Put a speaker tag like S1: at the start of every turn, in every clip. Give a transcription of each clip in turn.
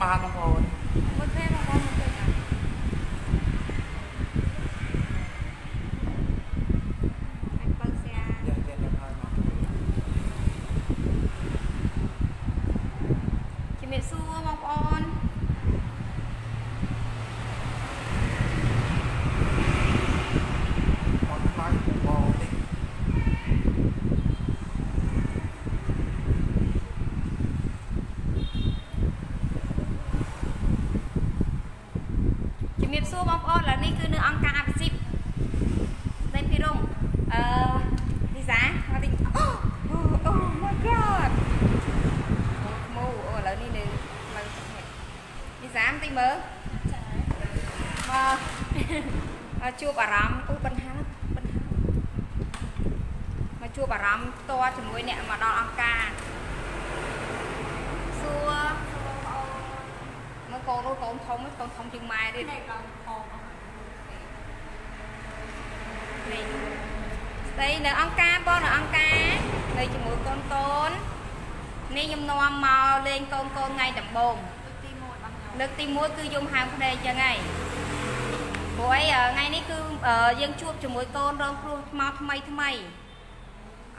S1: 妈的，我。
S2: ជាមួយអ្នកមកដល់អង្គការសួរមើលកូននោះកូនធំហ្នឹងកូនធំជាងម៉ែទៀតនេះស្ដីនៅអង្គការបងនៅអង្គការនៅជាមួយកូនកូននេះខ្ញុំនាំមកលេងកូនកូនថ្ងៃដំបូងលើកទី1គឺយំហើមភ្នែកចឹងហើយព្រោះអីថ្ងៃនេះគឺអឺយើងជួបជាមួយកូនរងគ្រោះថ្មថ្មីថ្មី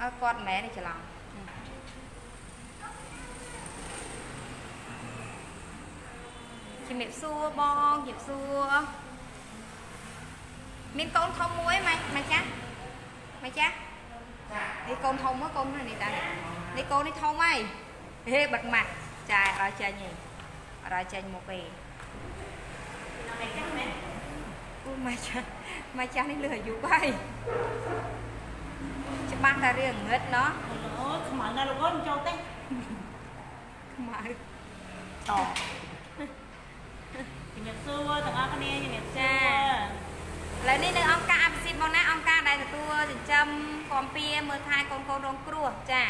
S2: អើគាត់មិនមែនទេច្រឡំជំរាបសួរបងជំរាបសួរមានកូនធំមួយម៉េចម៉េចចាស់ម៉េចចាស់នេះកូនធំមកកូននេះតានេះកូននេះធំហើយហេបិទម៉ាស់ចាអត់ឲ្យចេញទេអត់ឲ្យចេញមកទេអូម៉េចចាស់ម៉េចចាស់នេះលឺអាយុហើយ ច្បាស់តែរឿងងឹតណោះ
S3: អូខ្មៅណាលោកអូនចូលទេ
S2: ខ្មៅ
S3: តជំរាបសួរទាំងអស់គ្នាជំរាបសួរ
S2: ឥឡូវនេះនៅអង្គការអភិសិទ្ធមកណាអង្គការដែលទទួលចិញ្ចឹមគាំពៀមើលថែកូនកូនរងគ្រោះចា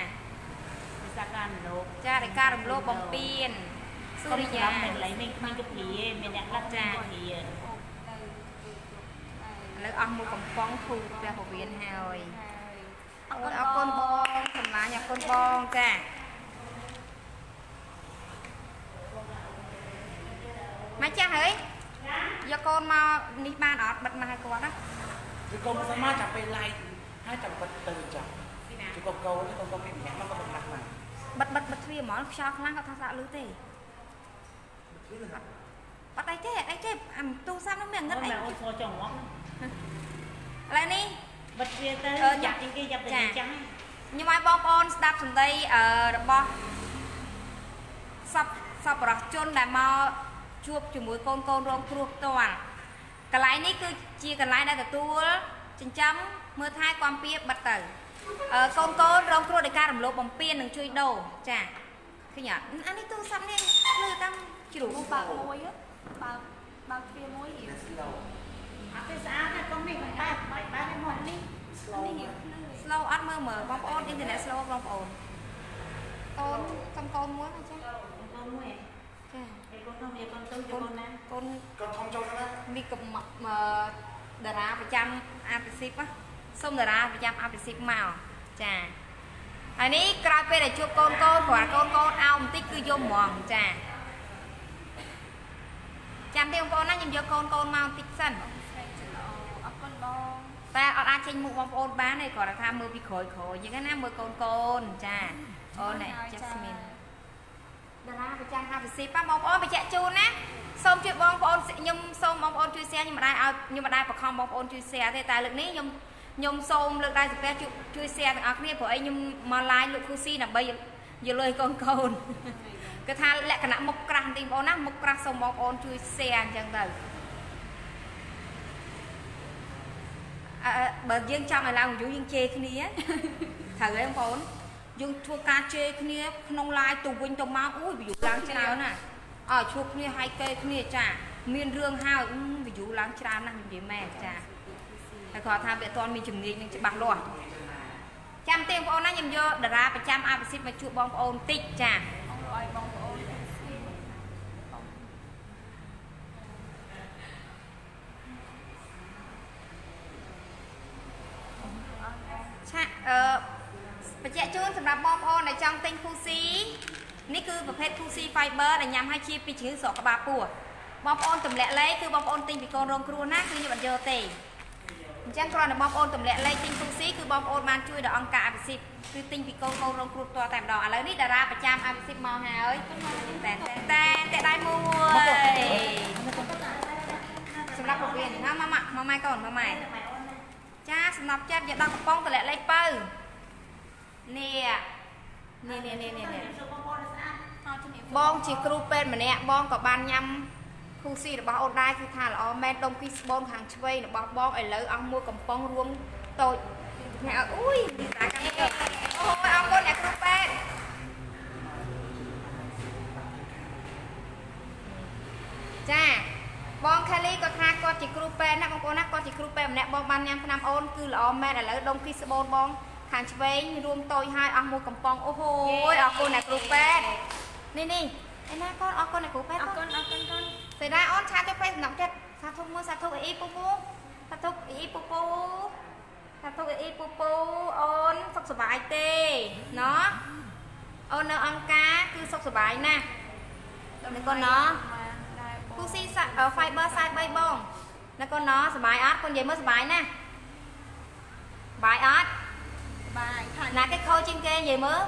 S3: វិសាការលោក
S2: ចាដោយការរំលោភបំពានសុ
S3: សូរិ
S2: រិ
S3: យា
S2: យា
S3: មិនឡៃនេះគ្មានគព្រាមានអ្នកខ្លះចាគព្រា
S2: ឥឡូវអស់មួយកំប៉ុងធូរព្រះពវៀនហើយ អូយអរគុណបងសម្លាញ់អរគុណបងចាមកចាស់ហើយយកកូនមកនេះបានអត់បិទមកឲ្យគាត់ណា
S1: គឺកូនមិនសមចាប់ពេល live ហើយចាំបាត់ទៅចាំគឺកូនកូនកូនកូនពីម្នាក់មកក៏ប្រឡាក់មក
S2: បិទបិទបិទទ្វារហ្មងខ្យល់ខ្លាំងគាត់ថាស្អាតលឺទេ
S1: វាលឹងអត់
S2: បាត់អីទេអីទេអាទូរស័ព្ទនោះមានងឹតអីឥ
S3: អូនសួរចង់ងំ
S2: ឡូវនេះ
S3: បិទទ្វារទៅ
S2: អឺ
S3: ចាប់ជាងគេចាប់ទៅ
S2: ចា
S3: ចាំង
S2: ខ្ញុំឲ្យបងប្អូនស្ដាប់សម្ដីអឺរបស់សពសពរស់ជនដែលមកជួបជាមួយកូនកូនរងគ្រោះផ្ទាល់កន្លែងនេះគឺជាកន្លែងដែលទទួលចិញ្ចឹមមើលថែគាំពៀបិទទៅអឺកូនកូនរងគ្រោះដោយការរំលោភបំពាននិងជួយដូរចាឃើញអត់អានេះទូរស័ព្ទនេះលើតាមជ្រុះ
S4: បើកមួយបើកបើកទ្វារមួយរៀង
S1: slow
S3: អត់ទេស្អាតទេកុំនេះមិនបែបបែបបែបមកនេះ
S1: slow
S4: នេះរៀងភ្លឺ
S2: slow អត់មើលមើលបងប្អូនអ៊ីនធឺណិត slow បងប្អូនកូនកំកូនមួយណាចាចា
S3: កូនមួយឯងកូនធំវាកូនតូចកូនណា
S2: កូន
S1: កូនធំចូលទៅណា
S2: នេះកំមកអឺតារាប្រចាំអាពិសិបណាសូមតារាប្រចាំអាពិសិបមកចាហើយនេះក្រោយពេលដែលជួបកូនកូនគ្រាន់កូនកូនអោបបន្តិចគឺយំហ្មងចាចាំទេបងប្អូនណាខ្ញុំយកកូនកូនមកបន្តិចសិន
S4: ស្រីច្រឡោអរគុណបង
S2: តែអត់អាចចេញមុខបងប្អូនបានទេគ្រាន់តែថាមើលពីក្រោយក្រោយអញ្ចឹងណាមើលកូនកូនចាអូននេះ Jasmine តារាប្រចាំអាពិសិបបងប្អូនបញ្ជាក់ជូនណាសូមជួយបងប្អូនខ្ញុំសូមបងប្អូនជួយ share ខ្ញុំមិនដែរឲ្យខ្ញុំមិនដែរបង្ខំបងប្អូនជួយ share ទេតែលើកនេះខ្ញុំខ្ញុំសូមលើកដៃសំពះជួយជួយ share ទាំងអស់គ្នាព្រោះអីខ្ញុំមក live លោកគ្រូស៊ីដើម្បីយកលុយកូនកូនគឺថាលក្ខណៈមុខក្រាស់បន្តិចបងប្អូនណាមុខក្រាស់សូមបងប្អូនជួយ share អញ្ចឹងទៅ បើយើងចង់ឲ្យឡើង view យើងជេរគ្នាត្រូវទេបងប្អូនយើងធ្វើការជេរគ្នាក្នុង live ទៅវិញទៅមកអូយ view ឡើងច្រើនណាស់អើជួបគ្នាហើយកេរគ្នាចាមានរឿងហើយ view ឡើងច្រើនណាស់និយាយមែនចាតែគាត់ថាវាអត់ទាន់មានជំនាញនឹងច្បាស់លាស់ចាំទេបងប្អូនណាខ្ញុំយកតារាប្រចាំអភិសិទ្ធមកជួបបងប្អូនតិចចា
S4: អរឲ្យបងប្អូនទាំងស្រី
S2: ឆាក់អឺបញ្ជាក់ជូនសម្រាប់បងប្អូនដែលចង់ទិញគូស៊ីនេះគឺប្រភេទ 2C fiber ដែលញ៉ាំឲ្យជាពីជំងឺស្រកក្បាលពោះបងប្អូនទម្លាក់លេខគឺបងប្អូនទិញពីកូនរងគ្រោះណាគឺខ្ញុំអត់យកទេអញ្ចឹងគ្រាន់តែបងប្អូនទម្លាក់លេខទិញ 2C គឺបងប្អូនបានជួយដល់អង្គការអភិសិទ្ធគឺទិញពីកូនកូនរងគ្រោះផ្ទាល់តែម្ដងឥឡូវនេះតារាប្រចាំអភិសិទ្ធមកហើយតែតែតែតែដៃមួយសម្រាប់ប្រវៀនណាម៉ាម៉ាម៉ាម៉ែកូនម៉ាម៉ែ ចាសំណប់ចិត្តយកដល់កំប៉ុងទម្លាក់លេខបើនេះនេះនេះនេះនេះ
S3: សុខបងប្អូនស្អាត
S4: អត់ជំនាញ
S2: បងជាគ្រូពេទ្យម្នាក់បងក៏បានញ៉ាំគូស៊ីរបស់អូនដែរគឺថាល្អមែនដុំគីស្បូនខាងឆ្វេងរបស់បងឥឡូវអស់មួយកំប៉ុងរួមតូចញ៉ាំអុយតាកម្មអូយអរគុណអ្នកគ្រូពេទ្យចា បងខាលីក៏ថាគាត់ជាគ្រូពេទ្យណាបងប្អូនណាគាត់ជាគ្រូពេទ្យម្នាក់បងបានញ៉ាំថ្នាំអូនគឺល្អមែនឥឡូវដុំគីស្បូនបង ខាងឆ្វេងរួមតូចហើយអស់មួយកំប៉ុងអូហូយអរគុណអ្នកគ្រូពេទ្យនេះនេះឯណាកូនអរគុណអ្នកគ្រូពេទ្យ
S4: អរគុណអរគុណកូន
S2: សេដាអូនឆាទៅពេទ្យសំណប់ចិត្តសាធុមួយសាធុអ៊ីពូពូសាធុអ៊ីពូពូសាធុអ៊ីពូពូអូនសុខសប្បាយទេណោះអូននៅអង្គការគឺសុខសប្បាយណាស់ដល់កូនណោះ
S4: ដែរប
S2: គូ
S4: ង
S2: ស៊ី fiber side 3បងណាកូនណោះសប្បាយអត់កូននិយាយមើលសប្បាយណាស់សប្បាយអត់
S4: បាយខាង
S2: ណាគេខូចជាងគេនិយាយមើល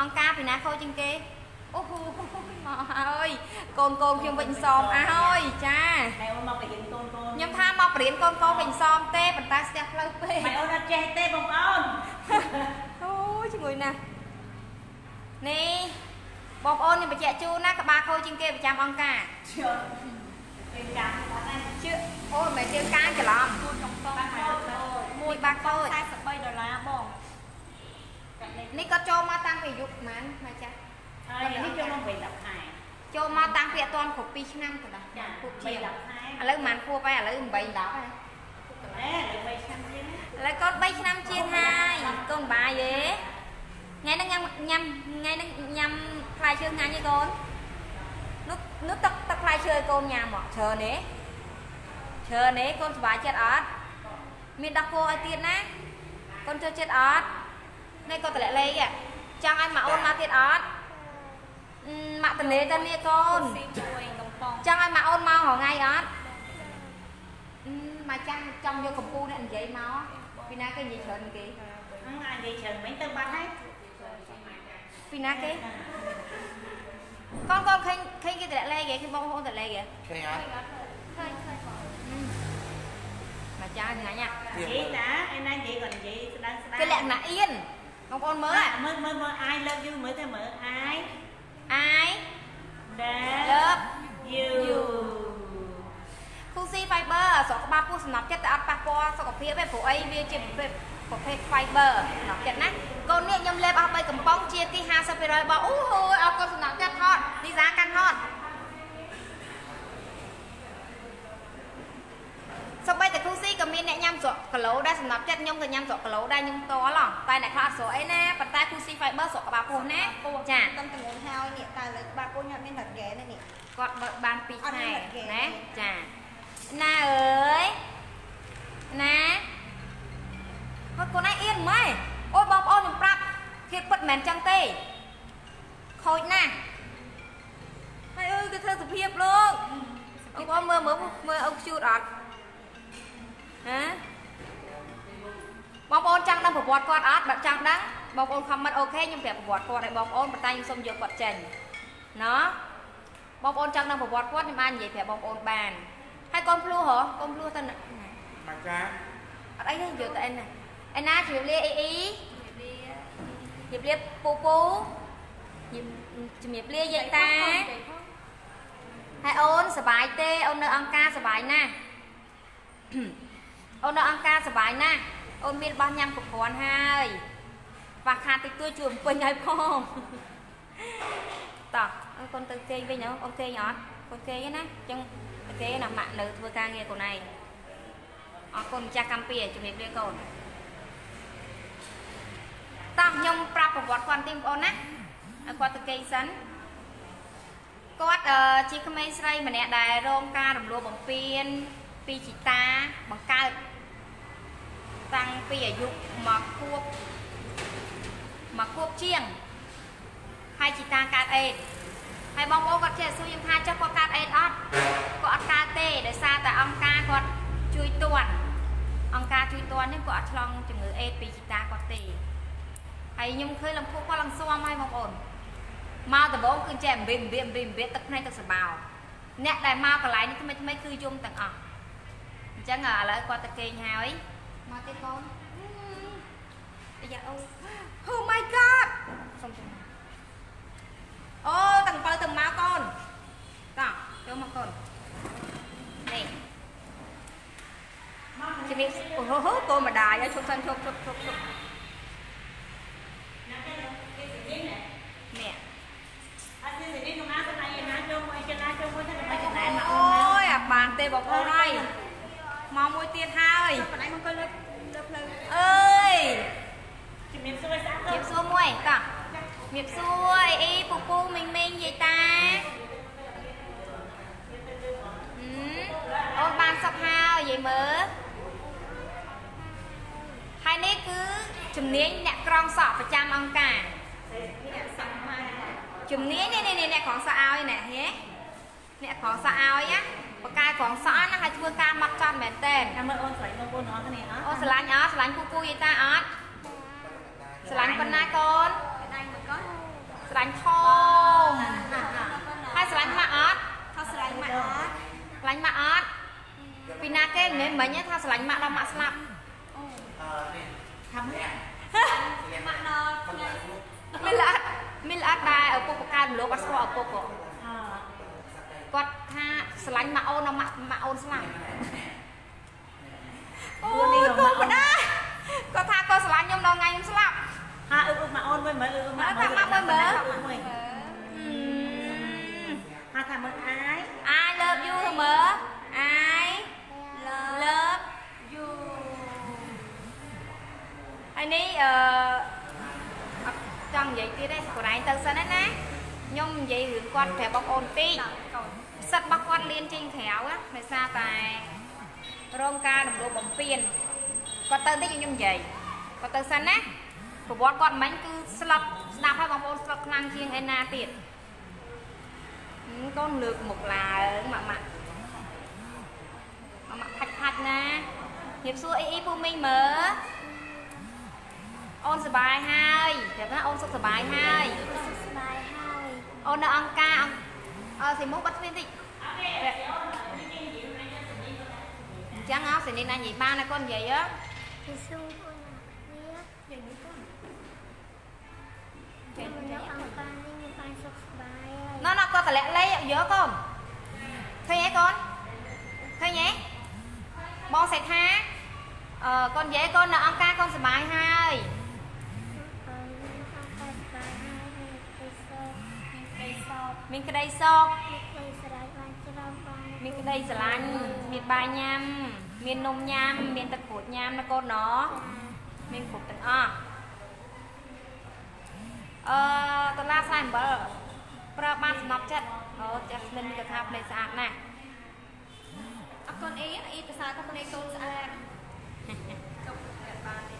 S2: អង្គការពីណាខូចជាងគេអូហូមកហើយកូនកូនខ្ញុំវិញសមអស់ហើយចា
S3: ម៉ែអូនមកបរៀនកូនកូន
S2: ខ្ញុំថាមកបរៀនកូនកូនវិញសមទេប៉ុន្តែស្ទះផ្លូវពេក
S3: ម៉ែអូនអត់ចេះទេបងប្អូន
S2: អូយជាមួយណាស់នេះ បងប្អូនខ្ញុំបញ្ជាក់ជូនណាក្បាលខូចជាងគេប្រចាំអង្គការ
S3: ជឿពេលចាំអត់ណា
S2: ជឿអូមិនមែនជាការច្រឡំ
S4: មួយកំប៉ុង
S3: បាក់ខូច
S2: មួយបាក់ខូច
S4: 43ដុល្លារបង
S2: នេះក៏ចូលមកតាំងពីយុគប៉ុន្មានមកចាស់
S3: ហើយនេះចូលមកវិញ10ខែ
S2: ចូលមកតាំងពីអត់ទាន់គ្រប់2ឆ្នាំទៅដល់
S3: ចា
S2: គ្រប់
S3: បី
S2: ជាង
S3: 10ខែ
S2: ឥឡូវមិនខួបហើយឥឡូវ8 10ហើយ
S3: ណែលើ3ឆ្នាំទៀតណា
S2: ឥឡូវកូន3ឆ្នាំជាងហើយកូនបាយទេថ្ងៃហ្នឹងញ៉ាំញ៉ាំថ្ងៃហ្នឹងញ៉ាំ ផ្លែឈើថ្ងៃនេះកូននោះនោះទឹកទឹកផ្លែឈើឲ្យកូនញ៉ាំហ៎ច្រើនទេច្រើនទេកូនសុបាយចិត្តអត់មានដោះគោឲ្យទៀតណាកូនចូលចិត្តអត់នេះកូនតម្លាក់លេខอะចង់ឲ្យម៉ាអូនមកទៀតអត់អឺម៉ាក់តលេទៅនេះកូន
S4: ស៊ីមួយកំប៉ុង
S2: ចង់ឲ្យម៉ាអូនមករហងៃអត់អឺមកចាំចង់យកកម្ពូនេះនិយាយមកពីណាគេនិយាយច្រើនគេ
S3: អឺអាចនិយាយច្រើនមិញទៅបាត់ហើយ
S2: ពីណាគេ កូនកូនឃើញឃើញគេតម្លាក់លេខគេគឺបងប្អូនតម្លាក់គេ
S1: ឃើញអត់
S4: ឃើញឃើញបង
S2: មកចាញ៉ាញ៉ា
S3: និយាយតាឯណានិយាយគាត់និយាយស្ដាងស្ដាង
S2: គេលក្ខណៈអៀនបងប្អូនមើល
S3: មើលមើលមើលអាយលើកយូមើលទៅមើលអាយ
S2: អាយ
S3: ដែល
S2: លើប
S3: you
S2: គូស៊ី fiber ស្រកក្បាលពោះសំណប់ចិត្តតែអត់ប៉ះពាល់សុខភាពទេព្រោះអីវាជាប្រភេទប្រភេទ fiber សំណប់ចិត្តណាកូននេះខ្ញុំលេបអស់3កំប៉ុង ជាទី50%របស់អូហូយអរគុណសំណប់ចិត្តថតលីសាកាន់ថតសូម្បីតែគូស៊ីក៏មានអ្នកញ៉ាំស្រក់គីឡូដែរសម្រាប់ចិត្តខ្ញុំក៏ញ៉ាំស្រក់គីឡូដែរខ្ញុំតល់ហ៎តែអ្នកខ្លះអត់ស្រក់អីណាប៉ុន្តែគូស៊ី fiber ស្រក់ក្បាលពោះណាចា
S3: តំតំងហើយនេះតែលើបាក់ពុញអត់មានតែហ្គេនេះ
S2: គាត់បើកបាន2
S3: អត់
S2: ខែ
S3: មានអ្នកគេ
S2: ណាចាណាអើយណាគាត់ខ្លួនឯងអៀនម៉ែអូយបងប្អូនខ្ញុំ ប្រាប់ធៀបពិតមិនមែនចឹងទេខូចណាស់ហើយអើយគេធ្វើសុភាពលោកបងប្អូនមើលមើលមើលអុកឈូតអត់ហ៎បងប្អូនចង់ដឹងប្រវត្តិគាត់អត់បើចង់ដឹងបងប្អូនខមមិនអូខេខ្ញុំប្រាប់ប្រវត្តិគាត់ឲ្យបងប្អូនប៉ុន្តែខ្ញុំសូមយកគាត់ចេញណោះបងប្អូនចង់ដឹងប្រវត្តិគាត់ខ្ញុំអាចនិយាយប្រាប់បងប្អូនបានហើយកូនភ្លោះហ៎កូនភ្លោះទៅណា
S1: មកចា
S2: អត់អីទេយកទៅអីណាឯណាជម្រាបលាអ៊ីអ៊ី
S4: វា
S2: ជម្រាបលាពូពូជម្រាបលាយាយតាហើយអូនសប្បាយទេអូននៅអង្គការសប្បាយណាស់អូននៅអង្គការសប្បាយណាស់អូនមានរបស់ញ៉ាំគ្រប់គ្រាន់ហើយខ្វះខាតតិចតួចជួយបំពេញឲ្យផងតោះអើកូនទៅគេងវិញហ៎អូនគេងអត់កូនគេងណាអញ្ចឹងទៅគេងណាម៉ាក់នៅធ្វើការងារកូនឯងអរគុណម្ចាស់កម្ពុជាជំរាបលាកូន តោះខ្ញុំប្រាប់ប្រវត្តិគាត់ទីបងប្អូនណាឲ្យគាត់ទៅគេងសិនគាត់អឺជាក្មេងស្រីម្នាក់ដែលរងការរំលោភបំពានពីជីតាបង្កើតតាំងពីអាយុមកខួបមកខួបជាងហើយជីតាកើតអេតហើយបងប្អូនគាត់ចេះសួរយើងថាចុះគាត់កើតអេតអត់គាត់អត់កើតទេដោយសារតែអង្គការគាត់ជួយទាន់អង្គការជួយទាន់នេះគាត់អត់ឆ្លងជំងឺអេតពីជីតាគាត់ទេ ហើយខ្ញុំឃើញលំពុះគាត់ឡើងស៊ាំហើយបងប្អូនមកដំបូងគឺចេះអំបិមអំបិមអំបិមអំបិទឹកភ្នែកទឹកសបោអ្នកដែលមកកន្លែងនេះថ្មីថ្មីគឺយំទាំងអស់អញ្ចឹងឥឡូវគាត់ទៅគេងហើយមកទៀតកូនអាយ៉ាអូ Oh my god សុំជម្រាបអូតាំងបើទៅមកកូនតោះចូលមកកូននេះជំរាបអូហូកូនម្ដាយឲ្យឈប់សិនឈប់ឈប់ឈប់ឈប់ បានទេបងប្អូនហើយមកមួយទៀតហើយក
S3: ន្លែងមកក៏លើកលើកផ្លូវ
S2: អើយ
S3: ជំរាបសួរស្អាត
S2: ជំរាបសួរមួយតោះជំរាបសួរអីអីពូពូមីងមីងយាយតាហឹមអូនបានសុខហើយយាយមើលហើយនេះគឺជំនាញអ្នកក្រងសក់ប្រចាំអង្គការ
S3: អ្នកសំខាន់
S2: ជំនាញនេះនេះនេះអ្នកក្រងសក់ឲ្យណែហេអ្នកក្រងសក់ឲ្យណាបកកែក្រងសក់ហ្នឹងឲ្យធ្វើការមកចត់មែនតើ
S3: តាមមើលអូនស្រីបងប្អូនអរគ្នាអត់
S2: អូស្រឡាញ់អត់ស្រឡាញ់ពូពូយាយតាអត់ស្រឡាញ់ប៉ុណ្ណាកូន
S4: ដៃមកកូន
S2: ស្រឡាញ់ធំហើយស្រឡាញ់ម៉ាក់អត់
S4: ថតស្រ័យមកអត់
S2: ស្រឡាញ់ម៉ាក់អត់ពីណាគេមិនមែនមិញទេថាស្រឡាញ់ម៉ាក់ដល់ម៉ាក់ស្លាប់
S3: ថាម៉េច
S4: ម៉ាក់ដល់ថ្ងៃ
S2: មានល្អត់ មានល្អត់ដែរឪពុកបកកើតមលោកអត់ស្គាល់ឪពុកក៏
S3: អឺ
S2: គាត់ថាស្រឡាញ់ម៉ាក់អូនដល់ម៉ាក់ម៉ាក់អូនស្លាប់អូយគូបដាគាត់ថាគាត់ស្រឡាញ់ខ្ញុំដល់ថ្ងៃខ្ញុំស្លាប់
S3: ហាអឺអឺមកអូនមួយមើលអឺអឺមក
S2: ថាម៉ាក់មើលមើល
S3: មួយ
S2: ហឹម
S3: ហាថាមើលអាយ
S2: I love you ទៅមើល I love you ហើយនេះអឺអត់ ចង់និយាយទៀតទេកូនឯងទៅសិនណាខ្ញុំនិយាយរឿងគាត់ប្រាប់បងប្អូនតិច
S4: កូន
S2: សិតរបស់គាត់លៀនចេញក្រៅណាដោយសារតែរងការរំលោភបំពានគាត់ទៅតិចខ្ញុំនិយាយគាត់ទៅសិនណាប្រវត្តិគាត់មិញគឺស្លាប់ស្ដាប់ហើយបងប្អូនស្លាប់ខ្លាំងជាងឯណាទៀតហឹមកូនលើកមុខឡើងម៉ាក់ម៉ាក់ម៉ាក់ម៉ាក់ផាច់ផាច់ណាញៀបសួរអីអីពូមីងមើល អូនសប្បាយហើយប្រាប់ថាអូនសុខសប្បាយហើយ
S4: ស្បាយហើយ
S2: អូននៅអង្គការអង្គអឺសិមុខបាត់ស្មានតិចអញ្ចឹងអោសិនេះណានិយាយបានណាកូននិយាយហ៎
S4: ពីស៊ូបងវាយ៉ាងនេះកូន
S2: ចេះ
S4: ខ្ញុំអត់បាននេះខ្ញុំបានសុខស្បាយហើយ
S2: ណ៎ណ៎គាត់តម្លាក់លេយកកូនឃើញអីកូនឃើញអីបងសេដ្ឋាអឺកូននិយាយកូននៅអង្គការកូនសប្បាយហើយ
S4: អឺខ្ញុំអត់បានស្បាយហើយខ្ញុំទៅសុខ
S2: មានក្តីសុខ
S4: មានក្តីស្រឡាញ់បានច្រើនបាន
S2: មានក្តីស្រឡាញ់មានបាយញ៉ាំ មាននំញ៉ាំ មានទឹកក្រូចញ៉ាំណាកូនណមានគ្រប់ទាំងអស់អឺដុល្លារខ្សែអំបិលប្រើបានសំណប់ចិត្តអូចាស់ស្និនក៏ថាភ្លេចស្អាតណាស់
S4: អរគុណអីអីទៅសារថាភ្នែកកូនស្អាតចុះបានទេ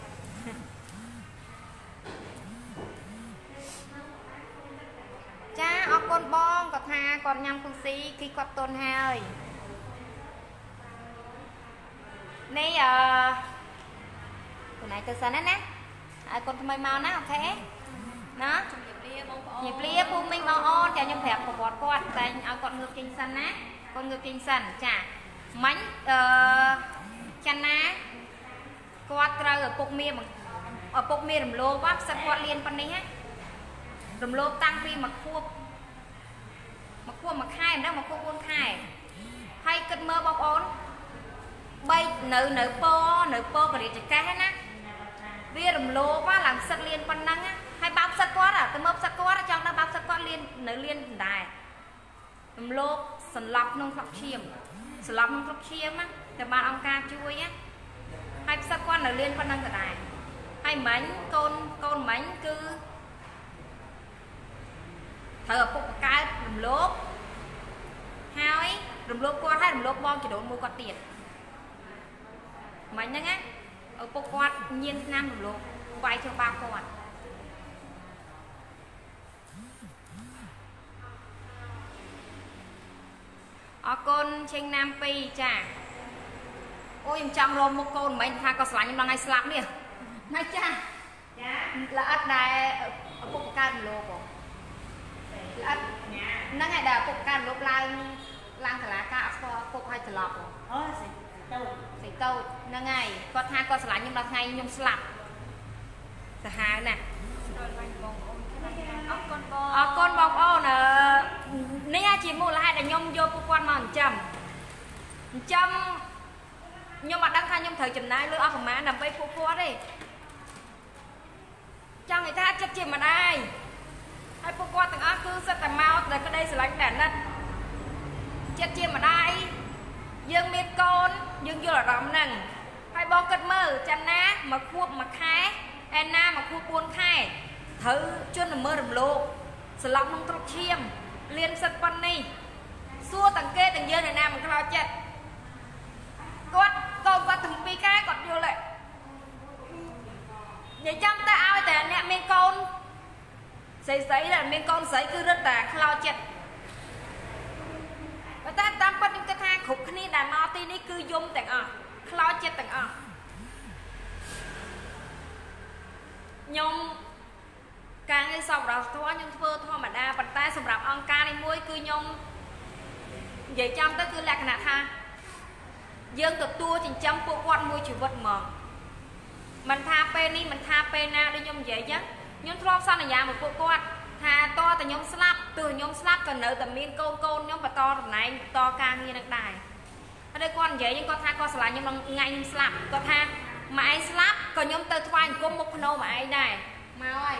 S2: ចាអរគុណបងគាត់ថាគាត់ញ៉ាំគូស៊ីគឺគាត់ទុនហើយនេះអឺខ្លួនឯងទៅសិនណាណាហើយកូនថ្មីមកណាអូខេណា
S4: ជំរាបលាបងប្អូន
S2: ញៀបលាពូមីងបងអូនចាខ្ញុំប្រាប់ប្រវត្តិគាត់តែឲ្យគាត់ងើបចេញសិនណាគាត់ងើបចេញសិនចាមិញអឺចាន់ណាគាត់ត្រូវឪពុកមាបង្ឪពុកមារំលោភហ่ะផ្សិតគាត់លៀនប៉ុណ្នេះហ่ะ រំលោភតាំងពីមួយខួបមួយខួបមួយខែមិនដឹងមួយខួប4ខែហើយគិតមើលបងប្អូនបីនៅនៅពនៅពករាជកេះណាវារំលោភឡើងផ្សឹកលៀនប៉ុណ្ណឹងហើយបោកផ្សឹកគាត់ទៅមើលផ្សឹកគាត់ចង់ដល់បោកផ្សឹកគាត់លៀននៅលៀនដែររំលោភសន្លប់ក្នុងស្លុកឈាមសន្លប់ក្នុងស្លុកឈាមតែបានអង្គការជួយណាហើយផ្សឹកគាត់នៅលៀនប៉ុណ្ណឹងក៏ដែរហើយមិញកូនកូនមិញគឺ ត្រូវឪពុកបង្កើតរំលោភហើយរំលោភគាត់ហើយរំលោភបងជីដូនមួយគាត់ទៀតមិនហ្នឹងណាឪពុកគាត់ញៀនឆ្នាំរំលោភវាយធ្វើបាបគាត់អរគុណឆេងណាម2ចាអូយខ្ញុំចង់រមមុខកូនមិនមែនថាក៏ស្រឡាញ់ខ្ញុំដល់ថ្ងៃស្លាប់នេះណាចាចាល្អិតដែលឪពុកកើតលោកហ៎ អិតហ្នឹងហើយដែលឪពុកបង្កើតលោកឡើងឡើងសាលាការអត់ស្គាល់ឪពុកឲ្យត្រឡប់បង
S3: អូសិទៅ
S2: ស្អីតូចហ្នឹងហើយគាត់ថាគាត់ស្រឡាញ់ខ្ញុំដល់ថ្ងៃខ្ញុំស្លាប់សាហាវណាស់
S4: ដល់បាញ់បងអូនខ្លាំងណាស់អរគុណបង
S2: អរគុណបងប្អូនអឺនេះជាមូលហេតុដែលខ្ញុំយកពួកគាត់មកចិញ្ចឹមចិញ្ចឹមខ្ញុំអត់ដឹងថាខ្ញុំត្រូវចំណាយលុយអស់ប្រមាណដើម្បីពួកគាត់ទេចង់និយាយថាចិត្តជាម្ដាយ ហើយពួកគាត់ទាំងអស់គឺសិតតែមកដោយក្តីស្រឡាញ់តែអាណិតចិត្តជាម្ដាយយើងមានកូនយើងយល់អារម្មណ៍ហ្នឹងហើយបងគិតមើលចាន់ណាមកខួបមួយខែអែនណាមកខួប4ខែត្រូវជន់ល្មើរំលោភស្លាប់ក្នុងទ្រុកឈាមលៀនសិតប៉ុណ្នេះសួរទាំងគេទាំងយើងនៅណាមិនខ្លោចចិត្តគាត់កូនគាត់ទាំងពីរខែគាត់យល់ទេនិយាយចាំតែឲ្យតែអ្នកមានកូន ស្រីស្រីដែលមានកូនស្រីគឺរឹតតែខ្លោចចិត្តប៉ុន្តែតាមពិតខ្ញុំគិតថាគ្រប់គ្នាដែលមកទីនេះគឺយំទាំងអស់ខ្លោចចិត្តទាំងអស់ខ្ញុំការងារសប្បុរសធម៌ខ្ញុំធ្វើធម្មតាប៉ុន្តែសម្រាប់អង្គការនេះមួយគឺខ្ញុំនិយាយចាំទៅគឺលក្ខណៈថាយើងទទួលចិញ្ចឹមពួកគាត់មួយជីវិតហ្មងមិនថាពេលនេះមិនថាពេលណាដូចខ្ញុំនិយាយចឹង ខ្ញុំធ្លាប់សន្យាមួយពួកគាត់ថាតតែខ្ញុំស្លាប់ទោះខ្ញុំស្លាប់ក៏នៅតែមានកូនកូនខ្ញុំបន្តតំណែងបន្តការងារនឹងដែរហើយគាត់និយាយចឹងគាត់ថាគាត់ស្រឡាញ់ខ្ញុំថ្ងៃខ្ញុំស្លាប់គាត់ថាម៉ែឯងស្លាប់ក៏ខ្ញុំទៅថ្វាយអង្គមមុខភ្នោម៉ែឯងដែរមកហើយ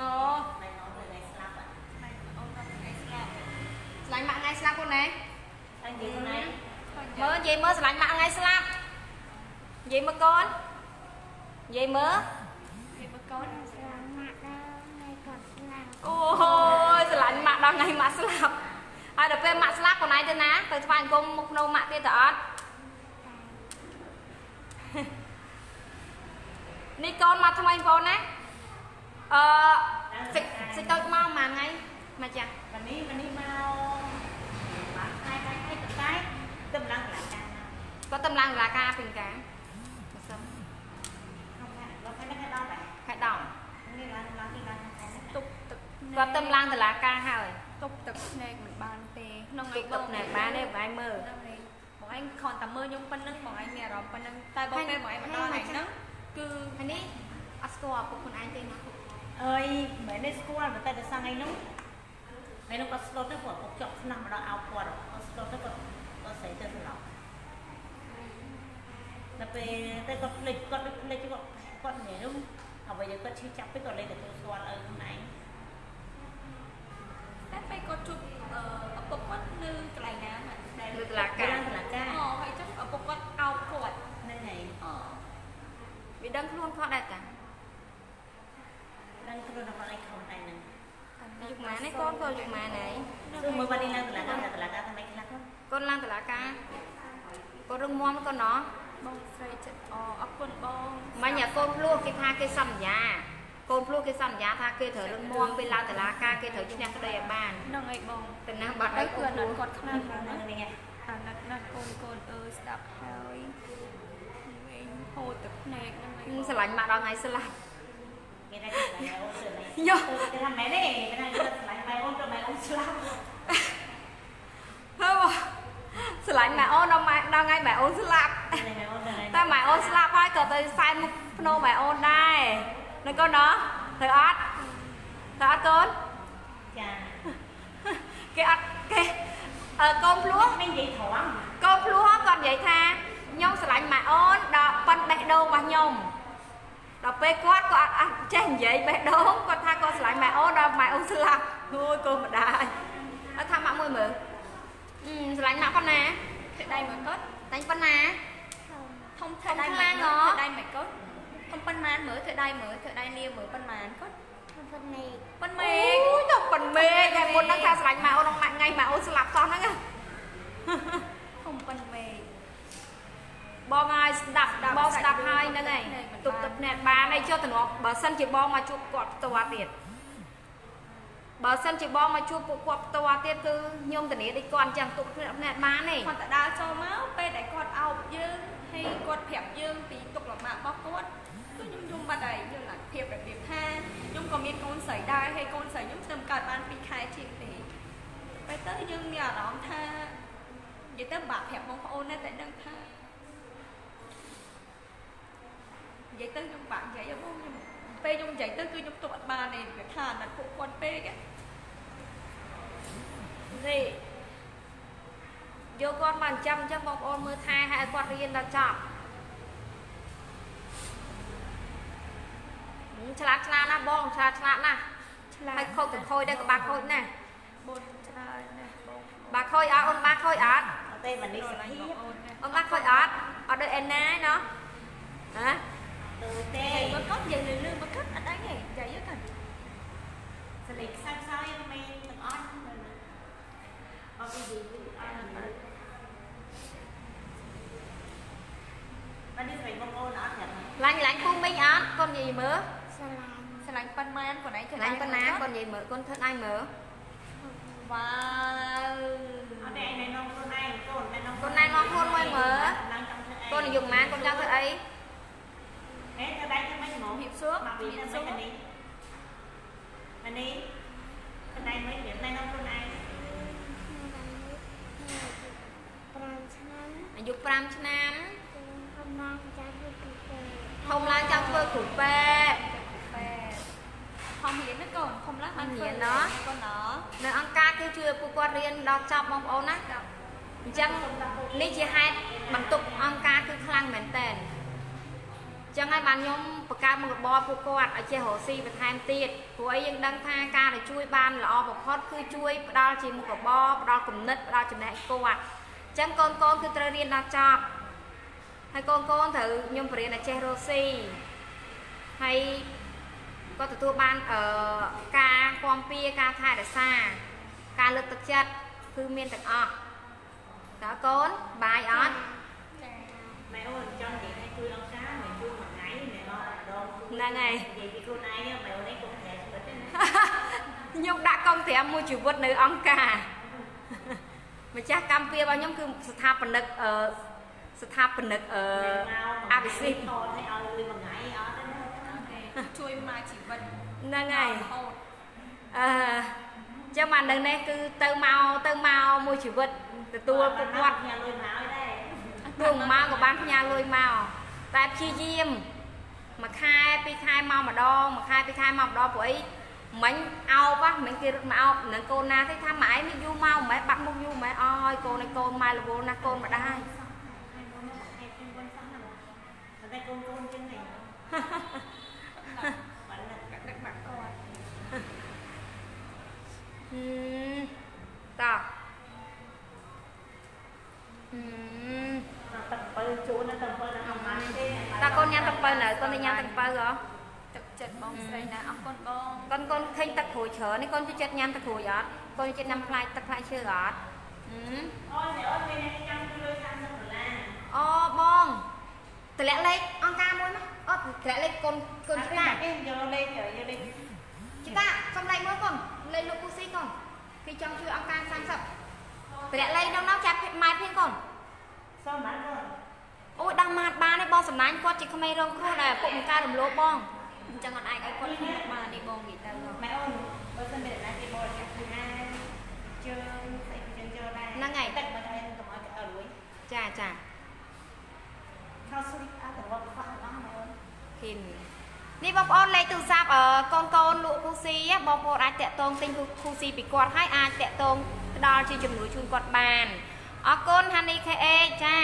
S2: មក
S3: មិនអត់ថ្ងៃស្លាប់អត់
S4: អូនដល់ថ្ងៃស្លាប់
S2: ស្រឡាញ់ម៉ាក់ថ្ងៃស្លាប់ខ្លួនណា
S3: ហើយនិយាយថ្ងៃ
S2: មើលនិយាយមើលស្រឡាញ់ម៉ាក់ថ្ងៃស្លាប់និយាយមើលកូននិយាយមើល
S4: ពីបកូន
S5: ស្រឡាញ់ម៉ាក់ដល់ថ្ងៃគាត់ស្លាប់
S2: អូយស្រឡាញ់ម៉ាក់ដល់ថ្ងៃម៉ាក់ស្លាប់ហើយដល់ពេលម៉ាក់ស្លាប់ខ្លួនឯងទៅណាទៅថ្វាយអង្គមមុខភ្នោម៉ាក់ទៀតទៅអត់នេះកូនមកថ្មីបងប្អូនណាអឺសិចសិចតូចមកប៉ុន្មានថ្ងៃមកចាស់
S3: วันนี้วันนี้มามาใครใครใครกับใครกำลังหลังการนะ
S2: គាត់តំឡើងរាការពេញការបើសិន
S3: không phảiเราphải nói cái đó vậy
S2: ខែដំ
S3: นี่ร้านร้านที่ร้าน
S2: គាត់តំឡើងតឡាការហើយ
S4: ទុកទឹកភ្នែកមិនបានទេក្នុង
S2: ទុ
S4: ឯ
S2: ក
S4: ង
S2: ទឹកណែបានទេបងឯងមើល
S4: ហ្នឹងហើយបងឯងគ្រាន់តែមើលខ្ញុំប៉ុណ្្នឹងបងឯងមានអារម្មណ៍ប៉ុណ្្នឹងតែបងពេលបងឯងមកដល់ឯងហ្នឹងគឺ
S2: ហើយនេះអត់ស្គាល់ពុកខ្លួនឯងទេណា
S3: ơi mấy nơi school mà tay được sang ngay nung mấy nó có slot nó của cục chọc nằm ở đó áo quần có slot nó có có sấy tên rồi là về tay có lịch con lịch cho con con nhảy đúng học bây giờ con chưa chắp với con lên để tôi school ở hôm nay
S4: តែពេលគាត់ជួបអឺឪ ពុកគាត់នៅកន្លែងណាហ្នឹងដែល
S2: លើតឡាការ
S3: đang là
S4: អូ
S3: ca
S4: ហើយចឹងឪពុកគាត់អោបគាត់
S3: nơi này
S4: អូ
S2: វាដឹងខ្លួនគាត់ដែរតា
S3: đang tôi nó còn anh không này nè
S2: យុគម៉ានេះកូនគាត់យុគម៉ាណៃ
S3: Cứ mới vào đi lang là ca là là ca thằng này là không
S2: កូនឡើងតឡាការកូនរឹងមាំកូនណោះ
S4: បងស្រីចិត្តអអរគុណបង
S2: មិញអាកូនភ្លោះគេថាគេសន្យា កូនភ្លោះគេសន្យាថាគេត្រូវរឹងមាំពេលឡើងតឡាការគេត្រូវឈ្នះក្តីឲ្យបាន
S4: ហ្នឹងហើយបង
S2: ទៅណាបាត់
S4: ហើ
S2: ឲ្យ
S4: យ
S2: កូ
S4: គឺ
S2: ន
S4: អា
S2: ភ្ណិលោះ
S4: តគាត់ខ្លាំងណាស់ណា
S3: này này
S4: អាណិតណាស់កូនកូនអើយស្ដាប់ហើយវិញហូរទឹកភ្នែកហ្នឹងហើយ
S2: ស្រឡាញ់ម៉ាក់ដល់ថ្ងៃស្លាប់
S3: cái này là mẹ ôn rồi này
S2: Yo.
S3: tôi cái thằng mẹ này cái này là lại mẹ ôn cho mẹ ôn slap
S2: ហើយបងស្រឡាញ់ម៉ែអូនដល់ម៉ែដល់ថ្ងៃម៉ែអូនស្លាប់
S3: cái này mẹ ôn rồi này
S2: តែម៉ែអូនស្លាប់ហើយក៏ទៅសែនមុខភ្នោម៉ែអូនដែរ នៅកូនណោះត្រូវអត់ត្រូវអត់កូន
S3: chà
S2: គេអត់គេអឺកូនភ្លោះ
S3: mình vậy thoáng
S2: កូនភ្លោះគាត់និយាយថាខ្ញុំស្រឡាញ់ម៉ែអូនដល់ប៉ុនបេះដូងរបស់ខ្ញុំដល់ពេលគាត់ក៏អត់អត់ចេះនិយាយបេះដូងគាត់ថាគាត់ស្រឡាញ់ម៉ែអូនដល់ម៉ែអូនស្លាប់អូយកូនម្ដាយអត់ថាម៉ាក់មួយមើលអឺស្រឡាញ់ម៉ាក់ប៉ុណ្ណា
S4: ធ្វើដៃមកគាត់
S2: តែប៉ុណ្ណា
S4: ធំធ្វើដៃ
S2: ធំខ្ខ្លា
S4: លាំងង
S2: ហ៎
S4: ធ្វើដៃមកគា ត់ធំប៉ុន្មានមើលធ្វើដៃមើលធ្វើដៃលាមើលប៉ុន្មានគាត់
S5: ខ្ញុំពិតនេះ
S4: ប៉ុន្មេមាន
S2: អូយទៅប៉ុនមេតែមុនហ្នឹងថាស្រឡាញ់ម៉ែអូនដល់ម៉ាក់ថ្ងៃម៉ែអូនស្លាប់សោះហ្នឹងណា
S4: ធំប៉ុន្មាន
S2: បងហើយស្ដាប់បងស្ដាប់ហើយហ្នឹងហើយទុកទឹកភ្នែកបានហើយចុះតំណប់បើសិនជាបងមកជួបគាត់ផ្ទាល់ទៀតបើសិនជាបងមកជួបពួកគាត់ផ្ទាល់ទៀតគឺខ្ញុំធានាដូចគាត់អញ្ចឹងទុកគ្នាអត់អ្នកបានទេ
S4: គាត់តែដើរចូលមកពេលដែលគាត់អោបយើងហើយគាត់ប្រាប់យើងពីទុកលំបាករបស់គាត់គឺខ្ញុំយំ បាត់ហើយយល់ឡាភាពរបៀបថាខ្ញុំក៏មានកូនស្រីដែរហើយកូនស្រីខ្ញុំស្ទឹមកើតបាន2ខែជាងទេពេលទៅយើងមានអារម្មណ៍ថានិយាយទៅបាក់ប្រាប់បងប្អូនណាតែដឹងថានិយាយទៅខ្ញុំបាក់និយាយបងខ្ញុំពេលខ្ញុំនិយាយទៅគឺខ្ញុំទុកអត់បានទេវាថាអាណិតពួកគាត់ពេក
S2: នេះយកគាត់មកអញ្ចឹងអញ្ចឹងបងប្អូនមើលថែឲ្យគាត់រៀនដល់ចប់ហឹម ឆ្លាតឆ្លាតណាស់បងឆ្លាតឆ្លាតណាស់
S4: ឆ្លា
S2: ហើយ
S4: ត
S2: ខូចទៅខូចដែរក៏បាក់ខូចណាស់
S4: បុនច្រើនណាស់បង
S2: បាក់ខូចអត់អូនបាក់ខូចអត់
S3: អត់ទេមិននេះ
S4: ស្រ
S3: ស
S4: ឡាញ់
S3: ភាព
S4: បងអូនណាស់
S2: អូនបាក់ខូចអត់អត់ដូចអេណាណោះហ៎
S3: ទៅទេ
S4: តែមកគាត់និយាយលឺមកគាត់អត់ដឹងទេនិយាយទៅ
S3: សលេងខ្សែខ្សែមិនទាំងអស់អត់ពីយូរអត់បាននេះស្រីបងប្អូនអត់ចាំ
S2: ឡាញ់ឡាញ់ពូមីងអត់កូននិយាយមើល
S5: ស្រឡាញ់
S4: ស្រឡាញ់ប៉ុន្មានខ្លួនឯងធ្វើ
S2: ឡាញ់ប៉ុណ្ណាកូននិយាយមើលកូនធ្វើដៃមើល
S4: វ៉ាវ
S3: អត់ទេឯណែនាំខ្លួនឯងកូនណែនាំ
S2: កូនណែនាំខ្លួនមួយមើល
S3: ឡើងចង់ធ្វើអី
S2: កូននិយាយម៉ានកូនចង់ធ្វើអី
S3: ហេធ្វើដៃធ្វើម៉េចហ្មង
S4: ហៀបសួរ
S3: មក
S4: ហៀ
S3: វិញ
S4: ប
S3: ធ្វើ
S4: សួរ
S3: ម៉េចនេះអានេះធ្វើដៃមិនរៀបណែនាំខ្លួនឯង
S5: 5ឆ្នាំ
S2: អាយុ5ឆ្នាំ
S5: គឺកំឡុងចាំពីពីទៅ
S2: ធំឡើងចង់ធ្វើគ្រូពេទ្យ
S4: បែ ខំរៀនណាកូនខំឡើងបាន
S2: រៀ
S4: ធ្វើ
S2: នណោះ
S4: កូនណោះ
S2: នៅអង្គការគឺជួយពួកគាត់រៀនដល់ចប់បងប្អូនណាអញ្ចឹងនេះជាហេតុបន្ទុកអង្គការគឺខ្លាំងមែនតើអញ្ចឹងហើយបានខ្ញុំបង្កើតមុខរបរពួកគាត់ឲ្យចេះរកស៊ីបន្ថែមទៀតព្រោះអីយើងដឹងថាការដែលជួយបានល្អបំផុតគឺជួយផ្ដល់ជាមុខរបរផ្ដល់គំនិតផ្ដល់ចំណេះគាត់អញ្ចឹងកូនកូនគឺត្រូវរៀនដល់ចប់ហើយកូនកូនត្រូវខ្ញុំបរៀនឲ្យចេះរកស៊ីហើយ គាត់ទទួលបានអឺការគាំពៀការថែរក្សាការលើកទឹកចិត្តគឺមានទាំងអស់តើកូនបាយអត់
S3: ម៉ែអូនចង់និយាយថាជួយអង្គការមិនជួយមួយថ្ងៃណែនាំម្ដង
S2: ហ្នឹងហើយ
S3: និយាយពីខ្លួនឯងម៉ែអូនឯងកុំប្រែស្វិតទេណា
S2: ខ្ញុំដាក់កុំត្រាំមួយជីវិតនៅអង្គការម្ចាស់កម្មពៀរបស់ខ្ញុំគឺស្ថាបនិកអឺស្ថាបនិកអឺអភិសិទ្ធ
S3: ថតឲ្យឲ្យលុយមួយថ្ងៃអត់ទេណា
S4: ជួយមកជីវិត
S2: ហ្នឹងហើយ
S4: រហូត
S2: អឺចឹងបាននៅនេះគឺទៅមកទៅមកមួយជីវិតទទួលពួកគាត់
S3: ញ៉ាំលុយមកឲ្យដែរ
S2: ព្រោះមកក៏បានផ្ញើលុយមកតែព្យាយាមមួយខែពីរខែមកម្ដងមួយខែពីរខែមកម្ដងព្រោះអីមិញអោបហ៎មិញគេរត់មកអោបនឹងកូនណាទេថាម៉ែនេះយូរមកម៉ែបាត់មុខយូរម៉ែអើយកូនឲ្យកូនម៉ែរវល់ណាស់កូនម្ដាយ
S3: តែកូនកូនចឹងហ្នឹង បាត់ណាស់
S4: ដឹកបាក់គាត់
S2: ហឹមតោះហឹម
S3: ទឹកបើជូនទៅបើដល់អំណាចទេ
S2: តើកូនញ៉ាំទឹកបើនៅកូនទៅញ៉ាំទឹកបើហ៎
S4: ទឹកចិត្តបងស្រីណាអរគុណបង
S2: កូនកូនឃើញទឹកក្រួយច្រើននេះកូនជួយចិត្តញ៉ាំទឹកក្រួយអត់កូនជួយចិត្តញ៉ាំផ្លែទឹកផ្លែឈើអត់ហឹម
S3: អូនអូនមានញ៉ាំលុយ30ដុល្លារ
S2: អូបង តម្លាក់លេខអង្គការមួយមកអត់តម្លាក់លេខកូនកូនជីតា
S3: អេយកលេខយកលេខ
S2: ជីតាសុំលេខមួយកូនលេខលោកគូស៊ីកូនគេចង់ជួយអង្គការ30តម្លាក់លេខដល់នោះចាប់ម៉ែភៀងកូន
S3: សុំបានកូន
S2: អូយដល់ម៉ាតបានទេបងសំណាញ់គាត់ជាក្មេងរងគ្រោះដែរឪពុកមិនការរំលោភបង
S4: អញ្ចឹងអត់អាចឲ្យគាត់ធ្វើបាននេះបងនិយាយទៅ
S3: ម៉ែអូនបើសិនមានណាគេបរិច្ចាគគឺណាជើងស្អីក៏យើងចូលដែរទឹកមកតែកុំឲ្យអត់លុយ
S2: ចាចា ហ៊ីននេះបងប្អូនលេខទូរស័ព្ទអឺកូនកូនលក់គូស៊ីហ៎បងប្អូនអាចតាក់ទងទិញគូស៊ីពីគាត់ហើយអាចតាក់ទងផ្ដល់ជាជំនួយជូនគាត់បានអរគុណហានី KA ចា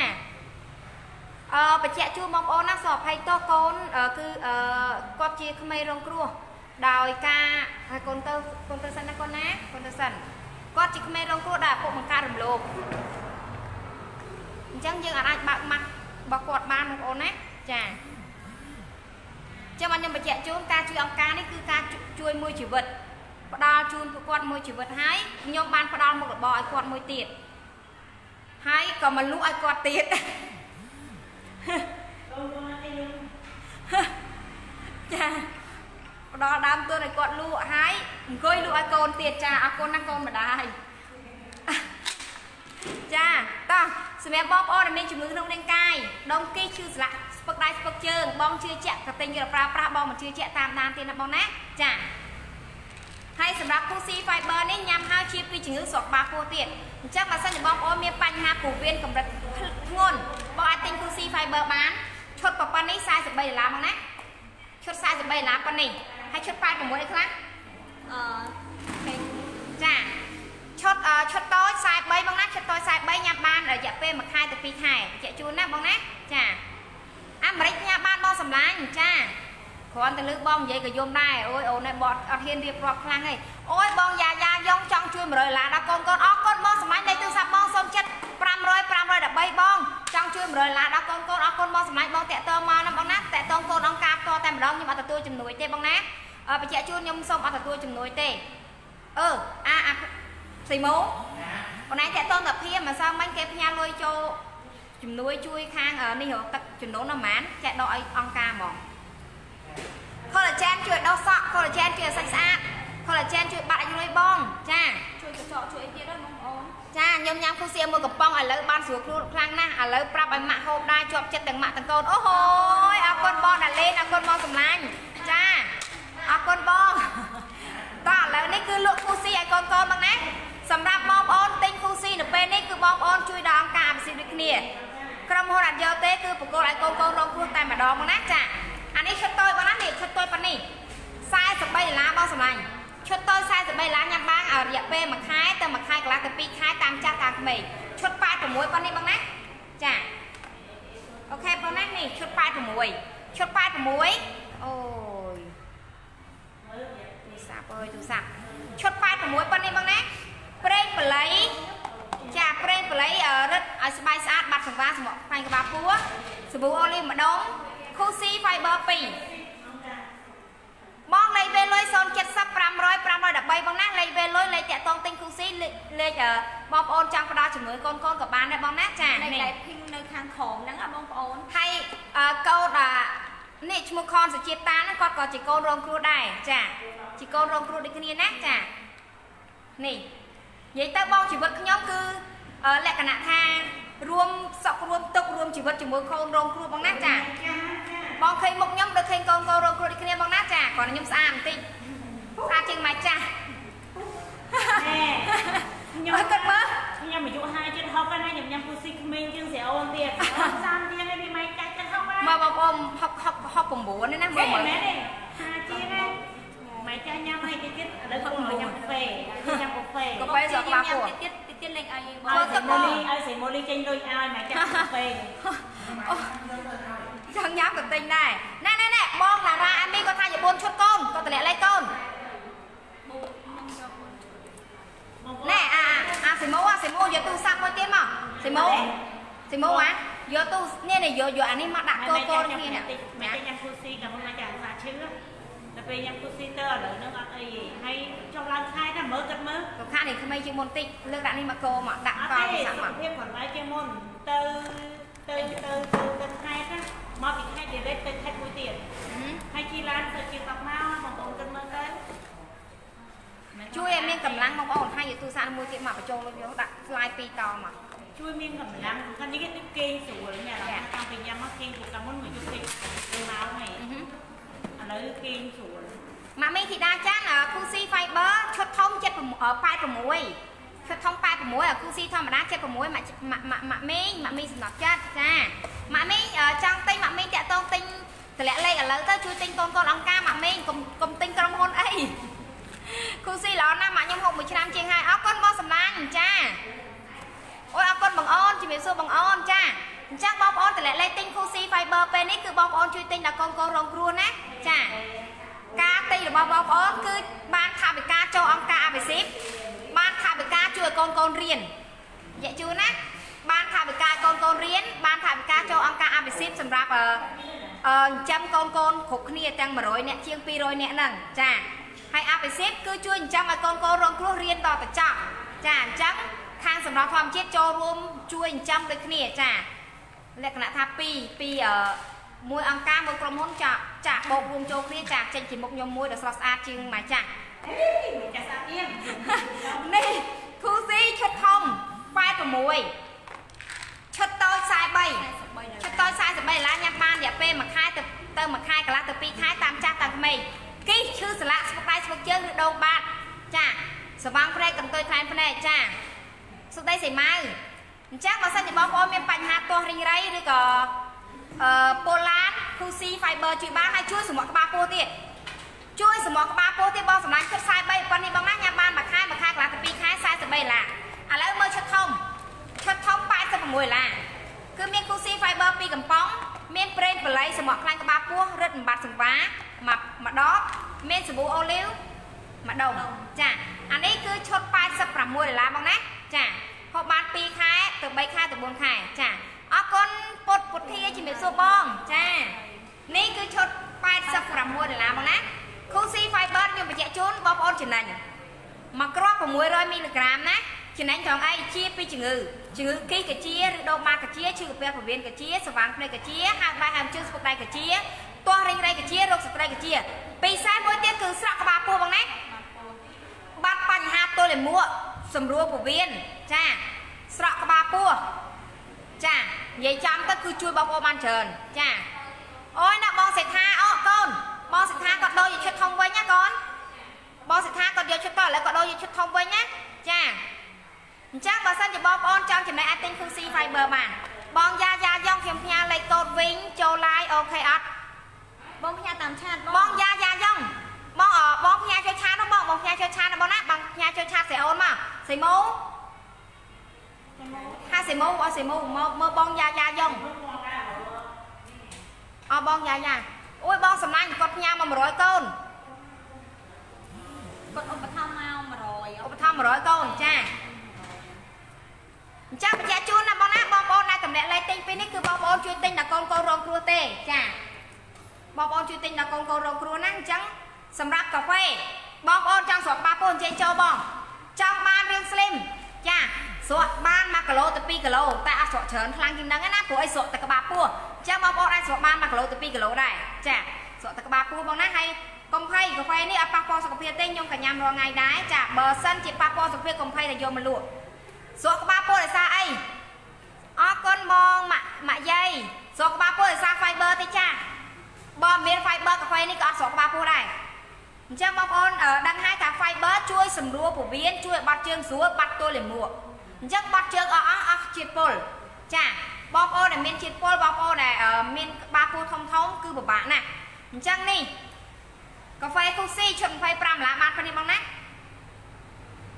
S2: អឺបញ្ជាក់ជូនបងប្អូនណាសូមអភ័យទោសកូនអឺគឺអឺគាត់ជាក្មេងរងគ្រោះដោយការហើយកូនទៅកូនទៅសិនណាកូនណាកូនទៅសិនគាត់ជាក្មេងរងគ្រោះដែលឪពុកបង្ការរំលោភអញ្ចឹងយើងអាចបើកម៉ាស់ របស់គាត់បានបងប្អូនណាចាចាំមកខ្ញុំបញ្ជាក់ជូនការជួយអង្គការនេះគឺការជួយមួយជីវិតផ្ដល់ជូនពួកគាត់មួយជីវិតហើយខ្ញុំបានផ្ដល់មុខរបរឲ្យគាត់មួយទៀតហើយក៏មកលក់ឲ្យគាត់ទៀត
S3: កូនកូនអត់ទេលុយ
S2: ចាផ្ដល់ដើមទុនឲ្យគាត់លក់ហើយអង្គុយលក់ឲ្យកូនទៀតចាអរគុណណាស់កូនម្ដាយ ចាតោះសម្រាប់បងប្អូនដែលមានជំងឺក្នុងរាងកាយដុំគីឈឺស្លាក់ស្ពឹកដៃស្ពឹកជើងបងជឿជាក់ក៏ទិញយកទៅប្រើប្រាស់បងមិនជឿជាក់តាមដានទៀតណាបងណាចាហើយសម្រាប់ Pussy Fiber នេះញ៉ាំហើយជាពីជំងឺស្រកបាពោះទៀតអញ្ចឹងបើសិនជាបងប្អូនមានបញ្ហាពោះវៀនកម្រិតធ្ងន់បងអាចទិញ Pussy Fiber បានឈុតប៉ុណ្ណេះ43ដុល្លារមកណាឈុត43ដុល្លារប៉ុណ្ណេះហើយឈុត86អីខ្លះ
S4: អឺហេង
S2: ចា ឈុតអឺឈុតតូច43បងណាឈុតតូច43ញ៉ាំបានរយៈពេល1ខែទៅ2ខែបញ្ជាក់ជូនណាបងណាចាអាមេរិកញ៉ាំបានបងសម្លាញ់ចាគ្រាន់តែលើកបងនិយាយក៏យំដែរអូយអូនឯងបត់អត់ហ៊ានរៀបរាប់ខ្លាំងហីអូយបងយ៉ាយ៉ាយ៉ងចង់ជួយ100ដុល្លារដល់កូនកូនអរគុណបងសម្លាញ់លេខទូរស័ព្ទបងសូមចិត្ត500 513បងចង់ជួយ100ដុល្លារដល់កូនកូនអរគុណបងសម្លាញ់បងតាក់ទងមកណាបងណាតាក់ទងកូនអង្គការផ្ទាល់តែម្ដងខ្ញុំអត់ទទួលជំនួយទេបងណាអឺបញ្ជាក់ជូនខ្ញុំសូមអត់ទទួលជំនួយទេអឺអាអា សីម៉ូបងឯងតាក់ទងតាភៀមម្សិលមិញគេផ្ញើលុយចូលជំនួយជួយខាងអឺនេះហ៎ទឹកចំនួនប្រហែលចែកដកឲ្យអង្គការហ្មង collagen ជួយដុសសក់ collagen ជួយឲ្យសាច់ស្អាត collagen ជួយបាត់អាយុយបងចា
S4: ជួយកញ្ចក់ជួយអីទៀតហើយបងប្អូន
S2: ចាខ្ញុំញ៉ាំគូសៀមួយកំប៉ុងឥឡូវបានស្រួលខ្លួនខ្លាំងណាស់ឥឡូវប្រាប់ឲ្យម៉ាក់ហូបដែរជាប់ចិត្តទាំងម៉ាក់ទាំងកូនអូហូយអរគុណបងដាលេងអរគុណបងសំឡាញ់ចាអរគុណបងតោះឥឡូវនេះគឺលក់គូស៊ីឲ្យកូនកូនបងណា សម្រាប់បងប្អូនទិញគូស៊ីនៅពេលនេះគឺបងប្អូនជួយដល់អង្គការអភិសិទ្ធដូចគ្នាក្រុមហ៊ុនអត់យកទេគឺបកគោលឲ្យកូនកូនរងគ្រោះតែម្ដងបងណាចាអានេះឈុតតូចបងណានេះឈុតតូចប៉ុណ្នេះ43ដុល្លារបងសម្លាញ់ឈុតតូច43ដុល្លារញ៉ាំបានរយៈពេល1ខែទៅ1ខែកន្លះទៅ2ខែតាមចាស់តាមក្មេងឈុត86ប៉ុណ្នេះបងណាចាអូខេបងណានេះឈុត86ឈុត86អូយទូរស័ព្ទអើយទូរស័ព្ទឈុត86ប៉ុណ្នេះបងណា ប្រេងបល័យចាប្រេងបល័យអឺរឹតឲ្យស្បែកស្អាតបាត់សង្វាសម្បកផ្នែកក្បាលពោះសាប៊ូអូលីវម្ដង Cozy Fiber 2បងលេខវេលុយ070 500 513បងណាលេខវេលុយលេខតាក់តងទិញគូស៊ីលេខលេខអឺបងប្អូនចង់ផ្ដល់ជំនួយកូនកូនក៏បានដែរបងណាចា
S4: នៅ
S2: នេះ
S4: ដែលភីងនៅខាងក្រោមហ្នឹងអាបងប្អូន
S2: ហើយអឺកូនអានេះឈ្មោះខនសុជាតិតាហ្នឹងគាត់ក៏ជាកូនរងគ្រោះដែរចាជាកូនរងគ្រោះដូចគ្នាណាចានេះ និយាយទៅបងជីវិតខ្ញុំគឺអឺលក្ខណៈថារួមសក់រួមទុករួមជីវិតជាមួយកូនរងគ្រោះបងណាចាបងឃើញមុខខ្ញុំដូចឃើញកូនកូនរងគ្រោះដូចគ្នាបងណាចាគ្រាន់តែខ្ញុំស្អាតបន្តិចស្អាតជាងម៉ែចាស់
S3: ណែខ្ញុំ
S2: អត់គាត់មើល
S3: ខ្ញុំអាយុ50ជិត60ហើយណាខ្ញុំញ៉ាំពូស៊ីក្មេងជាងស្រីអូនទៀតអូន30ជាងហើយពីម៉ែចាច់ចិត្ត60ហើយ
S2: មើលបងប្អូន60 69នេះណាមើ
S3: មែ
S2: ល
S3: ន
S2: មើល
S3: មែនទេ50ជាងហើយ ម៉ែចាច់ញ៉ាំហើយតិចទៀតឥឡូវខ្ញុំមកញ៉ាំកាហ្វេញ៉ាំកាហ្វេ
S2: កាហ្វេស្រកក្បាលពោះ
S4: ទៀតទៀតទៀតលេងអីបង
S3: ឲ្យសេម៉ូលីឲ្យសេម៉ូលីចេញលុយឲ្យម៉ែចាច់កាហ្វេ
S2: ចង់ញ៉ាំក៏ទិញដែរណែណែណែបងតារាអាមីគាត់ថាជា4ឈុតកូនគាត់តម្លាក់លេខកូនណែអាអាស៊ីម៉ូអាស៊ីម៉ូយកទូរស័ព្ទមួយទៀតមកស៊ីម៉ូស៊ីម៉ូអាយកទូនេះនេះយកយកអានេះមកដាក់កូនកូនគ្នានេះ
S3: ម៉ែចាច់ញ៉ាំពូស៊ីកាលមុនម៉ែចាច់អាសាឈឺ ដល់ពេលញ៉ាំពូស៊ីទៅឥឡូវហ្នឹងអត់អីទេហើយចុះឡើងខែតែមើលគិតមើល
S2: កខានេះក្មេងជាងមុនតិចលើកដាក់នេះមកកោមកដាក់
S3: អត់
S2: កោ
S3: ទេ
S2: ទូរស័
S3: សុ
S2: ព្ទ
S3: ខ
S2: មក
S3: ភាពគាត់ឡើងជាងមុនទៅទៅទៅទៅទៅខេត្តណាមកពីខេត្ត direct ទៅខេត្តមួយទៀតហើយជីឡានទៅជា10ម៉ោងបងប្អូនគិតមើលទៅ
S2: ជួយឲ្យមានកម្លាំងបងប្អូនហើយយកទូរស័ព្ទមួយទៀតមកបញ្ចូលលុយយកដាក់ slide ពីរតមក
S3: ជួយមានកម្លាំងខាងនេះគេទៅគេងស្រួលញ៉ាំតាំងពីញ៉ាំមកគេងពួកកាលមុនមកយកគេងទៅមកហ្នឹង ឥឡូវគេងស្រួល
S2: ម៉ាមីធីតាចាន់គូស៊ី fiber ឈុតធំ76 86ឈុតធំ86អាគូស៊ីធម្មតា76ម៉ាក់ម៉ាក់ម៉ាក់ម៉ាក់មីងម៉ាក់មីងសំណប់ចិត្តចាម៉ាក់មីងចង់ទិញម៉ាក់មីងតាក់តងទិញតម្លាក់លេខឥឡូវទៅជួយទិញកូនកូនអង្គការម៉ាក់មីងកុំកុំទិញក្រុមហ៊ុនអីគូស៊ីល្អណាស់ម៉ាក់ខ្ញុំហូបមួយឆ្នាំជាងហើយអរគុណបងសំឡាញ់ចាអូយអរគុណបងអូនជំរាបសួរបងអូនចា អញ្ចឹងបងប្អូនតម្លាក់លេខទិញគូស៊ី fiber ពេលនេះគឺបងប្អូនជួយទិញដល់កូនកូនរងគ្រោះណាចាការទិញរបស់បងប្អូនគឺបានថាវិការចូលអង្គការអភិសិទ្ធបានថាវិការជួយឲ្យកូនកូនរៀននិយាយជូនណាបានថាវិការកូនកូនរៀនបានថាវិការចូលអង្គការអភិសិទ្ធសម្រាប់អឺអឺចិញ្ចឹមកូនកូនគ្រប់គ្នាទាំង100នាក់ជាង200នាក់ហ្នឹងចាហើយអភិសិទ្ធគឺជួយចិញ្ចឹមឲ្យកូនកូនរងគ្រោះរៀនតទៅចប់ចាអញ្ចឹងខាងសម្រាប់ធម្មជាតិចូលរួមជួយចិញ្ចឹមដូចគ្នាចា លក្ខណៈថាពីពីអឺមួយអង្គការមួយក្រុមហ៊ុនចាក់ចាក់បោករួមចូលគ្នាចាក់ចេញជាមុខខ្ញុំមួយដ៏ស្រស់ស្អាតជាងមួយចាក់
S3: មិនចាស់ស្អាតទៀត
S2: នេះគូស៊ីឈុតធំ86ឈុតតូច43ឈុតតូច43ដុល្លារញ៉ាំបានរយៈពេល1ខែទៅទៅ1ខែកន្លះទៅ2ខែតាមចាស់តាមក្មេងគីឈឺសន្លាក់ស្ពុកដៃស្ពុកជើងឬដងបាតចាសវាងព្រែកកន្ទុយថែមភ្នែកចាសុខដីសីម៉ៅ អញ្ចឹងបើសិនជាបងប្អូនមានបញ្ហាទាស់រីងរៃឬក៏អឺប៉ូឡានគូស៊ី fiber ជួយបានហើយជួយសម្រក់ក្បាលពោះទៀតជួយសម្រក់ក្បាលពោះទៀតបងសម្លាញ់ឈុត43ប៉ុណ្នេះបងណាញ៉ាំបានមួយខែមួយខែកន្លះទៅ2ខែ43ដុល្លារឥឡូវមើលឈុតធំឈុតធំ86ដុល្លារគឺមានគូស៊ី fiber ពីកំប៉ុងមានប្រេងបល័យសម្រាប់ខ្លាញ់ក្បាលពោះរឹតបំបត្តិសង្វាមួយមួយដបមានសាប៊ូអូលីវមួយដុំចាអានេះគឺឈុត86ដុល្លារបងណាចា ហូបបាន2ខែទៅ3ខែទៅ4ខែចាអរគុណពុតពុទ្ធាជំរាបសួរបងចានេះគឺឈុត86ដុល្លារបងណាគូស៊ី fiber ខ្ញុំបញ្ជាក់ជូនបងប្អូនចំណេញមួយគ្រាប់600មីលីក្រាមណាចំណេញត្រង់អីជាពីជំងឺជំងឺគីកាជាឬដូម៉ាកាជាឈឺកាពះពវៀនកាជាសវាងភ្នែកកាជាហើមដៃហើមជើងស្ពុកដៃកាជាទាស់រិញរៃកាជារោគស្ត្រីកាជាពីខ្សែមួយទៀតគឺស្រក់ក្បាលពោះបងណាបាត់បញ្ហាទល់លាមក សម្រួលពវៀនចាស្រក់ក្បាលពោះចានិយាយចំទៅគឺជួយបងប្អូនបានច្រើនចាអូយណាបងសេដ្ឋាអូកូនបងសេដ្ឋាគាត់ដូរយកឈុតធំវិញណាកូនបងសិដ្ឋាគាត់យកឈុតតឥឡូវគាត់ដូរយកឈុតធំវិញណាចាអញ្ចឹងបើសិនជាបងប្អូនចង់ចំណេះអាចទិញ QC Fiber បានបងយ៉ាយ៉ាយ៉ងខ្ញុំផ្ញើលេខកូដវិញចូល live អូខេអត់
S4: បងផ្ញើតាមឆាត
S2: បងយ៉ាយ៉ាយ៉ងបងអបងផ្ញើចូលឆាតណាបងបងផ្ញើចូលឆាតណាបងណាបងផ្ញើចូលឆាតស្រីអូនមក ស្រីម៉ូហាស្រីម៉ូអត់ស្រីម៉ូមកមើលបងយ៉ាយ៉ាយ៉ងអោបងយ៉ាយ៉ាអូយបងសំឡាញ់គាត់ផ្ញើមក100កូន
S4: គាត់ឧបត្ថម្ភមក100
S2: ឧបត្ថម្ភ100កូនចាអញ្ចឹងបញ្ជាក់ជូនណាបងណាបងប្អូនដែលតម្លាក់លេខទិញពីនេះគឺបងប្អូនជួយទិញដល់កូនកូនរងគ្រោះទេចាបងប្អូនជួយទិញដល់កូនកូនរងគ្រោះណាអញ្ចឹងសម្រាប់កាហ្វេបងប្អូនចង់ស្រកបាពោអញ្ចឹងចូលបង ចង់បានរឿងស្លីមចាស្រកបាន1គីឡូទៅ2គីឡូតែអត់ស្រកច្រើនខ្លាំងជាងហ្នឹងណាព្រោះអីស្រកតែក្បាលពោះអញ្ចឹងបងប្អូនអាចស្រកបាន1គីឡូទៅ2គីឡូដែរចាស្រកតែក្បាលពោះបងណាហើយកុំភ័យកាហ្វេនេះអត់ប៉ះពាល់សុខភាពទេខ្ញុំក៏ញ៉ាំរាល់ថ្ងៃដែរចាបើសិនជាប៉ះពាល់សុខភាពកុំភ័យតែយកមកលក់ស្រកក្បាលពោះដោយសារអីអរគុណបងម៉ាក់ម៉ាក់យាយស្រកក្បាលពោះដោយសារ fiber ទេចាបើមាន fiber កាហ្វេនេះក៏អត់ស្រកក្បាលពោះដែរ អញ្ចឹងបងប្អូនអឺដឹងហើយថា fiber ជួយសម្រួលពោះវៀនជួយបាត់ជើងស្រួលបាត់ទល់លាមកអញ្ចឹងបាត់ជើងអស់អស់អស់ជាតិពុលចាបងប្អូនដែលមានជាតិពុលបងប្អូនដែលអឺមានក្បាលពោះធំធំគឺពិបាកណាស់អញ្ចឹងនេះកាហ្វេគូស៊ីឈុត25ដុល្លារបានប៉ុណ្នេះបងណា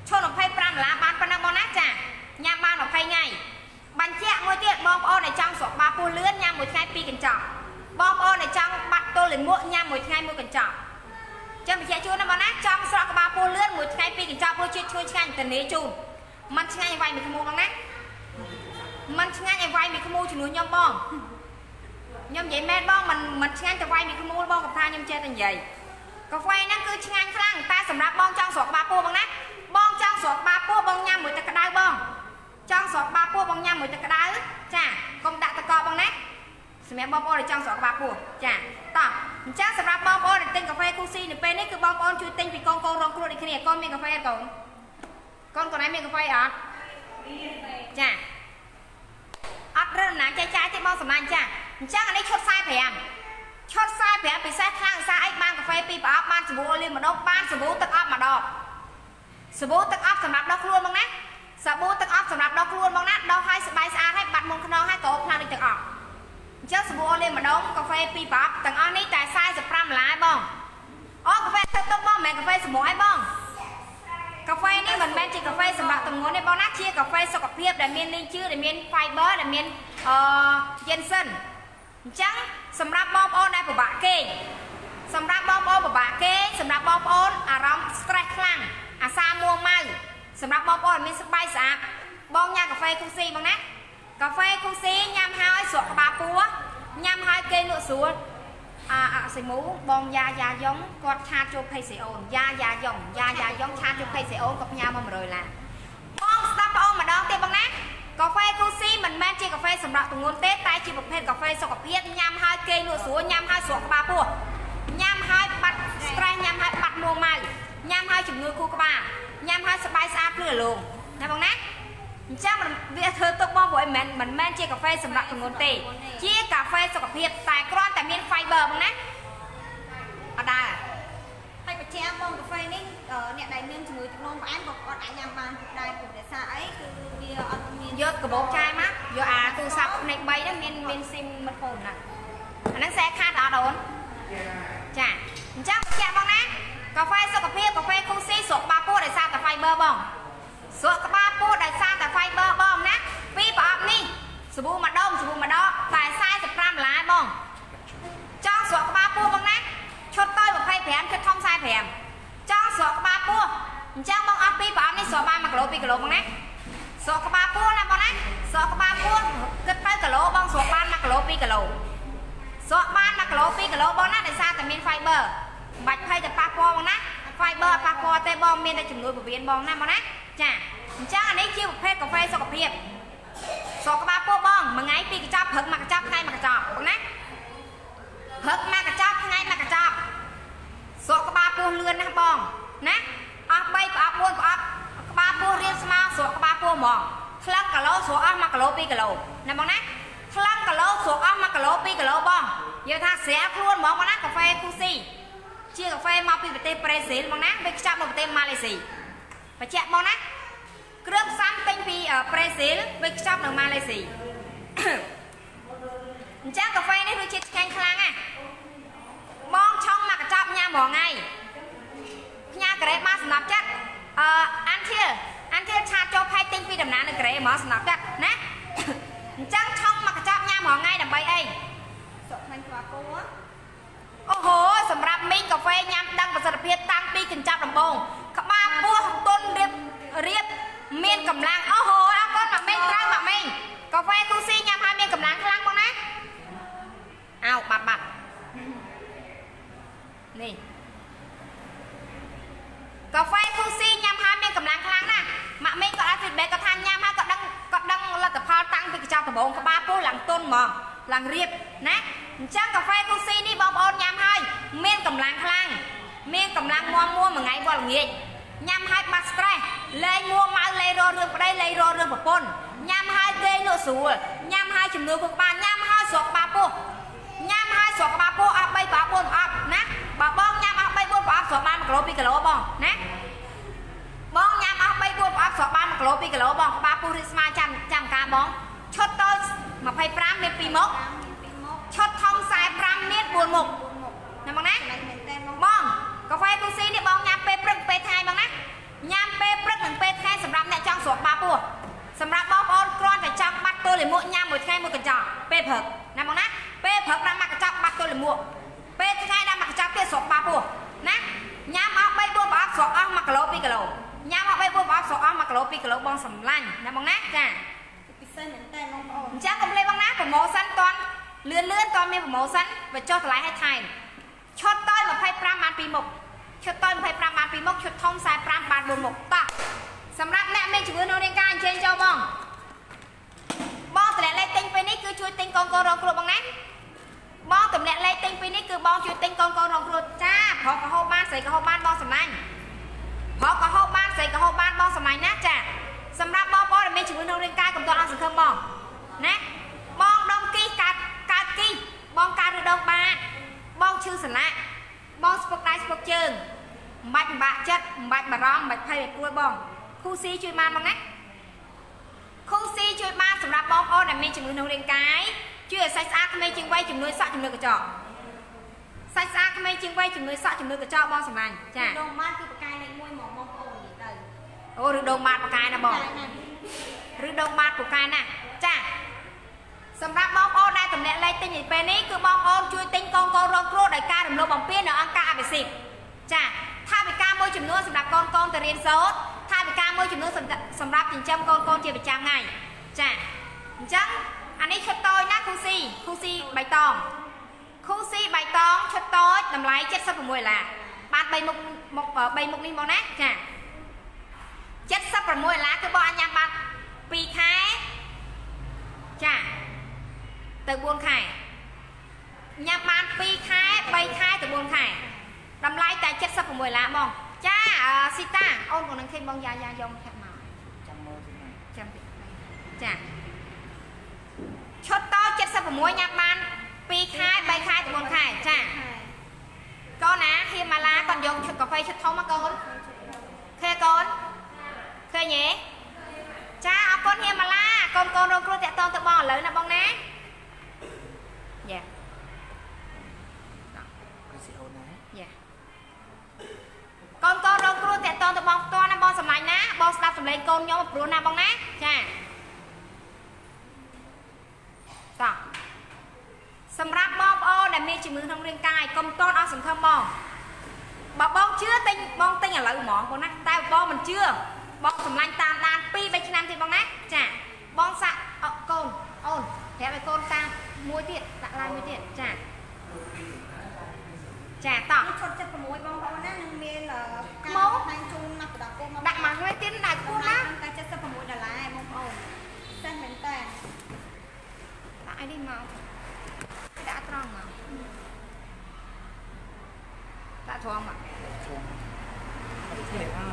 S2: ឈុត25ដុល្លារបានប៉ុណ្ណឹងបងណាចាញ៉ាំបាន20ថ្ងៃបញ្ជាក់មួយទៀតបងប្អូនដែលចង់ស្រកបាពោះលឿនញ៉ាំមួយថ្ងៃពីរកញ្ចក់បងប្អូនដែលចង់បាត់ទល់លាមកញ៉ាំមួយថ្ងៃមួយកញ្ចក់ ចឹងបញ្ជាក់ជូនណាបងណាចង់ស្រក់ក្បាលពោះលឿនមួយថ្ងៃពីរកញ្ចប់ព្រោះជាតិឈ្ងុយឆ្ងាញ់តនេជូនມັນឆ្ងាញ់ឲ្យវាយមួយក្មូរបងណាມັນឆ្ងាញ់ឲ្យវាយមួយក្មូរជំនួសខ្ញុំបងខ្ញុំនិយាយមែនបងມັນມັນឆ្ងាញ់តែវាយមួយក្មូរបងកថាខ្ញុំចេះតែនិយាយកាហ្វេហ្នឹងគឺឆ្ងាញ់ខ្លាំងតែសម្រាប់បងចង់ស្រក់ក្បាលពោះបងណាបងចង់ស្រក់ក្បាលពោះបងញ៉ាំមួយទឹកក្តៅបងចង់ស្រក់ក្បាលពោះបងញ៉ាំមួយទឹកក្តៅចាកុំដាក់តកបងណា សម្រាប់បងប្អូនដែលចង់ស្រកក្បាលពោះចាតោះអញ្ចឹងសម្រាប់បងប្អូនដែលទិញកាហ្វេគូស៊ីនៅពេលនេះគឺបងប្អូនជួយទិញពីកូនកូនរងគ្រោះដូចគ្នាកូនមានកាហ្វេអត់កូនកូនកូនឯងមានកាហ្វេអត់ចាអត់រើដំណាងចែកចាយទេបងសម្លាញ់ចាអញ្ចឹងអានេះឈុត45ឈុត45ពិសេសខ្លាំងសារអីបានកាហ្វេពីរប្រអប់បានសាប៊ូអូលីវម្ដងបានសាប៊ូទឹកអប់ម្ដងសាប៊ូទឹកអប់សម្រាប់ដុសខ្លួនមកណាសាប៊ូទឹកអប់សម្រាប់ដុសខ្លួនមកណាដុសឲ្យស្បែកស្អាតឲ្យបាត់មុនខ្នងឲ្យក៏ផ្លាស់ដូចទឹកអប់អញ្ចឹងសាប៊ូអូលីវម្ដងកាហ្វេពីរប្រអប់ទាំងអស់នេះតែ45ដុល្លារបងអូកាហ្វេទឹកទុកបងមិនមែនកាហ្វេសម្រស់ឯងបងកាហ្វេនេះមិនមែនជាកាហ្វេសម្រាប់ទម្ងន់ទេបងណាជាកាហ្វេសុខភាពដែលមានលីងជឿដែលមាន fiber ដែលមានអឺ ginseng អញ្ចឹងសម្រាប់បងប្អូនដែលពិបាកគេងសម្រាប់បងប្អូនពិបាកគេងសម្រាប់បងប្អូនអារម្មណ៍ stress ខ្លាំងអាសាមួម៉ៅសម្រាប់បងប្អូនដែលមានស្បែកស្អាតបងញ៉ាំកាហ្វេគូស៊ីបងណា កាហ្វេគូស៊ីញ៉ាំហើយស្រក់ក្បាលពោះញ៉ាំហើយគេងលក់ស្រួលអាអសិមូបងយ៉ាយ៉ាយ៉ងគាត់ឆាតចូល page អូនយ៉ាយ៉ាយ៉ងយ៉ាយ៉ាយ៉ងឆាតចូល page អូនគាត់ផ្ញើមក100ឡានបងស្ដាប់បងអូនម្ដងទៀតបងណាកាហ្វេគូស៊ីមិនមែនជាកាហ្វេសម្រាប់ទម្ងន់ទេតែជាប្រភេទកាហ្វេសុខភាពញ៉ាំហើយគេងលក់ស្រួលញ៉ាំហើយស្រក់ក្បាលពោះញ៉ាំហើយបាត់ stress ញ៉ាំហើយបាត់មួម៉ៅញ៉ាំហើយ ហើយជំនួយខួរក្បាលញ៉ាំហើយសบายស្អាតភ្លឺរលោងណាបងណា អញ្ចឹងមិនវាធ្វើទុកបងព្រោះមិនមែនមិនមែនជាកាហ្វេសម្រាប់ធ្ងន់ទេ ជាកាហ្វេសុខភាពតែគ្រាន់តែមាន fiber បងណាអត់ដែរ
S4: ហើយបញ្ជាក់បងកាហ្វេនេះអឺអ្នកដែលមានជំងឺទឹកនោមផ្អែមក៏គាត់អាចញ៉ាំបានដែរព្រោះដោយសារអីគឺវាអត់មាន
S2: យកកាបូបចាយមកយកអាទូរស័ព្ទផ្នែក3ហ្នឹងមានមានស៊ីមមិត្តភូមិណាអាហ្នឹងខ្សែខាតអត់អូនចាអញ្ចឹងបញ្ជាក់បងណាកាហ្វេសុខភាពកាហ្វេគូស៊ីស្រកក្បាលពោះដោយសារតែ fiber បង ស្រកក្បាលពោះដោយសារតែ fiber បងណាពីប្រអប់នេះសាប៊ូមួយដុំសាប៊ូមួយដបតែ45ដុល្លារបងចង់ស្រកក្បាលពោះបងណាឈុតតូច25ឈុតធំ45ចង់ស្រកក្បាលពោះអញ្ចឹងបងអស់ពីប្រអប់នេះស្រកបាន1គីឡូ2គីឡូបងណាស្រកក្បាលពោះណាបងណាស្រកក្បាលពោះគិតទៅគីឡូបងស្រកបាន1គីឡូ2គីឡូស្រកបាន1គីឡូ2គីឡូបងណាដោយសារតែមាន fiber មិនបាច់ភ័យតែប៉ះពាល់បងណា fiber អត់ប៉ះពាល់ទេបងមានតែជំនួយពវៀនបងណាបងណាចាអញ្ចឹងអានេះជាប្រភេទកាហ្វេសុខភាពស្រកក្បាលពោះបងមួយថ្ងៃពីរកញ្ចប់ព្រឹកមួយកញ្ចប់ថ្ងៃមួយកញ្ចប់បងណាព្រឹកមួយកញ្ចប់ថ្ងៃមួយកញ្ចប់ស្រកក្បាលពោះលឿនណាស់បងណាអស់3ប្រអប់4ប្រអប់ក្បាលពោះរៀនស្មើស្រកក្បាលពោះហ្មងថ្លឹងគីឡូស្រកអស់1គីឡូ2គីឡូណាបងណាថ្លឹងគីឡូស្រកអស់1គីឡូ2គីឡូបងនិយាយថាស្រាលខ្លួនហ្មងបងណាកាហ្វេគូស៊ី ជាកាហ្វេមកពីប្រទេសប្រេស៊ីលបងណាវាខ្ចប់នៅប្រទេសម៉ាឡេស៊ីបញ្ជាក់បងណាគ្រឿងផ្សំទិញពីប្រេស៊ីលវាខ្ចប់នៅម៉ាឡេស៊ីអញ្ចឹងកាហ្វេនេះរសជាតិឆ្ងាញ់ខ្លាំងណាស់បងឆុងមកកញ្ចប់ញ៉ាំរាល់ថ្ងៃផ្ញើការ៉េបានសំណប់ចិត្តអឺអានធៀលអានធៀលឆាតចូលផែកទិញពីដំណាននៅការ៉េមកសំណប់ចិត្តណាអញ្ចឹងឆុងមកកញ្ចប់ញ៉ាំរាល់ថ្ងៃដើម្បីអី
S4: ស្រកខ្លាញ់ក្បាលពោះ
S2: អូហូ សម្រាប់មីងកាហ្វេញ៉ាំដឹងប្រសិទ្ធភាពតាំងពីកញ្ចប់ដំបូងក្បាលពោះទុនរៀបរៀបមានកម្លាំងអូហូអរគុណម៉ាក់មីងត្រូវម៉ាក់មីងកាហ្វេគូស៊ីញ៉ាំហើយមានកម្លាំងខ្លាំងបងណាអោបាត់បាត់នេះកាហ្វេគូស៊ីញ៉ាំហើយមានកម្លាំងខ្លាំងណាស់ម៉ាក់មីងក៏អាច feedback គាត់ថាញ៉ាំហើយក៏ដឹងក៏ដឹងលទ្ធផលតាំងពីកញ្ចប់ដំបូងក្បាលពោះឡើងទុនហ្មងឡើងរៀបណាអញ្ចឹងកាហ្វេគូស៊ីនេះបងប្អូនញ៉ាំហើយ មានកម្លាំងខ្លាំងមានកម្លាំងមាំមួមួយថ្ងៃវល់ល្ងាចញ៉ាំហើយបាត់ stress លេងមួម៉ៅលេងរករឿងប្តីលេងរករឿងប្រពន្ធញ៉ាំហើយគេងលក់ស្រួលញ៉ាំហើយជំនួយខួរក្បាលញ៉ាំហើយស្រកក្បាលពោះញ៉ាំហើយស្រកក្បាលពោះអស់3ប្រអប់4ប្រអប់ណាបើបងញ៉ាំអស់3 4ប្រអប់ស្រកបាន1គីឡូ2គីឡូបងណាបងញ៉ាំអស់3 4ប្រអប់ស្រកបាន1គីឡូ2គីឡូបងក្បាលពោះរីកស្មើចាំចាំការបងឈុតតូច25មាន2មុខ
S4: ពីមក
S2: ឈុតធំ45មាន4មុខ
S4: 4មុខ
S2: ណាបងណា
S4: ចំណេញមែនតើបង
S2: បងកាហ្វេគូស៊ីនេះបងញ៉ាំពេលព្រឹកពេលថ្ងៃបងណាញ៉ាំពេលព្រឹកនិងពេលថ្ងៃសម្រាប់អ្នកចង់ស្រកបាពោះសម្រាប់បងប្អូនគ្រាន់តែចង់បាត់ទល់លាមកញ៉ាំមួយថ្ងៃមួយកញ្ចក់ពេលព្រឹកណាបងណាពេលព្រឹកដាក់មកកញ្ចក់បាត់ទល់លាមកពេលថ្ងៃដាក់មកកញ្ចក់ទៀតស្រកបាពោះណាញ៉ាំអស់3 4ប្រអប់ស្រកអស់1គីឡូ2គីឡូញ៉ាំអស់3 4ប្រអប់ស្រកអស់1គីឡូ2គីឡូបងសម្លាញ់ណាបងណាចា
S4: ពិសេសមែនតើបងប្អូន
S2: អញ្ចឹងកុំភ្លេចបងណាប្រម៉ូសិនតន់លឿនលឿនតន់មានប្រម៉ូសិនបញ្ចុះតម្លៃឲ្យថែម ឈុតតូច25បាន2មុខឈុតតូច25បាន2មុខឈុតធំ45បាន4មុខតោះសម្រាប់អ្នកមានជំងឺក្នុងរាងកាយអញ្ជើញចូលបងបងតម្លាក់លេខទិញពេលនេះគឺជួយទិញកូនកូនរងគ្រោះបងណាបងតម្លាក់លេខទិញពេលនេះគឺបងជួយទិញកូនកូនរងគ្រោះចាប្រកកហូបបានស្រីកហូបបានបងសម្លាញ់ប្រកកហូបបានស្រីកហូបបានបងសម្លាញ់ណាចាសម្រាប់បងប្អូនដែលមានជំងឺក្នុងរាងកាយកុំទាន់អស់សង្ឃឹមបងណាបងដងគីកើតកើតគីបងកើតឬដងបាត បងឈឺសន្លាក់បងស្ពឹកដៃស្ពឹកជើងមិនបាច់ពិបាកចិត្តមិនបាច់បារម្ភមិនបាច់ភ័យឲ្យព្រួយបងគូស៊ីជួយបានបងណាគូស៊ីជួយបានសម្រាប់បងប្អូនដែលមានជំងឺក្នុងរាងកាយជួយឲ្យសាច់ស្អាតក្មេងជាងវ័យជំនួយសក់ជំនួយកញ្ចក់សាច់ស្អាតក្មេងជាងវ័យជំនួយសក់ជំនួយកញ្ចក់បងសម្លាញ់ចា
S4: ដងម៉ាតគឺបកាយលេខ1មកបងប្អូននិយាយទៅ
S2: អូឬដងបាតបកាយណាបង
S4: កាយណាស់
S2: ឬដងបាតពូកែណាចា សម្រាប់បងប្អូនដែលតំណាក់លេខទិញពីពេលនេះគឺបងប្អូនជួយទិញកូនកូនរងគ្រោះដោយការរំលោភបំពាននៅអង្គការអភិសិទ្ធចាថាវិការមួយចំនួនសម្រាប់កូនកូនទៅរៀនសូត្រថាវិការមួយចំនួនសម្រាប់សម្រាប់ចិញ្ចឹមកូនកូនជាប្រចាំថ្ងៃចាអញ្ចឹងអានេះឈុតតូចណាគូស៊ីគូស៊ីបៃតងគូស៊ីបៃតងឈុតតូចតម្លៃ76ដុល្លារបាន3មុខមុខ3មុខនេះមកណាចា76ដុល្លារគឺបងអាចញ៉ាំបាន2ខែចា ទៅ4ខែញ៉ាំបាន2ខែ3ខែទៅ4ខែតម្លៃតែ76ដុល្លារបងចាអឺស៊ីតាអូនក៏នឹងឃើញបងយ៉ាយ៉ាយកខាត់មក
S1: ចាំមើលទីណា
S2: ចាំតិចចាឈុតត76ញ៉ាំបាន2ខែ3ខែទៅ4ខែចាកូនណាហៀម៉ាឡាគាត់យកឈុតកាហ្វេឈុតធំមកកូនឃើញកូនឃើញទេចាអរគុណហៀម៉ាឡាកូនកូនរងគ្រោះតាក់តងទៅបងឥឡូវណាបងណា
S1: ស្ដា
S2: ប់សម្លេងកូនខ្ញុំព្រោះណាបងណាចាតោះសម្រាប់បងប្អូនដែលមានជំងឺក្នុងរាងកាយកុំតន់អស់សង្ឃឹមបងបើបងជឿទិញបងទិញឥឡូវហ្មងបងណាតែបងមិនជឿបងសម្លាញ់តាមដាន2 3ឆ្នាំទៀតបងណាចាបងសាក់អកូនអូនប្រាប់ឲ្យកូនតាមមួយទៀតដាក់ឡាយមួយទៀតចាចាតោះ
S4: នេះឈុត76បងប្អូនណានឹងមានអឺការ
S2: មក
S4: ផ្នែកជូនមកប្រ ដាប់ពោះមក
S2: ដាក់មកវិញទៀតដាក់គួរណា
S4: តែ76ដុល្លារបងប្អូនសិនមែនតើ
S2: ដាក់អីនេះមកដាក់ត្រង់មកដាក់ត្រង់មក
S1: ជុំអត់ទេអើ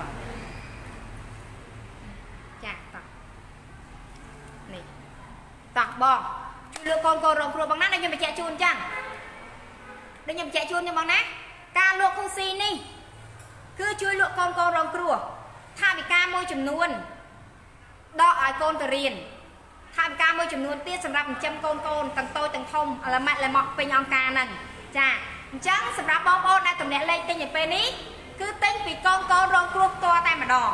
S2: ចាតោះនេះតោះបងជួយលើកកូនកូនរងគ្រោះបងណាដែលខ្ញុំបញ្ជាក់ជូនអញ្ចឹងដែលខ្ញុំបញ្ជាក់ជូនខ្ញុំបងណាការលក់គូស៊ីនេះគឺជួយលក់កូនកូនរងគ្រោះ ថាវិការមួយចំនួនដកឲ្យកូនទៅរៀនថាវិការមួយចំនួនទៀតសម្រាប់ចិញ្ចឹមកូនកូនទាំងតូចទាំងធំអលម៉ាត់លម៉ក់ពេញអង្គការហ្នឹងចាអញ្ចឹងសម្រាប់បងប្អូនដែលតំណាក់លេខទិញនៅពេលនេះគឺទិញពីកូនកូនរងគ្រោះផ្ទាល់តែម្ដង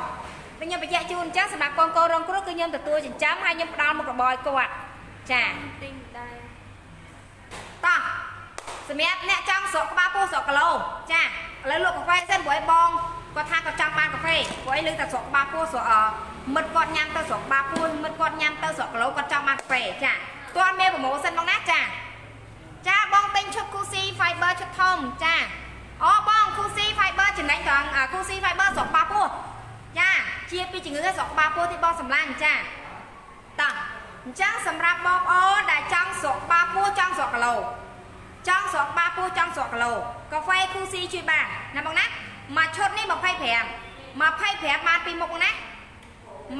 S2: ពេលខ្ញុំបញ្ជាក់ជូនអញ្ចឹងសម្រាប់កូនកូនរងគ្រោះគឺខ្ញុំទទួលចិញ្ចឹមហើយខ្ញុំផ្ដល់មុខរបរឲ្យគាត់ចា
S4: ទិញដែរ
S2: តោះសម្រាប់អ្នកចង់ស្រកក្បាលពោះស្រកគីឡូចាឥឡូវលក់កាហ្វេសិនព្រោះឲ្យបង គាត់ថាគាត់ចង់បានកាហ្វេព្រោះឲ្យលើតែស្រកក្បាលពោះស្រកអឺមិត្តគាត់ញ៉ាំទៅស្រកក្បាលពោះមិត្តគាត់ញ៉ាំទៅស្រកគីឡូគាត់ចង់បានកាហ្វេចាទាន់មានប្រម៉ូសិនបងណាចាចាបងទិញឈុតគូស៊ី fiber ឈុតធំចាអូបងគូស៊ី fiber ចំណេញត្រង់អាគូស៊ី fiber ស្រកក្បាលពោះចាជាពីជំងឺស្រកក្បាលពោះទីបងសម្លាញ់ចាតោះអញ្ចឹងសម្រាប់បងប្អូនដែលចង់ស្រកក្បាលពោះចង់ស្រកគីឡូចង់ស្រកក្បាលពោះចង់ស្រកគីឡូកាហ្វេគូស៊ីជួយបានណាបងណា មួយឈុតនេះ25 25បានពីមុខបងណា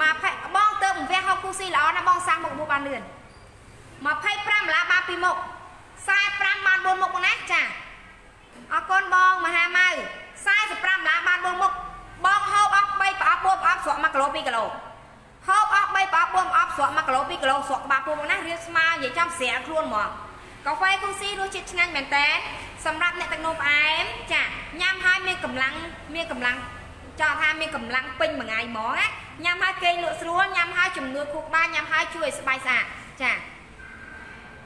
S2: 20បងទៅបង្វះហូបគូស៊ីល្អណាបងសាំមុខមុខបានលឿន25ដុល្លារបានពីមុខ45បាន4មុខបងណាចាអរគុណបងមហាម៉ៅ45ដុល្លារបាន4មុខបងហូបអស់3ប្រអប់4ប្រអប់ស្រក់1គីឡូ2គីឡូហូបអស់3ប្រអប់4ប្រអប់ស្រក់1គីឡូ2គីឡូស្រក់ក្បាលពោះមកណារៀបស្មើនិយាយចំស្រាលខ្លួនហ្មងកាហ្វេគូស៊ីរសជាតិឆ្ងាញ់មែនតើ សម្រាប់អ្នកទឹកនោមផ្អែមចាញ៉ាំហើយមានកម្លាំងមានកម្លាំងចង់ថាមានកម្លាំងពេញមួយថ្ងៃហ្មងណាញ៉ាំហើយគេងលក់ស្រួលញ៉ាំហើយជំនួយខួរក្បាលញ៉ាំហើយជួយឲ្យស្បែកស្អាតចា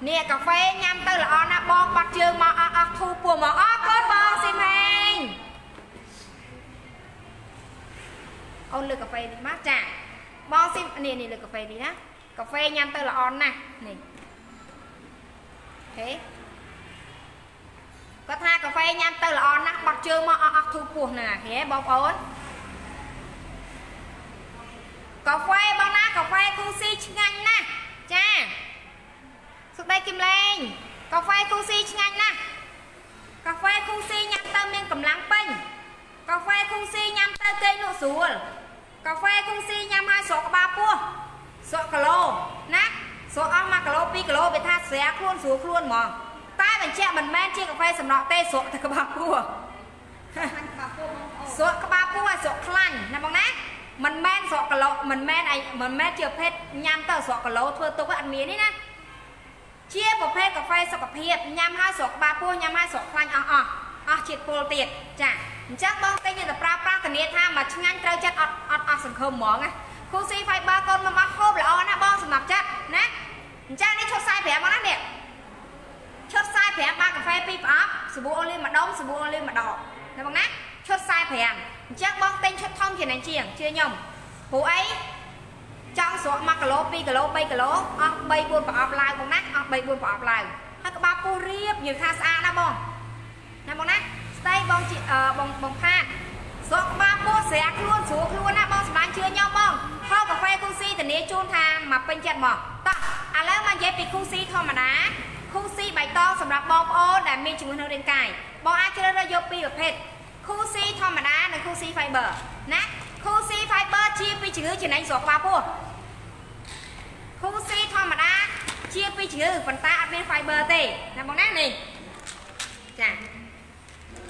S2: នេះកាហ្វេញ៉ាំទៅល្អណាស់បងបាត់ជើងមកអស់អស់ធូរពោះមកអរគុណបងស៊ីមហេងអូនលើកកាហ្វេនេះមកចាបងស៊ីនេះនេះលើកកាហ្វេនេះណាកាហ្វេញ៉ាំទៅល្អណាស់នេះហេ គាត់ថាកាហ្វេញ៉ាំទៅល្អណាស់បាត់ជើងមកអស់អស់ធូរពោះណាហេបងប្អូនកាហ្វេបងណាកាហ្វេគូស៊ីឆ្ងាញ់ណាស់ចាសុខដីគឹមលេងកាហ្វេគូស៊ីឆ្ងាញ់ណាស់កាហ្វេគូស៊ីញ៉ាំទៅមានកម្លាំងពេញកាហ្វេគូស៊ីញ៉ាំទៅគេងលក់ស្រួលកាហ្វេគូស៊ីញ៉ាំឲ្យស្រកក្បាលពោះស្រកគីឡូណាស្រកអស់1គីឡូ2គីឡូវាថាស្រាខ្លួនស្រួលខ្លួនហ្មង តែបញ្ជាក់មិនមែនជាកាហ្វេសម្រក់ទេស្រកតែក្បាលពោះ
S4: ខាងក្បាលពោះបងប្អូន
S2: ស្រកក្បាលពោះឲ្យស្រកខ្លាញ់ណាបងណាមិនមែនស្រកគីឡូមិនមែនអីមិនមែនជាប្រភេទញ៉ាំទៅស្រកគីឡូធ្វើទុកអត់មានទេណាជាប្រភេទកាហ្វេសុខភាពញ៉ាំឲ្យស្រកក្បាលពោះញ៉ាំឲ្យស្រកខ្លាញ់អស់អស់អស់ជាតិពុលទៀតចាអញ្ចឹងបងទិញទៅប្រើប្រាស់ធានាថាមកឆ្ងាញ់ត្រូវចិត្តអត់អត់អស់សង្ឃឹមហ្មងណាគូស៊ី fiber កូនមកមកហូបល្អណាស់បងសម្រាប់ចិត្តណាអញ្ចឹងនេះឈុត45មកណានេះ ឈុត45បាកាហ្វេ2ប្រអប់សាប៊ូអូលីវម្ដងសាប៊ូអូលីវម្ដងណាបងណាឈុត45អញ្ចឹងបងទិញឈុតធំជាងនេះជាងជឿខ្ញុំព្រោះអីចង់ស្រក1គីឡូ2គីឡូ3គីឡូអស់3 4ប្រអប់ឡើងបងណាអស់3 4ប្រអប់ឡើងហើយក្បាលពោះរៀបយើងថាស្អាតណាបងណាបងណាស្ដីបងជីអឺបងបងផាតស្រកក្បាលពោះស្រាខ្លួនស្រួលខ្លួនណាបងសម្លាញ់ជឿខ្ញុំបងហូបកាហ្វេគូស៊ីធានាជូនថាមកពេញចិត្តមកតោះឥឡូវមកនិយាយពីគូស៊ីធម្មតា គូស៊ីបៃតងសម្រាប់បងប្អូនដែលមានជំងឺក្នុងរាងកាយបងអាចជ្រើសរើសយកពីរប្រភេទគខូស៊ីធម្មតានិងខូស៊ី fiber ណាខូស៊ី fiber ជាពីជំងឺចំណេញស្រកក្បាលពោះខូស៊ីធម្មតាជាពីជំងឺប៉ុន្តែអត់មាន fiber ទេណាបងណានេះចា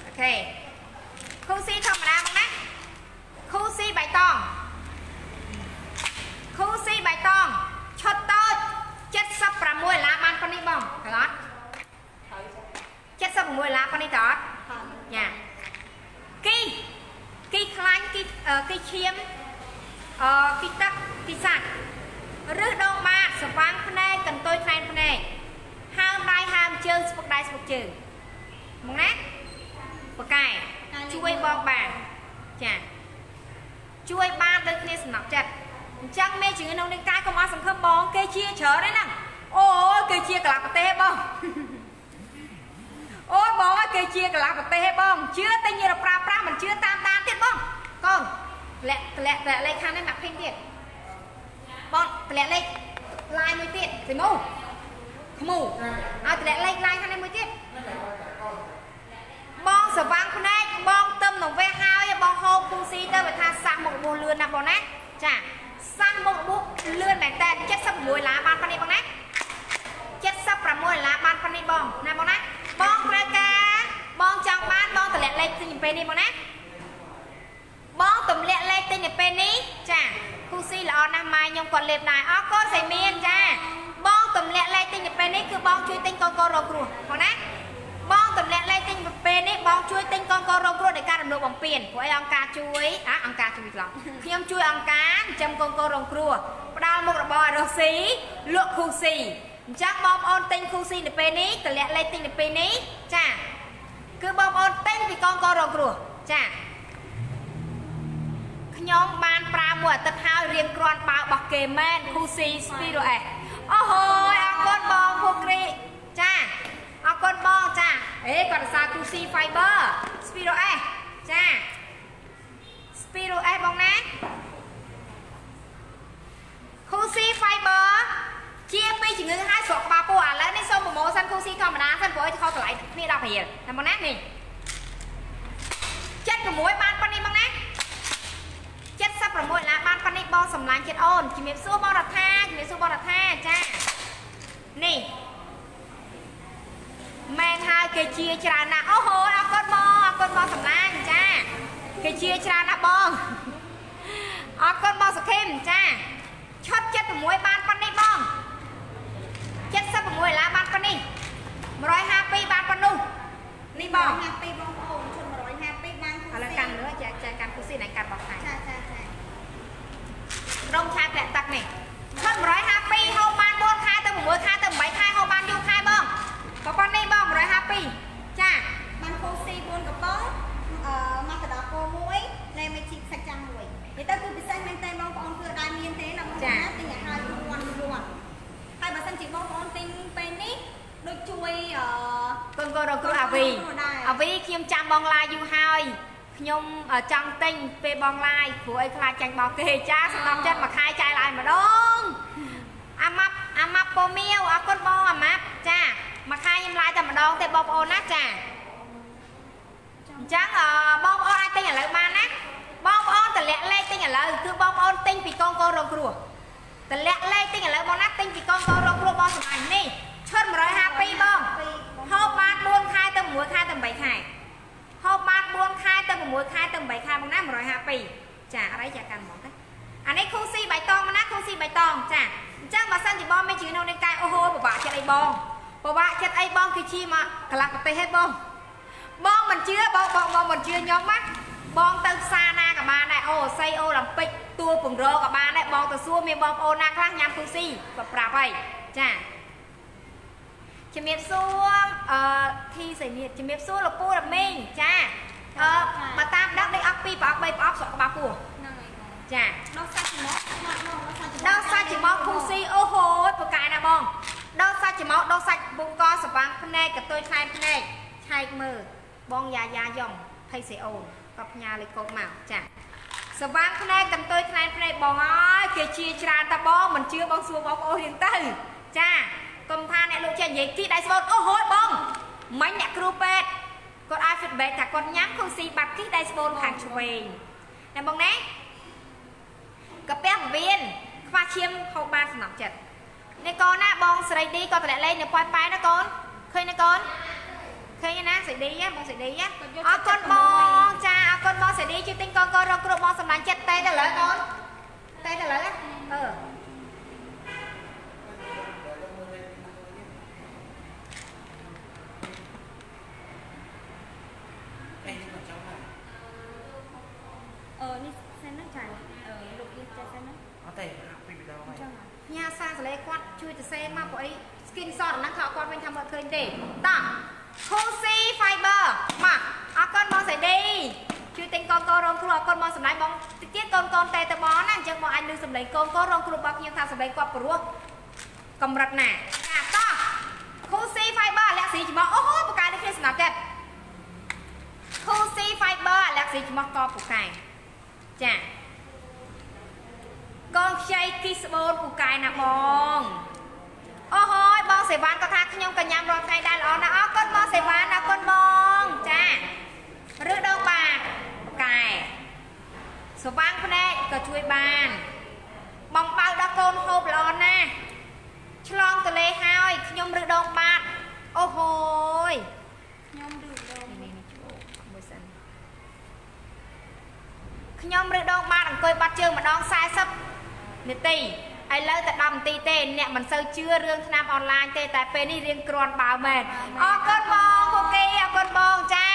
S2: អូខេខូស៊ីធម្មតាបងណាខូស៊ីបៃតងខូស៊ីបៃតងឈុតតូច 76ដុល្លារបានប៉ុណ្នេះបងឃើញអត់76ដុល្លារប៉ុណ្នេះតើអត់ញ៉ាគីគីខ្លាញ់គីអឺគីឈាមអឺគីទឹកគីសាច់ឬដងម៉ាកសវាងភ្នែកកន្ទុយខ្នែនភ្នែកហើមដៃហើមជើងស្ពុកដៃស្ពុកជើងមកណាបកែជួយបងបានចាជួយបានដូចគ្នាសំណប់ចិត្ត អញ្ចឹងមេជំងឺក្នុងរាងកាយកុំអស់សង្ឃឹមបង គេជាច្រើនទេហ្នឹងអូយគេជាកលាប្រទេសបងអូយបងអើយគេជាកលាប្រទេសបងជឿតែញរប្រើប្រាស់មិនជឿតាមតាមទៀតបងកូនធ្លាក់ធ្លាក់ធ្លាក់លេខខាងនេះមកភេងទៀតបងធ្លាក់លេខឡាយមួយទៀតសិមូខ្មូឲ្យធ្លាក់លេខឡាយខាងនេះមួយទៀតបងសវាំងភ្នែកបងទឹមនឹងវះហើយបងហូបគូស៊ីទៅវាថាសាក់មុខរបួសលឿនណាបងណាចា សាក់មុខរបួសលឿនមែនតើ76ឡាបានប៉ុណ្នេះបងណា76ដុល្លារបានប៉ុណ្នេះបងណាបងណាបងត្រូវការបងចង់បានបងតម្លាក់លេខទិញទៅពេលនេះបងណាបងតម្លាក់លេខទិញទៅពេលនេះចាគូស៊ីល្អណាស់ម៉ែខ្ញុំគាត់លេបដែរអរគុណសៃមានចាបងតម្លាក់លេខទិញទៅពេលនេះគឺបងជួយទិញកូនកូនរងគ្រោះបងណាបងតម្លាក់លេខទិញទៅ ពេលនេះបងជួយទិញកូនកូនរងគ្រោះដោយការរំលោភបំពានព្រោះអីអង្គការជួយអ่ะអង្គការជួយខ្លងខ្ញុំជួយអង្គការចិញ្ចឹមកូនកូនរងគ្រោះផ្ដល់មុខរបរឲ្យរស់ស៊ីលក់គូស៊ីអញ្ចឹងបងប្អូនទិញគូស៊ីនៅពេលនេះតម្លាក់លេខទិញនៅពេលនេះចាគឺបងប្អូនទិញពីកូនកូនរងគ្រោះចាខ្ញុំបានប្រើមួយអាទិត្យហើយរៀងគ្រាន់បើរបស់គេមែនគូស៊ី Spiro S អូហូយអរគុណបងពូគ្រីចា អរគុណបងចាអេគាត់រសារគូស៊ី Fiber Spiro S ចា Spiro S បងណាគូស៊ី Fiber ជាពីជំងឺហើយស្រកក្បាលពោះឥឡូវនេះសូមប្រម៉ូសិនគូស៊ីធម្មតាសិនព្រោះឲ្យខុសតម្លៃគ្នា10រៀលតែមកណានេះ76បានប៉ុណ្នេះបងណា76ឡាបានប៉ុណ្នេះបងសម្លាញ់ចិត្តអូនជំរាបសួរបងរដ្ឋាជំរាបសួរបងរដ្ឋាចានេះ មែនហើយគេជាច្រើនណាស់អូហូអរគុណបងអរគុណបងសម្លាញ់ចាគេជាច្រើនណាស់បងអរគុណបងសុខេមចាឈុត76បានប៉ុណ្នេះបង76ឡាបានប៉ុណ្នេះ152បានប៉ុណ្នោះនេះបង
S3: 152បងប្អូនឈុត152បាន
S2: ឥឡូវកាន់លើចែកចែកកាន់គូស៊ីណៃកាន់បោះខែ
S3: ចាចាចា
S2: ដងឆាយធ្លាក់ទឹកនេះឈុត152ហូបបាន4ខែទៅ6ខែទៅ8ខែហូបបានយូរខែបង ក៏ប៉ុណ្នេះបង152ចា
S3: បានគូស៊ី4កំប៉ុងអឺមកកដោគោមួយនៃមេជីសាច់ចាំមួយនិយាយទៅគឺពិសេសមែនតើបងប្អូនគឺដែរមានទេណាបងប្អូនណាទិញឲ្យហើយយួនយួនហើយបើសិនជាបងប្អូនទិញពេលនេះដូចជួយអឺ
S2: កូនកូនរកគ្រូអាវីអាវីខ្ញុំចាំបងឡាយយូរហើយខ្ញុំចង់ទិញពេលបងឡាយព្រោះអីខ្លាចចាញ់បោកគេចាសំណប់ចិត្តមួយខែចាយឡាយម្ដងអាម៉ាប់អាម៉ាប់ពូមៀវអរគុណបងអាម៉ាប់ចា មួយខែខ្ញុំឡាយតែម្ដងទេបងប្អូនណាចាអញ្ចឹងបងប្អូនអាចទិញឥឡូវបានណាបងប្អូនតម្លាក់លេខទិញឥឡូវគឺបងប្អូនទិញពីកូនកូនរងគ្រោះតម្លាក់លេខទិញឥឡូវបងណាទិញពីកូនកូនរងគ្រោះបងសម្លាញ់នេះឈុត152បងហូបបាន4ខែទៅ6ខែទៅ8ខែហូបបាន4ខែទៅ6ខែទៅ8ខែបងណា152ចាអរិយចាកាន់ហ្មងទៅអានេះខូស៊ីបៃតងមកណាខូស៊ីបៃតងចាអញ្ចឹងបើសិនជាបងមានជឿនៅនឹងកាយអូហូពិបាកចិត្តអីបង ពិបាកចិត្តអីបងគឺជាមកកន្លះប្រទេសហេបងបងមិនជឿបងបងបងមិនជឿខ្ញុំណាបងទៅផ្សារណាក៏បានដែរអូស័យអូឡ িম্প ិកទួលពង្រក៏បានដែរបងទៅសួរមានបងប្អូនណាខ្លះញ៉ាំគូស៊ីក៏ប្រាប់ហើយចាជំរាបសួរអឺធីសៃមៀតជំរាបសួរលោកពូរមីងចាអឺបើតាមដឹកនេះអស់2ប្រអប់3ប្រអប់ស្រកក្បាលពោះ
S3: ហ្នឹងហើយបង
S2: ចា
S3: ដោះសាច់ចំមកមកមកដោះសាច់ចំមក
S2: ដោះសាច់ច្រមុះគូស៊ីអូហូយប្រកែណាបង ដោះសាច់ច្រមុះដោះសាច់បុងកសវាងភ្នែកកតុយខ្លែងភ្នែកឆែកមើលបងយ៉ាយ៉ាយ៉ងភ័យសេអូនក៏ផ្ញើលេខកូដមកចាសវាងភ្នែកកតុយខ្លែងភ្នែកបងអើយគេជាច្រើនតាបងមិនជឿបងសួរបងប្អូនរៀងទៅចាកុំថាអ្នកលោកចេះនិយាយទីដៃស្បូតអូហូយបងមិញអ្នកគ្រូពេទ្យគាត់ឲ្យ feedback ថាគាត់ញ៉ាំខូស៊ីបាត់គីដៃស្បូនខាងឆ្វេងណាបងណាកាពះវៀនខ្វះឈាមហូបបានសំណប់ចិត្ត នេះកូនណាបងស្រីឌីក៏តម្លាក់លេងនៅប៉ោយប៉ែណាកូនឃើញណាកូនឃើញណាស្រីឌីហ៎បងស្រីឌីហ៎អរគុណបងចាអរគុណបងស្រីឌីជួយទិញកូនកូនរកគ្រូបងសម្លាញ់ចិត្តតែទៅលើកូនតែទៅលើអឺ
S1: អេនេះមិនចាំហើយ
S3: អឺនេះសិនណាចាអឺលោកនេះចាសិនណា
S1: អត់ទេហាក់ពីម្ដងហើយ
S3: ចឹង
S2: ញ៉ាសាសលេគាត់ជួយទៅសេមកព្រោះអី skin shot ហ្នឹងថាគាត់វិញថាមើលឃើញទេតោះ Cozy Fiber មកអរគុណបងសៃឌីជួយទិញកូនកូនរងគ្រូអរគុណបងសម្លាញ់បងតិចទៀតកូនកូនតែទៅបងណាអញ្ចឹងបងអាចលើសម្លេងកូនកូនរងគ្រូរបស់ខ្ញុំថាសម្លេងគាត់ព្រោះកម្រិតណាចាតោះ Cozy Fiber លាក់ស៊ីច្មោះអូហូពូកែនេះគ្នាស្នាប់ចិត្ត Cozy Fiber លាក់ស៊ីច្មោះកពូកែចា កងខ្ចីគីស្បូនពូកែណាបងអូហើយបងសេវានក៏ថាខ្ញុំក៏ញ៉ាំរាល់ថ្ងៃដែរល្អណាស់អរគុណបងសេវានអរគុណបងចាឬដងបាតពូកែស្វាងភ្នែកក៏ជួយបាន បងបើដល់កូនហូបល្អណាស់ឆ្លងទលេហើយខ្ញុំឬដងបាតអូហូយ
S3: ខ្ញុំឬដង
S2: នេះនេះជួមួយសិនខ្ញុំឬដងបាតអង្គុយបាត់ជើងម្ដង40 នាទីឥឡូវតែ10នាទីទេអ្នកមិនសូវជឿរឿងឆ្នាំអនឡាញទេតែពេលនេះរៀងក្រាន់បើមែនអរគុណបងពូគីអរគុណបងចា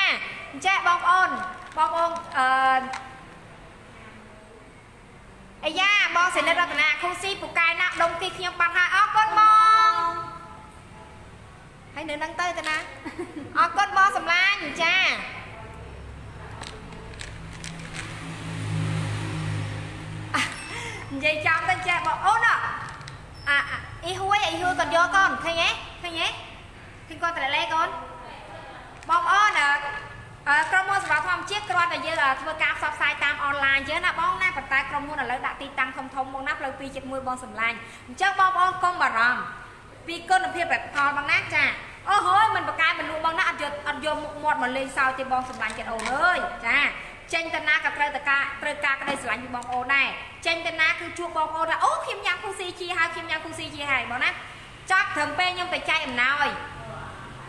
S2: អញ្ចឹងបងប្អូនបងប្អូនអឺអាយ៉ាបងសិនិតរតនាខូស៊ីពូកែណាដុំគីខ្ញុំបាត់ហើយអរគុណបងហើយនៅនឹងទៅតាណាអរគុណបងសំឡាញ់ចា និយាយចំទៅចាបងអូនអាអ៊ីហួយអ៊ីហួយគាត់យកកូនឃើញទេឃើញទេឃើញគាត់ត្រឡេកូនបងប្អូនអឺក្រុមហ៊ុនសេវាធម្មជាតិគ្រាន់តែយើងធ្វើការផ្សព្វផ្សាយតាមអនឡាញអញ្ចឹងណាបងណាប៉ុន្តែក្រុមហ៊ុនឥឡូវដាក់ទីតាំងធំធំមកណាផ្លូវ271បងសំឡាញ់អញ្ចឹងបងប្អូនកុំបារម្ភពីគុណភាពផលិតផលបងណាចាអូហើយមិនបកកែមិនលក់បងណាអត់យកអត់យកមុខមាត់មកលេងសើចទេបងសម្លាញ់ចិត្តអូនអើយចា ចេញទៅណាក៏ត្រូវតែការត្រូវការក្តីស្រឡាញ់ពីបងប្អូនដែរចេញទៅណាគឺជួបបងប្អូនថាអូខ្ញុំញ៉ាំគូស៊ីជីហើយខ្ញុំញ៉ាំគូស៊ីជីហើយបងណាចាប់ត្រឹមពេលខ្ញុំទៅចែកអំណោយ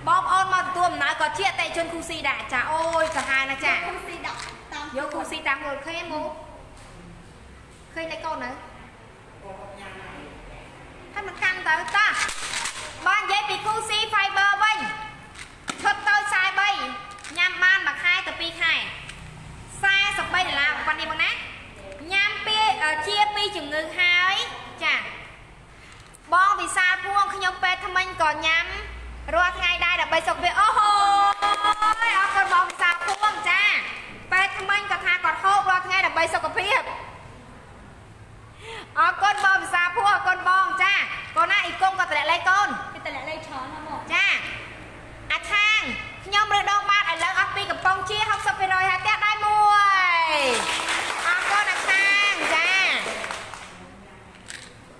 S2: បងប្អូនមកទទួលអំណោយក៏ជាអតិជនគូស៊ីដែរចាអូយសាហាវណាស់ចា
S3: គូស៊ីដាក់តាម
S2: យកគូស៊ីតាមខ្លួនឃើញទេមកឃើញតែកូននៅហើយមិនកាន់ទៅតាបើនិយាយពីគូស៊ី fiber វិញឈុតទៅ43ញ៉ាំបានមួយខែទៅ2ខែ 43ដុល្លារប៉ុណ្នេះបងណាញ៉ាំពីជាពីជំងឺហើយចាបងវិសាលពួងខ្ញុំពេទ្យថ្មិញក៏ញ៉ាំរាល់ថ្ងៃដែរដើម្បីសុខភាពអូហូយអរគុណបងវិសាលពួងចាពេទ្យថ្មិញក៏ថាគាត់ហូបរាល់ថ្ងៃដើម្បីសុខភាពអរគុណបងវិសាលពួងអរគុណបងចាកូនណាអ៊ីកុងក៏តម្លាក់លេខកូន
S3: ពីតលាក់លេខច្រើនណាស់មក
S2: ចាអាខាង ខ្ញុំឬដងបាតឥឡូវអស់ពីកំពង់ជា60%ហើយផ្ទះដៃមួយអរគុណអាខាងចា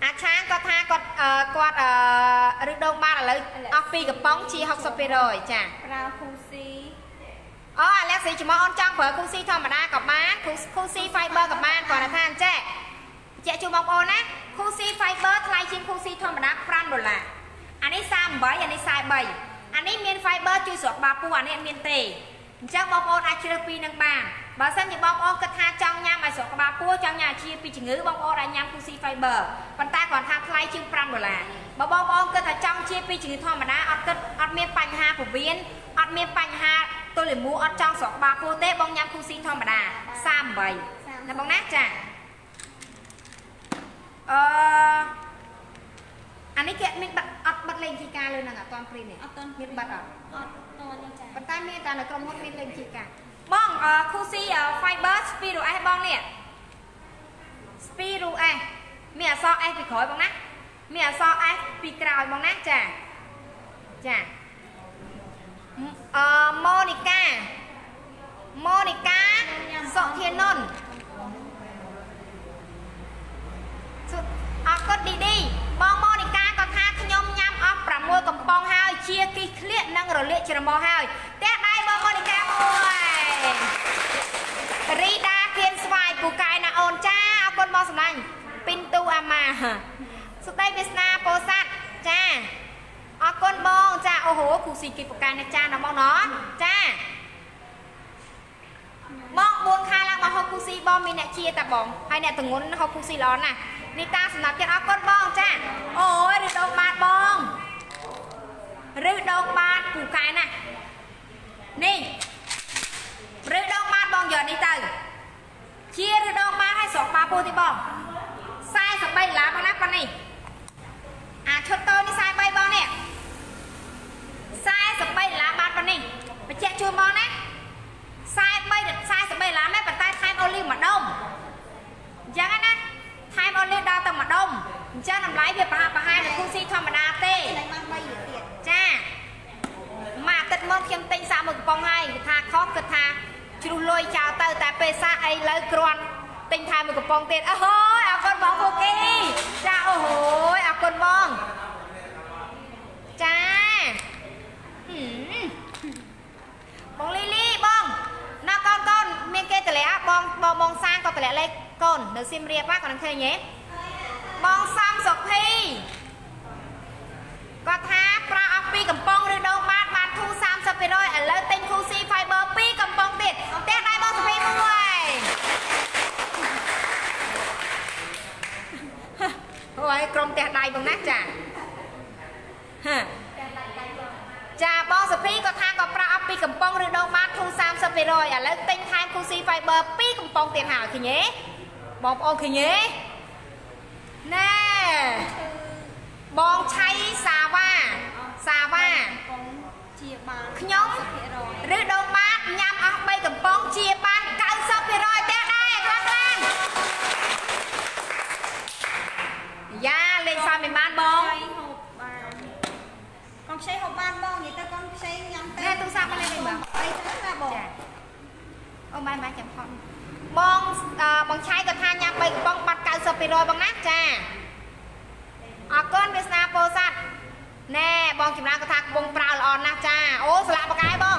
S2: អាខាងគាត់ថាគាត់អឺគាត់អឺឬដងបាតឥឡូវអស់ពីកំពង់ជា60%ចា
S3: ប្រើគូស៊ី
S2: អូអាឡែកស៊ីចំអូនចង់ប្រើគូស៊ីធម្មតាក៏បានគូគូស៊ី fiber ក៏បានគាត់ថាអញ្ចេះជាក់ជូនបងប្អូនណាគូស៊ី fiber ថ្លៃជាងគូស៊ីធម្មតា5ដុល្លារអានេះ38អានេះ43 អានេះមាន fiber ជួយស្រកបាពូអានេះអត់មានទេអញ្ចឹងបងប្អូនអាចជ្រើសពីនឹងបានបើសិនជាបងប្អូនគិតថាចង់ញ៉ាំឲ្យស្រកក្បាលពោះចង់ញ៉ាំអាជាពីជំងឺបងប្អូនអាចញ៉ាំគូស៊ី fiber ប៉ុន្តែគាត់ថាថ្លៃជាង5ដុល្លារបើបងប្អូនគិតថាចង់ជាពីជំងឺធម្មតាអត់គិតអត់មានបញ្ហាពោះវៀនអត់មានបញ្ហាទល់លាមកអត់ចង់ស្រកក្បាលពោះទេបងញ៉ាំគូស៊ីធម្មតា38ណាបងណាចាអឺ អានេះគេមានបាត់អត់បាត់លេងជីការលើហ្នឹងអត់តាន់ព្រីនេះ
S3: អត់ទាន់
S2: មានបាត់អត់
S3: អត់តនេះចា
S2: ប៉ុន្តែមានតែនៅក្រុមហ៊ុនមានលេងជីកាបងអឺ Cozy Fiber Spiro S បងនេះ Spiro S មានអក្សរ S ពីក្រោយបងណាមានអក្សរ S ពីក្រោយបងណាចាចាអឺម៉ូនីកាម៉ូនីកាសុធានុនសុអរគុណឌីឌីបងម៉ូនីកាក៏ថាខ្ញុំ មួយកំប៉ុងហើយជាគិះក្លៀកនិងរលាកច្រមុះហើយផ្ទះដៃបងមកនីតាមួយរីតាគៀនស្វាយពូកែណាអូនចាអរគុណមកសម្លាញ់ពីនទូអាម៉ាសុខដីវាសនាពោស័តចាអរគុណបងចាអូហូគូស៊ីគីពូកែណាចាណាបងណោះចាបង4ខែឡើងមកហូបគូស៊ីបងមានអ្នកជាតាបងហើយអ្នកតងន់ហូបគូស៊ីល្អណាស់នេះតាសម្រាប់ចិត្តអរគុណបងចាអូយឬដោកបាទបង ឬដងបាតពូកែណាស់នេះឬដងបាតបងយកនេះទៅ ជាឬដងបាតឲ្យស្រកបាពោះទីបង43ដុល្លារបងណាប៉ុណ្នេះអាឈុតតូចនេះ43បងនេះ43ដុល្លារបាតប៉ុណ្នេះបញ្ជាក់ជូនបងណា43 43ដុល្លារមែនប៉ុន្តែថែមអូលីវមួយដុំអញ្ចឹងណាថែមអូលីវដល់ទៅមួយដុំអញ្ចឹងតម្លៃវាប្រហាក់ប្រហែលនឹងគូស៊ីធម្មតាទេ
S3: តែបាន3រៀលទៀត
S2: ចាមួយអាទិត្យមុនខ្ញុំទិញសាកមួយកំប៉ុងហើយគឺថាខុសគឺថាជ្រុះលុយចោលទៅតែពេលសាកអីលើគ្រាន់ទិញថែមមួយកំប៉ុងទៀតអូហូយអរគុណបងពូគីចាអូហូយអរគុណបងចាហឹមបងលីលីបងណាកូនកូនមានគេតម្លាក់បងបងបងសាងក៏តម្លាក់លេខកូននៅសៀមរាបហ្នឹងគាត់នឹងឃើញទេបងសំសុភី គាត់ថាប្រើអស់ពីកំប៉ុងឬដូងបាតបានធូរ30%ឥឡូវទិញ Cool Fiber 2កំប៉ុងទៀតផ្ទះដៃបងសុភីមួយអូយក្រុមផ្ទះដៃបងណាចាហាចាបងសុភីក៏ថាក៏ប្រើអស់ពីកំប៉ុងឬដូងបាតធូរ30%ឥឡូវទិញថែម Cool Fiber 2កំប៉ុងទៀតហើយឃើញទេបងប្អូនឃើញទេណែ បងឆៃសាវ៉ាសាវ៉ា
S3: កងជាបាន
S2: ខ្ញុំ
S3: 100%
S2: ឬដូងបាតញ៉ាំអស់3កំប៉ុងជាបាន90%ទេដែរខ្លាំងខ្លាំងយ៉ាលេងសើចមិនបានបង
S3: ខ្ចីហូបបានកងខ្ចីហូបបានបងនិយាយទៅកងខ្ចីញ៉ាំទៅ
S2: ណែទូរស័ព្ទមកលេងវិញបង
S3: អីទៅណាបង
S2: ចាអូបានបានចាំផុតបងអឺបងឆៃក៏ថាញ៉ាំ3កំប៉ុងបាត់90%បងណាចា អរគុណវាសនាពោធិ៍សាត់ណែបងចម្រើនក៏ថាកំពុងប្រើល្អណាស់ចាអូស្លាកបកាយបង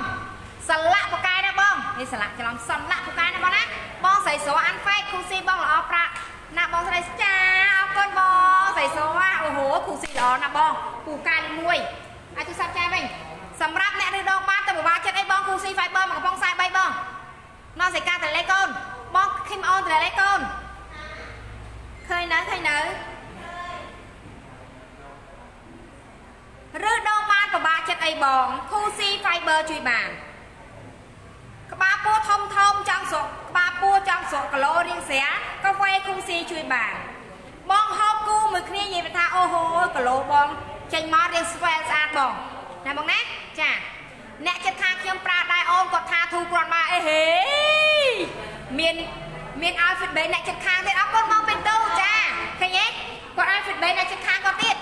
S2: ស្លាកបកាយណាបងនេះស្លាកច្រឡំសំឡាក់បកាយណាបងណាបងស្រីស្រអានហ្វេកគូស៊ីបងល្អប្រាក់ណាបងស្រីចាអរគុណបងស្រីស្រអូហូគូស៊ីល្អណាស់បងពូកាយមួយអាចទូរស័ព្ទចាយវិញសម្រាប់អ្នកឬដងបានទៅពិបាកចិត្តអីបងគូស៊ី Fiber មួយកំប៉ុង43បងណោះសេកាតលេកូនបងឃីមអូនតលេកូនឃើញនៅឃើញនៅ ឬដងបានពិបាកចិត្តអីបងគូស៊ី Fiber ជួយបានក្បាលពោះធំធំចង់ស្រកក្បាលពោះចង់ស្រកគីឡូរៀងស្រាកាហ្វេគូស៊ីជួយបានបងហូបគូមួយគ្នានិយាយថាអូហូគីឡូបងចេញមករៀងស្វែស្អាតបងណាបងណាចាអ្នកចិត្តថាខ្ញុំប្រើដៃអូនគាត់ថាធូរគ្រាន់មកអេហេមានមានឲ្យ feedback អ្នកចិត្តខាងទៀតអរគុណបងពេញទូចាឃើញទេគាត់ឲ្យ feedback អ្នកចិត្តខាងគាត់ទៀត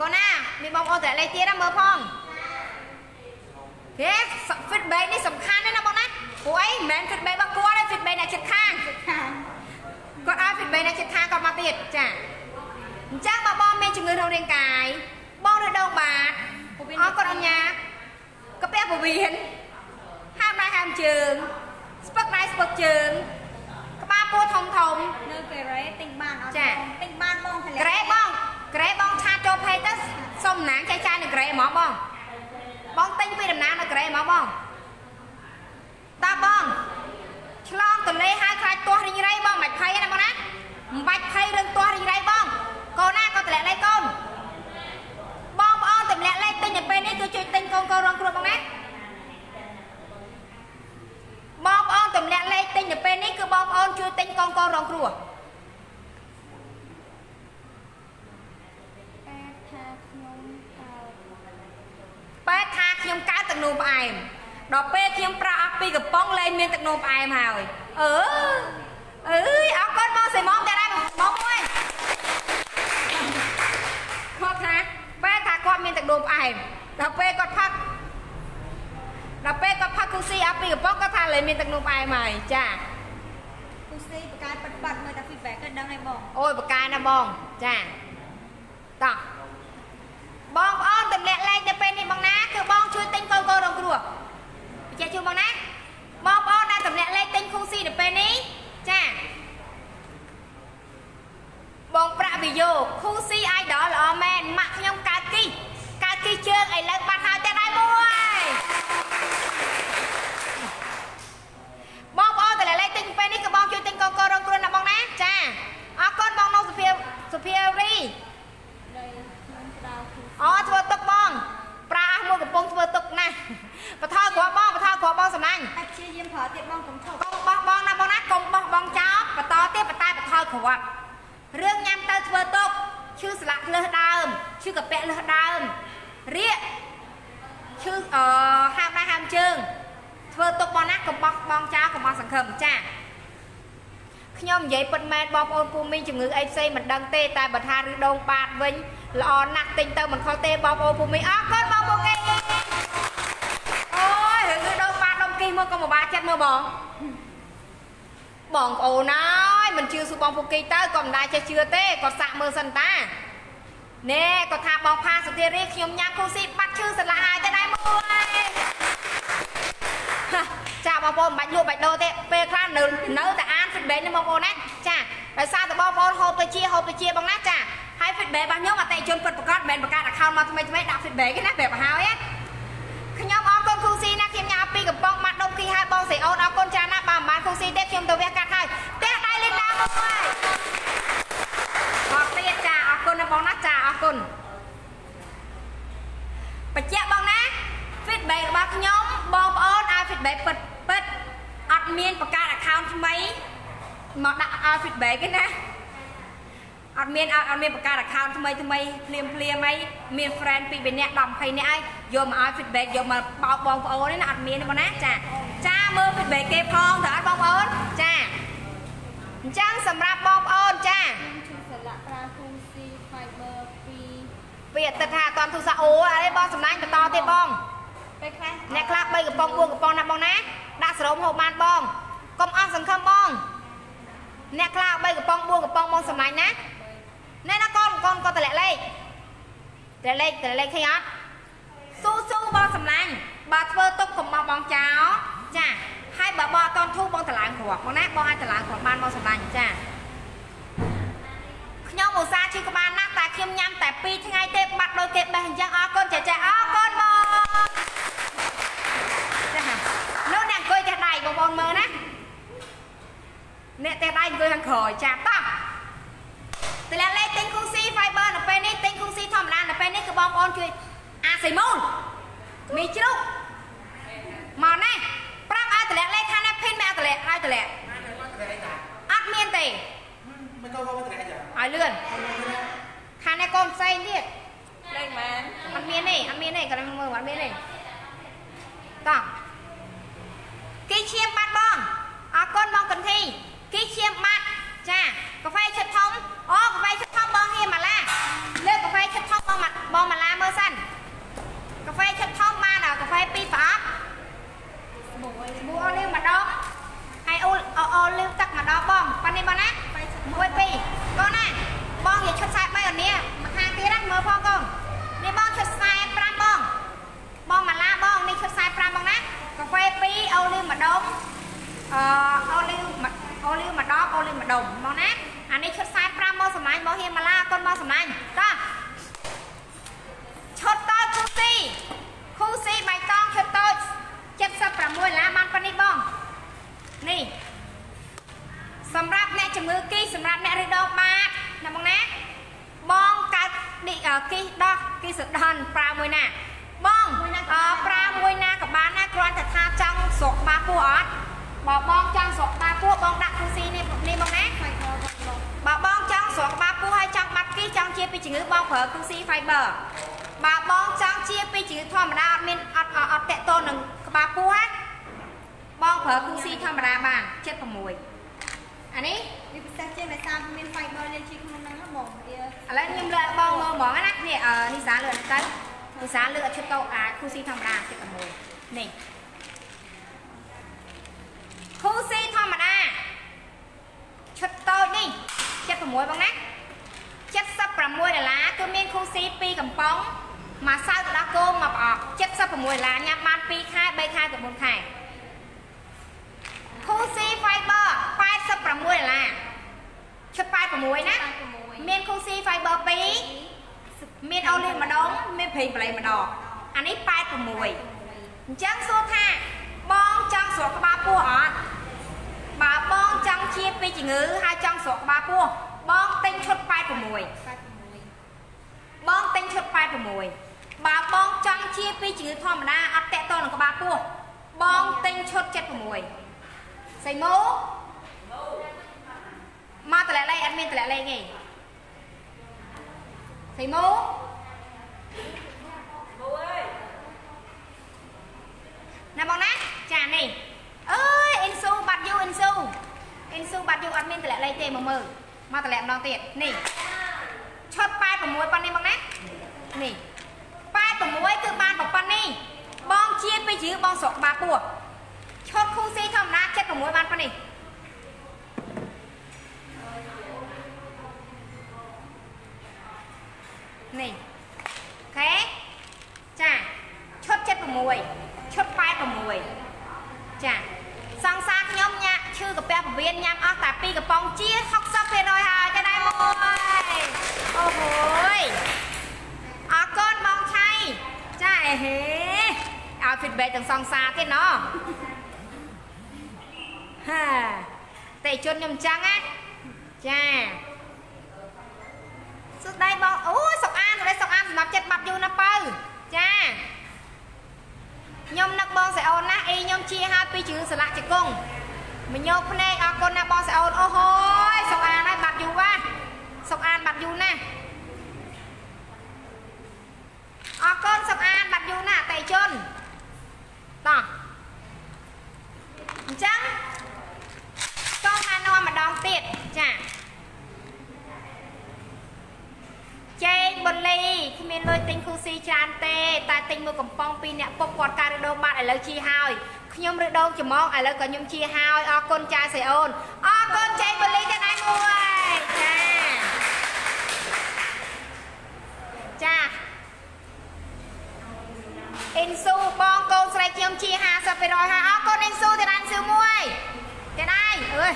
S2: កូនណាមានបងប្អូនតែលេខទៀតណាមើលផងគេ feedback នេះសំខាន់ណាស់ណាបងណាព្រោះអីមិនមែន feedback របស់គាត់ទេ feedback អ្នកចិត្តខាង
S3: ខាង
S2: គាត់ឲ្យ feedback អ្នកចិត្តខាងគាត់មកទៀតចាអញ្ចឹងបើបងមានជំងឺក្នុងរាងកាយបងនៅដងបាតអរគាត់អញ្ញាកាពះពវៀនហាមដៃហាមជើងស្ពឹកដៃស្ពឹកជើងក្បាលពោះធំធំ
S3: នៅកេរ៉េទិញបានអត់
S2: ចា
S3: បងទិញបានបងតម្លាក់
S2: ក្រេបង ក្រេបងឆាចូលផេកទៅសុំតំណាងចែកចាយនៅក្រេហ្មងបងបងទិញពីតំណាងនៅក្រេហ្មងបងតើបងឆ្លងទន្លេហើយខ្លាចទាស់រីងរៃបងមិនបាច់ភ័យណាបងណាមិនបាច់ភ័យរឿងទាស់រីងរៃបងកូនណាក៏តម្លាក់លេខកូនបងប្អូនតម្លាក់លេខទិញទៅពេលនេះគឺជួយទិញកូនកូនរងគ្រោះបងណាបងប្អូនតម្លាក់លេខទិញទៅពេលនេះគឺបងប្អូនជួយទិញកូនកូនរងគ្រោះ
S3: តែថាខ្ញុំតើ
S2: ប៉ែថាខ្ញុំកើតទឹកនោមផ្អែមដល់ពេលខ្ញុំប្រើអស់ពីកំប៉ុងលែងមានទឹកនោមផ្អែមហើយអឺអើយអរគុណបងសៃម៉ងតែដែរបងមួយគាត់ថាប៉ែថាគាត់មានទឹកនោមផ្អែមដល់ពេលគាត់ផឹកដល់ពេលគាត់ផឹកគូស៊ីអស់ពីកំប៉ុងគាត់ថាលែងមានទឹកនោមផ្អែមហើយចា
S3: គូស៊ីបកកាយប៉ាត់ប៉ាត់មើលតែ feedback ក៏ដឹងហើយបង
S2: អូយបកាយណាបងចាតោះ បងប្អូនទម្លាក់លេខទៅពេលនេះបងណាគឺបងជួយទិញកូនកូនរងគ្រោះបញ្ជាក់ជូនបងណាបងប្អូនដែលទម្លាក់លេខទិញគូស៊ីទៅពេលនេះចាប ណាបថយគ្រាប់បងបថយគ្រាប់បងសំឡាញ់
S3: តែព្យាយាមប្រើទៀតបងកុំឈប់
S2: កុំបោះបងណាបងណាកុំបោះបងចោលបន្តទៀតបតែបថយគ្រាប់រឿងញ៉ាំទៅធ្វើទុកឈឺស្លាក់លើសដើមឈឺកាពៈលើសដើមរៀកឈឺអឺហាមដៃហាមជើងធ្វើទុកបងណាកុំបោះបងចោលកុំបោះសង្ឃឹមចាខ្ញុំនិយាយពិតមែនបងប្អូនពូមីងជំងឺអីផ្សេងមិនដឹងទេតែបើថាឬ ដងបាតវិញល្អណាស់ទិញទៅមិនខុសទេបងប្អូនពូមីងអរគុណបងប្អូនគេអូយរឿងឬដងបាតដុំគីមកក៏មកបាចិត្តមើលបងបងប្អូនអើយមិនជឿស៊ូបងពូគីទៅក៏មិនដែរចេះជឿទេគាត់សាក់មើលសិនតាណែគាត់ថាបងផាសុធារីខ្ញុំញ៉ាំគូស៊ីបាត់ឈឺសន្លាក់ហើយទៅដែរមួយចាបងប្អូនមិនបាច់លក់បាច់ដូរទេពេលខ្លះនៅនៅតែអាន feedback នេះបងប្អូនណាចាដោយសារតែបងប្អូនហូបទៅជាហូបទៅជាបងណាចាហើយ feedback របស់ខ្ញុំអតិថិជនពិតប្រាកដមិនមែនបង្កើត account មកថ្មីថ្មីដាក់ feedback ទេណាប្រាប់ឲ្យហើយណាខ្ញុំអរគុណគ្រូស៊ីណាខ្ញុំញ៉ាំពីកំប៉ុងម៉ាត់ដុំគីហើយបងស្រីអូនអរគុណច្រើនណាស់បើមិនបានគ្រូស៊ីទេខ្ញុំទៅវះកាត់ហើយផ្ទះដៃលីនដាមកហើយអរទៀតចាអរគុណណាបងណាចាអរគុណបញ្ជាក់បងណា feedback របស់ខ្ញុំបងប្អូនឲ្យ feedback ពិតពិតអត់មានបង្កើត account ថ្មីមកដាក់ឲ្យ feedback ទេណាអត់មានអត់អត់មានបង្កើត account ថ្មីថ្មីភ្លាមភ្លាមអីមាន friend ពី3នាក់10 20នាក់អីយកមកឲ្យ feedback យកមកបោកបងប្អូនទេណាអត់មានទេបងណាចាចាមើល feedback គេផងតើអត់បងប្អូនចាអញ្ចឹងសម្រាប់បងប្អូនចា
S4: ឈឺសន្លាក់ប្រើគូស៊ី fiber 2
S2: វាទឹកថាអត់តាន់ទូរស័ព្ទអូអីបងសំឡាញ់បន្តទៀតបង
S4: ពេលខ្លះ
S2: អ្នកខ្លះ3កំប៉ុង4កំប៉ុងណាបងណាដាក់សរោមហូបបានបងកុំអស់សង្ឃឹមបងអ្នកខ្លះ3កំប៉ុង4កំប៉ុងបងសម្លាញ់ណាណែ តម្លាក់លេខតម្លាក់លេខឃើញអត់ស៊ូស៊ូបងសម្លាញ់បើធ្វើទុកកុំបោះបងចោលចាហើយបើបងអត់តន់ធូរបងតម្លើងគ្រាប់បងណាបងអាចតម្លើងគ្រាប់បានបងសម្លាញ់ចាខ្ញុំឧស្សាហ៍ជិះក្បាលណាស់តែខ្ញុំញ៉ាំតែ2ថ្ងៃទេបាត់ដោយគេបេះអញ្ចឹងអរគុណចាចាអរគុណបងចានោះអ្នកអង្គុយផ្ទះដៃបងប្អូនមើលណាអ្នកផ្ទះដៃអង្គុយខាងក្រោយចាតោះតលាលេខទិញគូស៊ី fiber សីមូនមីជ្រូកមកណាប្រាប់ឲ្យតលាលេខខាងណាភិនមិនឲ្យតលាឲ្យតលា
S1: ណាទៅមកត្រែកតា
S2: អត់មានទេ
S1: មិនក៏ក៏ត្រែកចា
S2: ឲ្យលឿនខាងនេះកូនផ្សេងទៀត
S4: លេខម៉ាន
S2: អត់មានទេអត់មានទេកន្លែងមើលអត់មានទេតោះគីឈាមបាត់បងអរគុណបងកន្ធីគីឈាមបាត់ចាកាហ្វេឈិតធំអូកាហ្វេឈិតធំបងហៀម៉ាឡាលើកកាហ្វេឈិតធំបងម៉ាបងម៉ាឡាមើលសិន កាហ្វេឈិតធំបានដល់កាហ្វេពីរប្រអប់ស្ប៊ូអូលីវម្ដងហើយអូអូអូលីវទឹកម្ដងបងប៉ានេះបងណាមួយពីរកូនណាបងនិយាយឈុត43អូននេះមកខាងទៀតណាមើលផងកូននេះបងឈុត45បងបងម៉ាឡាបងនេះឈុត45បងណាកាហ្វេ2អូលីវម្ដងអឺអូលីវម្អូលីវម្ដងអូលីវម្ដងបងណាអានេះឈុត45បងសម្លាញ់បងហ៊ានម៉ាឡាអរគុណបងសម្លាញ់តោះឈុតតូចគូ ស៊ីគូស៊ីបៃតងឈុតតូច76ដុល្លារបានប៉ុណ្នេះបងនេះសម្រាប់អ្នកជំងឺគីសម្រាប់អ្នករិះដងបាតណាបងណាបងកើតឌីអឺគីដោះគីសដនប្រើមួយណាបងអឺប្រើមួយណាក៏បានណាគ្រាន់តែថាចង់ស្រកក្បាលពោះអត់បើបងចង់ស្រកក្បាលពោះបងដាក់គូស៊ីនេះនេះបងណា បើបងចង់ស្រកក្បាលពោះហើយចង់បាត់គីចង់ជាពីជំងឺបងប្រើគូស៊ី fiber បើបងចង់ជាពីជំងឺធម្មតាអត់មានអត់អត់តកតនឹងក្បាលពោះណាបងប្រើគូស៊ីធម្មតាបាន76អានេះ
S3: វាពិសេសជាងដោយសារមាន fiber លេងជីក្នុងហ្នឹងហ្មងវា
S2: ឥឡូវខ្ញុំលើកបងមើលហ្មងណានេះអឺនេះសាលើកទៅនេះសាលើកឲ្យឈុតតូអាចគូស៊ីធម្មតា76នេះគូស៊ីធម្មតា ឈុតតូចនេះ76បងណា76ដុល្លារគឺមានគូស៊ី2កំប៉ុងមួយសៅទៅដល់គោមួយប្រអប់76ដុល្លារញ៉ាំបាន2ខែ3ខែទៅ4ខែគូស៊ី fiber 86ដុល្លារឈុត86ណាមានគូស៊ី fiber 2មានអូលីវម្ដងមានប្រេងប្រឡេងម្ដងអានេះ86អញ្ចឹងសួរថាបងចង់ស្រកក្បាលពោះអត់ បើបងចង់ជាពីជំងឺហើយចង់ស្រកក្បាលពោះបងទិញឈុត86បងទិញឈុត86បើបងចង់ជាពីជំងឺធម្មតាអត់ឈុត76សៃម៉ូមកតម្លាក់លេខអត់មានតម្លាក់លេខទេសៃម៉ូណាបងណាចានេះអើយអ៊ីនស៊ូបាត់យូអ៊ីនស៊ូ អ៊ីនស៊ូបាត់យូអត់មានតម្លាក់លេខទេមកមើលមកតម្លាក់ម្ដងទៀតនេះឈុត86ប៉ុណ្នេះបងណានេះ86គឺបានប៉ុណ្នេះបងជាពីជឿបងស្រកបាពោះឈុតខូស៊ីធម្មតា76បានប៉ុណ្នេះនេះអូខេចាឈុត76ឈុត86ចាសង្សារខ្ញុំញ៉ាក់ឈឺកាពះពវៀនញ៉ាំអស់តែ2កំប៉ុងជា60%ហើយចាដែរមួយអូហូយអរគុណបងឆៃចាអេហេឲ្យ feedback ទាំងសង្សារទៀតណោះហាតេជនខ្ញុំអញ្ចឹងណាចាសួស្ដីបងអូយសុកអានសួស្ដីសុកអានសម្រាប់ចិត្តបាត់យូរណាបើចាខ្ញុំនឹកបងស្រីអូនណាអីខ្ញុំជាហើយពីជឿស្លាក់ជង្គង់មញោភ្នែកអរគុណណាបងស្រីអូនអូហូយសុកអានហើយបាត់យូរវ៉ាសុកអានបាត់យូរណាស់អរគុណសុកអានបាត់យូរណាស់តេជនតោះអញ្ចឹងសូមអាននាំម្ដងទៀតចាចេងប៊ុនលីគ្មានលុយទិញគូស៊ីច្រើនទេ តែទិញមួយកំប៉ុងពីអ្នកពុកគាត់ការរដូវបាត់ឥឡូវជាហើយខ្ញុំរដូវច្មង ឥឡូវក៏ខ្ញុំជាហើយអរគុណចាសៃអូនអរគុណចេងប៊ុនលីទាំងឯងមួយចាចាអ៊ីនស៊ូបងកូនស្រីខ្ញុំជា50%ហើយអរគុណអ៊ីនស៊ូទាំងឯងស៊ូមួយទាំងឯងអើយ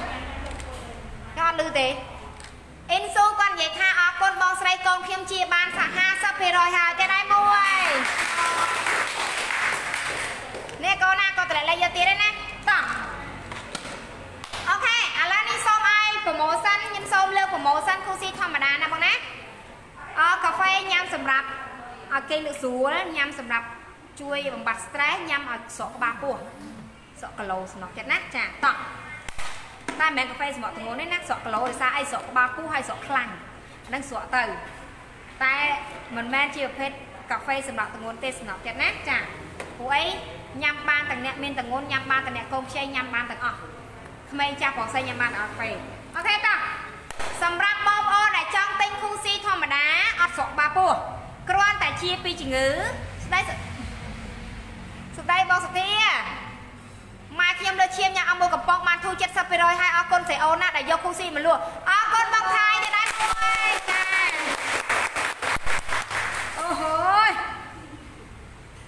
S2: គាត់លឺទេអ៊ីនស៊ូគាត់និយាយថាអរគុណបងស្រីកូនខ្ញុំជាបាន50%ហើយទេដែរមួយនេះកូនណាក៏តម្លាក់លេខយកទៀតទេណាតោះអូខេឥឡូវនេះសូមឲ្យប្រូម៉ូសិនខ្ញុំសូមលើកប្រូម៉ូសិនគូស៊ីធម្មតាណាបងណាអឺកាហ្វេញ៉ាំសម្រាប់ឲ្យគេលើកស្រួលញ៉ាំសម្រាប់ជួយបំបត្តិ stress ញ៉ាំឲ្យស្រកក្បាលពោះស្រកគីឡូស្នោះចិត្តណាចាតោះ តែមិនមែនកាហ្វេសម្រាប់ធ្ងន់ទេណាស្រកគីឡូដោយសារអីស្រកក្បាលពោះហើយស្រកខ្លាំងហ្នឹងស្រកទៅតែមិនមែនជាប្រភេទកាហ្វេសម្រាប់ធ្ងន់ទេស្នោះចិត្តណាចាព្រោះអីញ៉ាំបានទាំងអ្នកមានធ្ងន់ញ៉ាំបានទាំងអ្នកកូនខ្ចីញ៉ាំបានទាំងអស់ក្មេងចាស់ប្រុសស្រីញ៉ាំបានអត់ពេអូខេតោះសម្រាប់បងប្អូនដែលចង់ទិញគូស៊ីធម្មតាអត់ស្រកក្បាលពោះគ្រាន់តែជាពីជំងឺ 10%ហើយអរគុណសេអូនណាដែលយកគូស៊ីមកលក់អរគុណបងខៃទៀតដែរបងអើយចាអូហូយ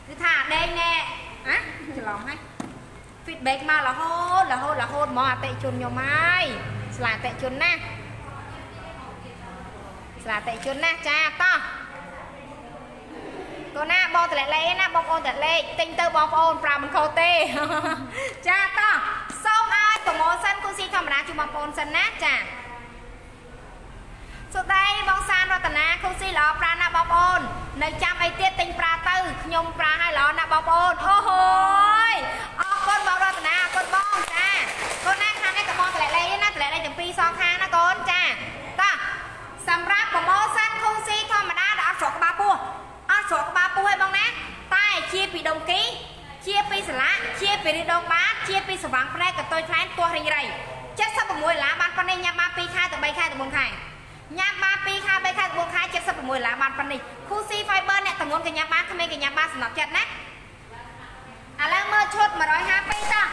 S2: គឺថាដេញណែហ៎ច្រឡំហើយ feedback មករហូតរហូតរហូតហ្មងអតិជនខ្ញុំហើយស្លាអតិជនណាស្លាអតិជនណាចាតោះកូនណាបងតលេខលេណាបងប្អូនតលេខទិញទៅបងប្អូនប្រាមិនខុសទេចាតោះ មឲ្យប្រម៉ូសិនគូស៊ីធម្មតាជូនបងប្អូនសិនណាចាសុដៃបងសានរតនាគូស៊ីល្អប្រាណាបងប្អូននៅចាំអីទៀតទិញប្រាទៅខ្ញុំប្រាឲ្យល្អណាបងប្អូនអូហូយអរគុណបងរតនាអរគុណបងចាកូនណាខាងនេះក៏បងតម្លាក់លេខណាតម្លាក់លេខទាំងពីរសងខាងណាកូនចាតោះសម្រាប់ប្រម៉ូសិនគូស៊ីធម្មតាដែលអត់ស្រកក្បាលពោះអត់ស្រកក្បាលពោះឲ្យបងណាតែជាពីដុំគី ជាពីសាឡាជាពីរីដងបាតជាពីសវាងភ្នែកកតុយខ្លែងទាស់រីងរៃ76ដុល្លារបានប៉ុណ្ណេះញ៉ាំបាន2ខែទៅ3ខែទៅ4ខែញ៉ាំបាន2ខែ3ខែទៅ4ខែ76ដុល្លារបានប៉ុណ្ណេះ Cool Fiber អ្នកតំងន់កញ្ញាបានក្មេងកញ្ញាបានសំណប់ចិត្តណាឥឡូវមើលឈុត152តោះ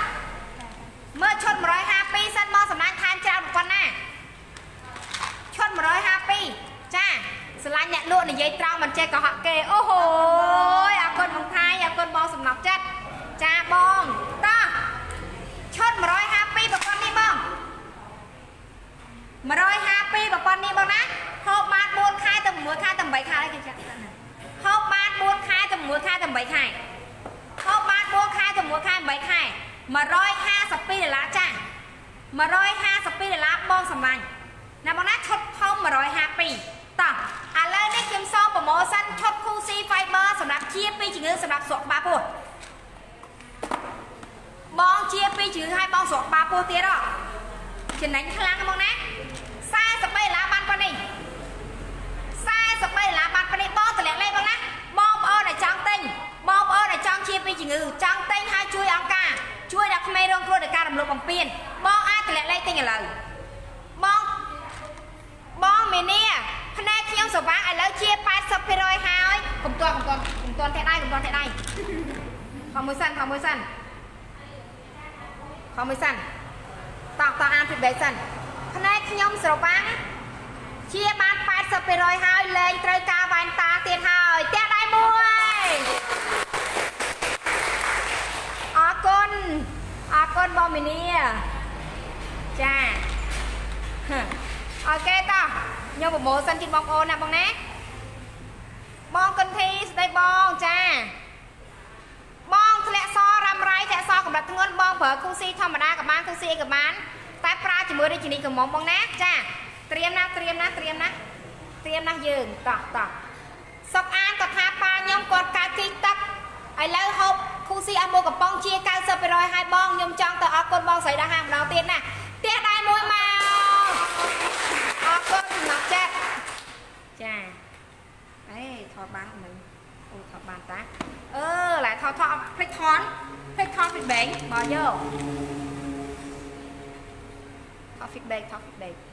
S2: មើលឈុត152សិនមកសម្លាញ់ថែមច្រើនប៉ុណ្ណាឈុត152ចាស្រឡាញ់អ្នកលក់និយាយត្រង់មិនចេះកុហកគេអូហូយអរគុណបងថៃអរគុណបងសំណប់ចិត្ត ចាបងតោះឈុត152ប្រព័ន្ធនេះបង152ប្រព័ន្ធនេះបងណាហូបបាន4ខែទៅ6ខែទៅ8ខែគេចាក់ណាហូបបាន4ខែទៅ6ខែទៅ8ខែហូបបាន4ខែទៅ6ខែ8ខែ152ដុល្លារចា152ដុល្លារបងសម្លាញ់ណាបងណាឈុតធំ152តោះឥឡូវនេះខ្ញុំសូមប្រម៉ូសិនឈុត Cool Fiber សម្រាប់ជាពីជំងឺសម្រាប់ស្រកក្បាលពោះ បងជឿឲ្យបងស្រកបាពោះទៀតហ៎ចំណេញខ្លាំងហ្មងណា43ដុល្លារបានប៉ុណ្នេះ43ដុល្លារបានប៉ុណ្នេះបងតម្លាក់លេខបងណាបងប្អូនដែលចង់ទិញបងប្អូនដែលចង់ជាពីជំងឺចង់ទិញហើយជួយអង្គការជួយដល់ក្មេងរងគ្រោះដោយការរំលោភបំពានបងអាចតម្លាក់លេខទិញឥឡូវបងបងមេនីផ្នែកខ្ញុំសវាងឥឡូវជា80%ហើយកុំទាន់កុំទាន់កុំទាន់ទេដៃកុំទាន់ទេដៃ ខំមួយសិនខំមួយសិនខំមួយសិនតោះតោះអានពីបេសិនផ្នែកខ្ញុំស្រវាំងជាបាន80%ហើយលែងត្រូវការវ៉ែនតាទៀតហើយផ្ទះដៃមួយអរគុណអរគុណបងមីនីចាហឹមអូខេតោះខ្ញុំប្រមូលសិនជូនបងប្អូនណាបងណាបងកន្ធីស្ដីបងចា បងធ្លាក់សរ៉ាំរៃធ្លាក់សកម្រិតធ្ងន់បងប្រើគូស៊ីធម្មតាក៏បានគូស៊ីអីក៏បានតែប្រើជាមួយរាជនីកំមុំបងណាចាត្រៀមណាត្រៀមណាត្រៀមណាត្រៀមណាយើងតោះតោះសុកអានក៏ថាប៉ាខ្ញុំគាត់កើតគីទឹកឥឡូវហូបគូស៊ីអស់មួយកំប៉ុងជា90%ហើយបងខ្ញុំចង់ទៅអរគុណបងស្រីដល់ហាងម្ដងទៀតណាផ្ទះដៃមួយមកអរគុណសម្រាប់ចិត្តចាអេថតបានមិនអូ ថតបានតាអឺឡើយថតថតភ្លេចថនភ្លេចថនពីបែងមកយក Topic break, topic break. តោះ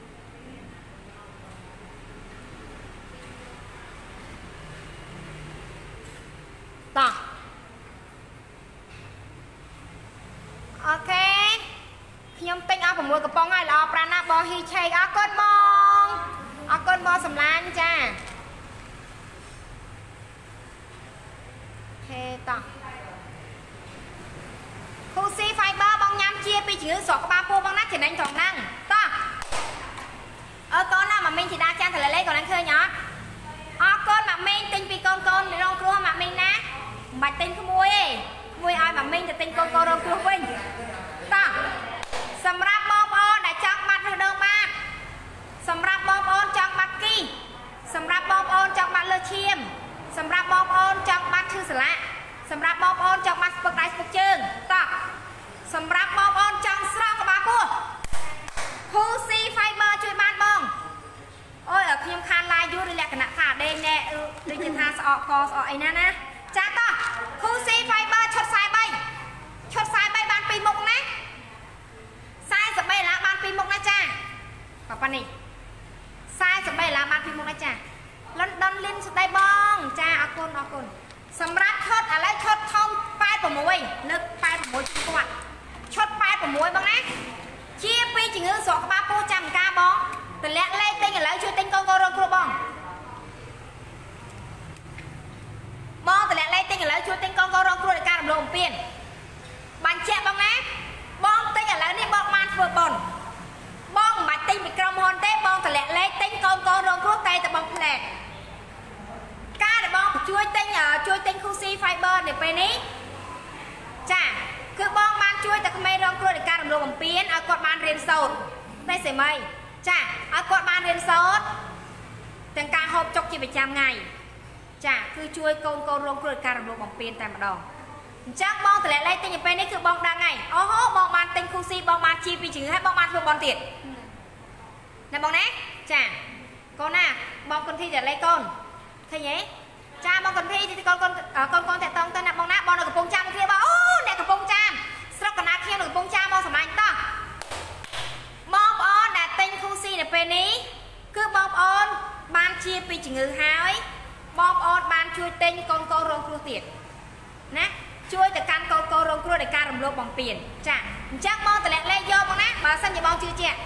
S2: ពានចាអញ្ចឹងបងតម្លាក់លេខយកមកណាបើសិនជាបងជឿជាក់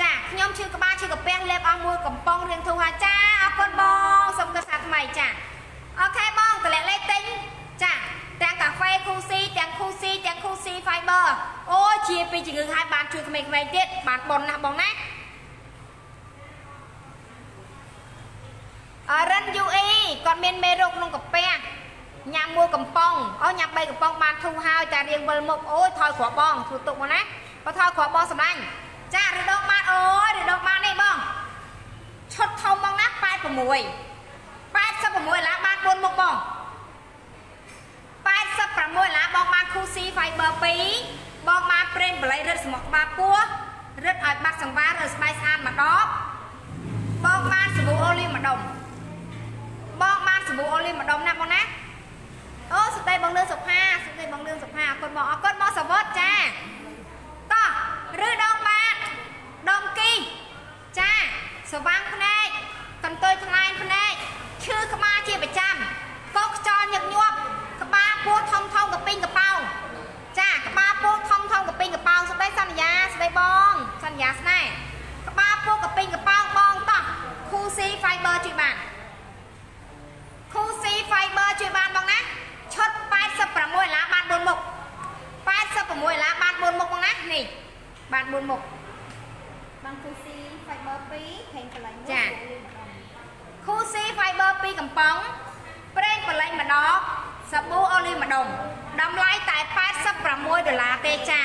S2: ចាខ្ញុំឈឺក្បាលឈឺកាពះលេបអស់មួយកំប៉ុងរៀងធូរហើយចាអរគុណបងសូមគិតថាថ្មីចាអូខេបងតម្លាក់លេខទិញចាទាំងកាហ្វេគូស៊ីទាំងគូស៊ីទាំងគូស៊ី fiber អូជាពីជំងឺហើយបានជួយក្មេងៗទៀតបានប៉ុនណាស់បងណាអរិនយូអ៊ីគាត់មានមេរោគក្នុងកាពះញ៉ាំមួយកំប៉ុងអូញ៉ាំ3កំប៉ុងបាន ធូរហើយតែរៀងវិលមុខអូយថយគ្រាប់បងធ្វើទុកមកណាបើថយគ្រាប់បងសម្លាញ់ចាឬដងបានអូយឬដងបាននេះបងឈុតធំបងណា86 86ឡាបាន4មុខបង86ឡាបងបាន Kusi Fiber 2បងបានងបល័យរឹតស្មុកក្បាលពោះរឹតឲ្យបាត់សង្វារឬស្បែកស្អាតមួយដបបងបានសាប៊ូអូលីវមួយដុំបងបានសាប៊ូអូលីវមួយដុំណាបងណាអូសុខដីបងលឿនសុផាសុខដីបងលឿនសុផា អរគុណបងអរគុណបងសវតចាតោះឬដងបាតដងគីចាស្វាំងភ្នែកកន្ទុយថ្លែងភ្នែកឈឺក្បាលជាប្រចាំកកខ្យល់ញឹកញាប់ក្បាលពោះធំធំកពីងកប៉ោងចាក្បាលពោះធំធំកពីងកប៉ោងស្ដីសន្យាស្ដីបងសន្យាស្នេហ៍ក្បាលពោះកពីងកប៉ោងបងតោះខូស៊ី fiber ជួយបានខូស៊ី fiber ជួយបានបងណាឈុត86ឡាបាន4មុខ 86ឡាបាន4មុខបងណានេះបាន4មុខ
S3: បានគូស៊ី fiber 2ខេងកន្លែងមួយ
S2: ចា
S3: លឿនម្ដង
S2: ខូស៊ី fiber 2កំប៉ុងប្រេងបលេងម្ដងសាប៊ូអូលីវម្ដុំតម្លៃតែ86ដុល្លារទេចា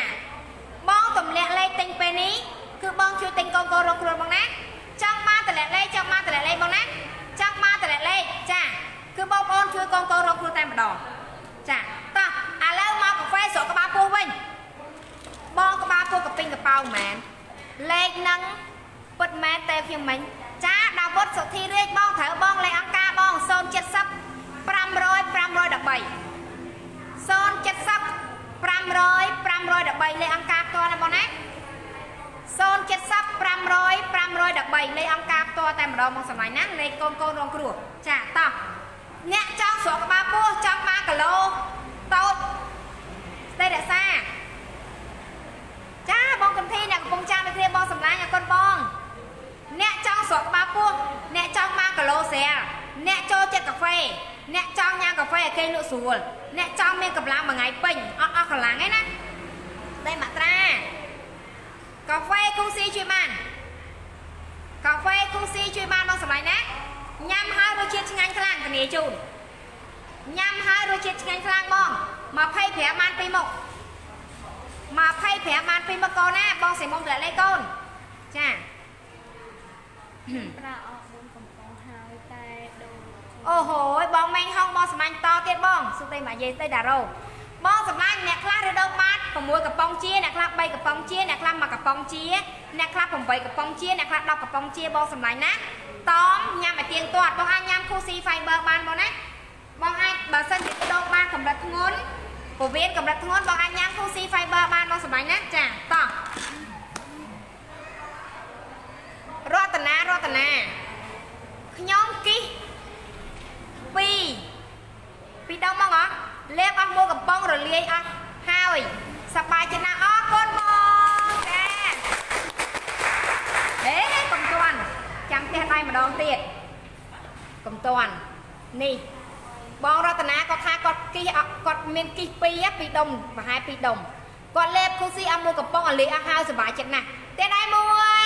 S2: បងទម្លាក់លេខទិញពេលនេះគឺបងជួយទិញកូនកូនរកគ្រួបងណាចង់បានតម្លាក់លេខចង់បានតម្លាក់លេខបងណាចង់បានតម្លាក់លេខចាគឺបងប្អូនជួយកូនកូនរកគ្រួតែម្ដងចាតោះ ឥឡូវមកកាហ្វេស្រកក្បាលពោះវិញបងក្បាលពោះកពីងកប៉ោងមែនលេខហ្នឹងពិតមែនតែខ្ញុំមិញចាដាវុតសុធីរាជបងត្រូវបងលេខអង្ការបង070 500 513 070 500 513លេខអង្ការផ្ទាល់ណាបងណា070 500 513លេខអង្ការផ្ទាល់តែម្ដងមកសម្លាញ់ណាលេខកូនកូនរងគ្រោះចាតោះអ្នកចង់ស្រកក្បាលពោះចង់បានគីឡូ តូចស្ដីរក្សាចាបងកំធីអ្នកកំពុងចាំវិទ្យាបងសម្លាញ់អរគុណបង អ្នកចង់ស្រកក្បាលពោះអ្នកចង់បានគីឡូស្រាលអ្នកចូលចិត្តកាហ្វេអ្នកចង់ញ៉ាំកាហ្វេឲ្យគេលក់ស្រួលអ្នកចង់មានកម្លាំងមួយថ្ងៃពេញអត់អស់កម្លាំងទេណាតែមាត្រាកាហ្វេគូស៊ីជួយបានកាហ្វេគូស៊ីជួយបានបងសម្លាញ់ណាញ៉ាំហើយរសជាតិឆ្ងាញ់ខ្លាំងធានាជូន ញ៉ាំហើយរសជាតិឆ្ងាញ់ខ្លាំងបង25បាន2មុខ25បាន2មុខកូនណាបងសិមុំតលេកូនចា
S5: ប្រើអស់4កំប៉ុងហើយតែដូរ
S2: អូហូយបងម៉េងហុងបងសម្លាញ់តទៀតបងសុខទេមកយាយទៅតារោបងសម្លាញ់អ្នកខ្លះឬដងបាត6កំប៉ុងជាអ្នកខ្លះ3កំប៉ុងជាអ្នកខ្លះ1កំប៉ុងជាអ្នកខ្លះ8កំប៉ុងជាអ្នកខ្លះ10កំប៉ុងជាបងសម្លាញ់ណាតមញ៉ាំឲ្យទៀងទាត់បងអាចញ៉ាំ Cozy Fiber បានបងណា បងអាចបើសិនជាដងបាតកម្រិតធ្ងន់ពោះវៀនកម្រិតធ្ងន់បងអាចញ៉ាំ Cozy Fiber បានបងសម្លាញ់ណាចាតោះរតនារតនាខ្ញុំគិះពីរពីរដងមកហ៎លេបអស់មួយកំប៉ុងរលាយអស់ហើយសប្បាយចិត្តណាស់អរគុណបងចាហេកុំទាន់ចាំផ្ទះដៃម្ដងទៀតកុំទាន់នេះ បងរតនាគាត់ថាគាត់គិះអគាត់មានគិះពីរពីរដុំប្រហែលពីរដុំគាត់លេបគូស៊ីអស់មួយកំប៉ុងរលាយអស់ហើយសប្បាយចិត្តណាស់ផ្ទះដៃមួយ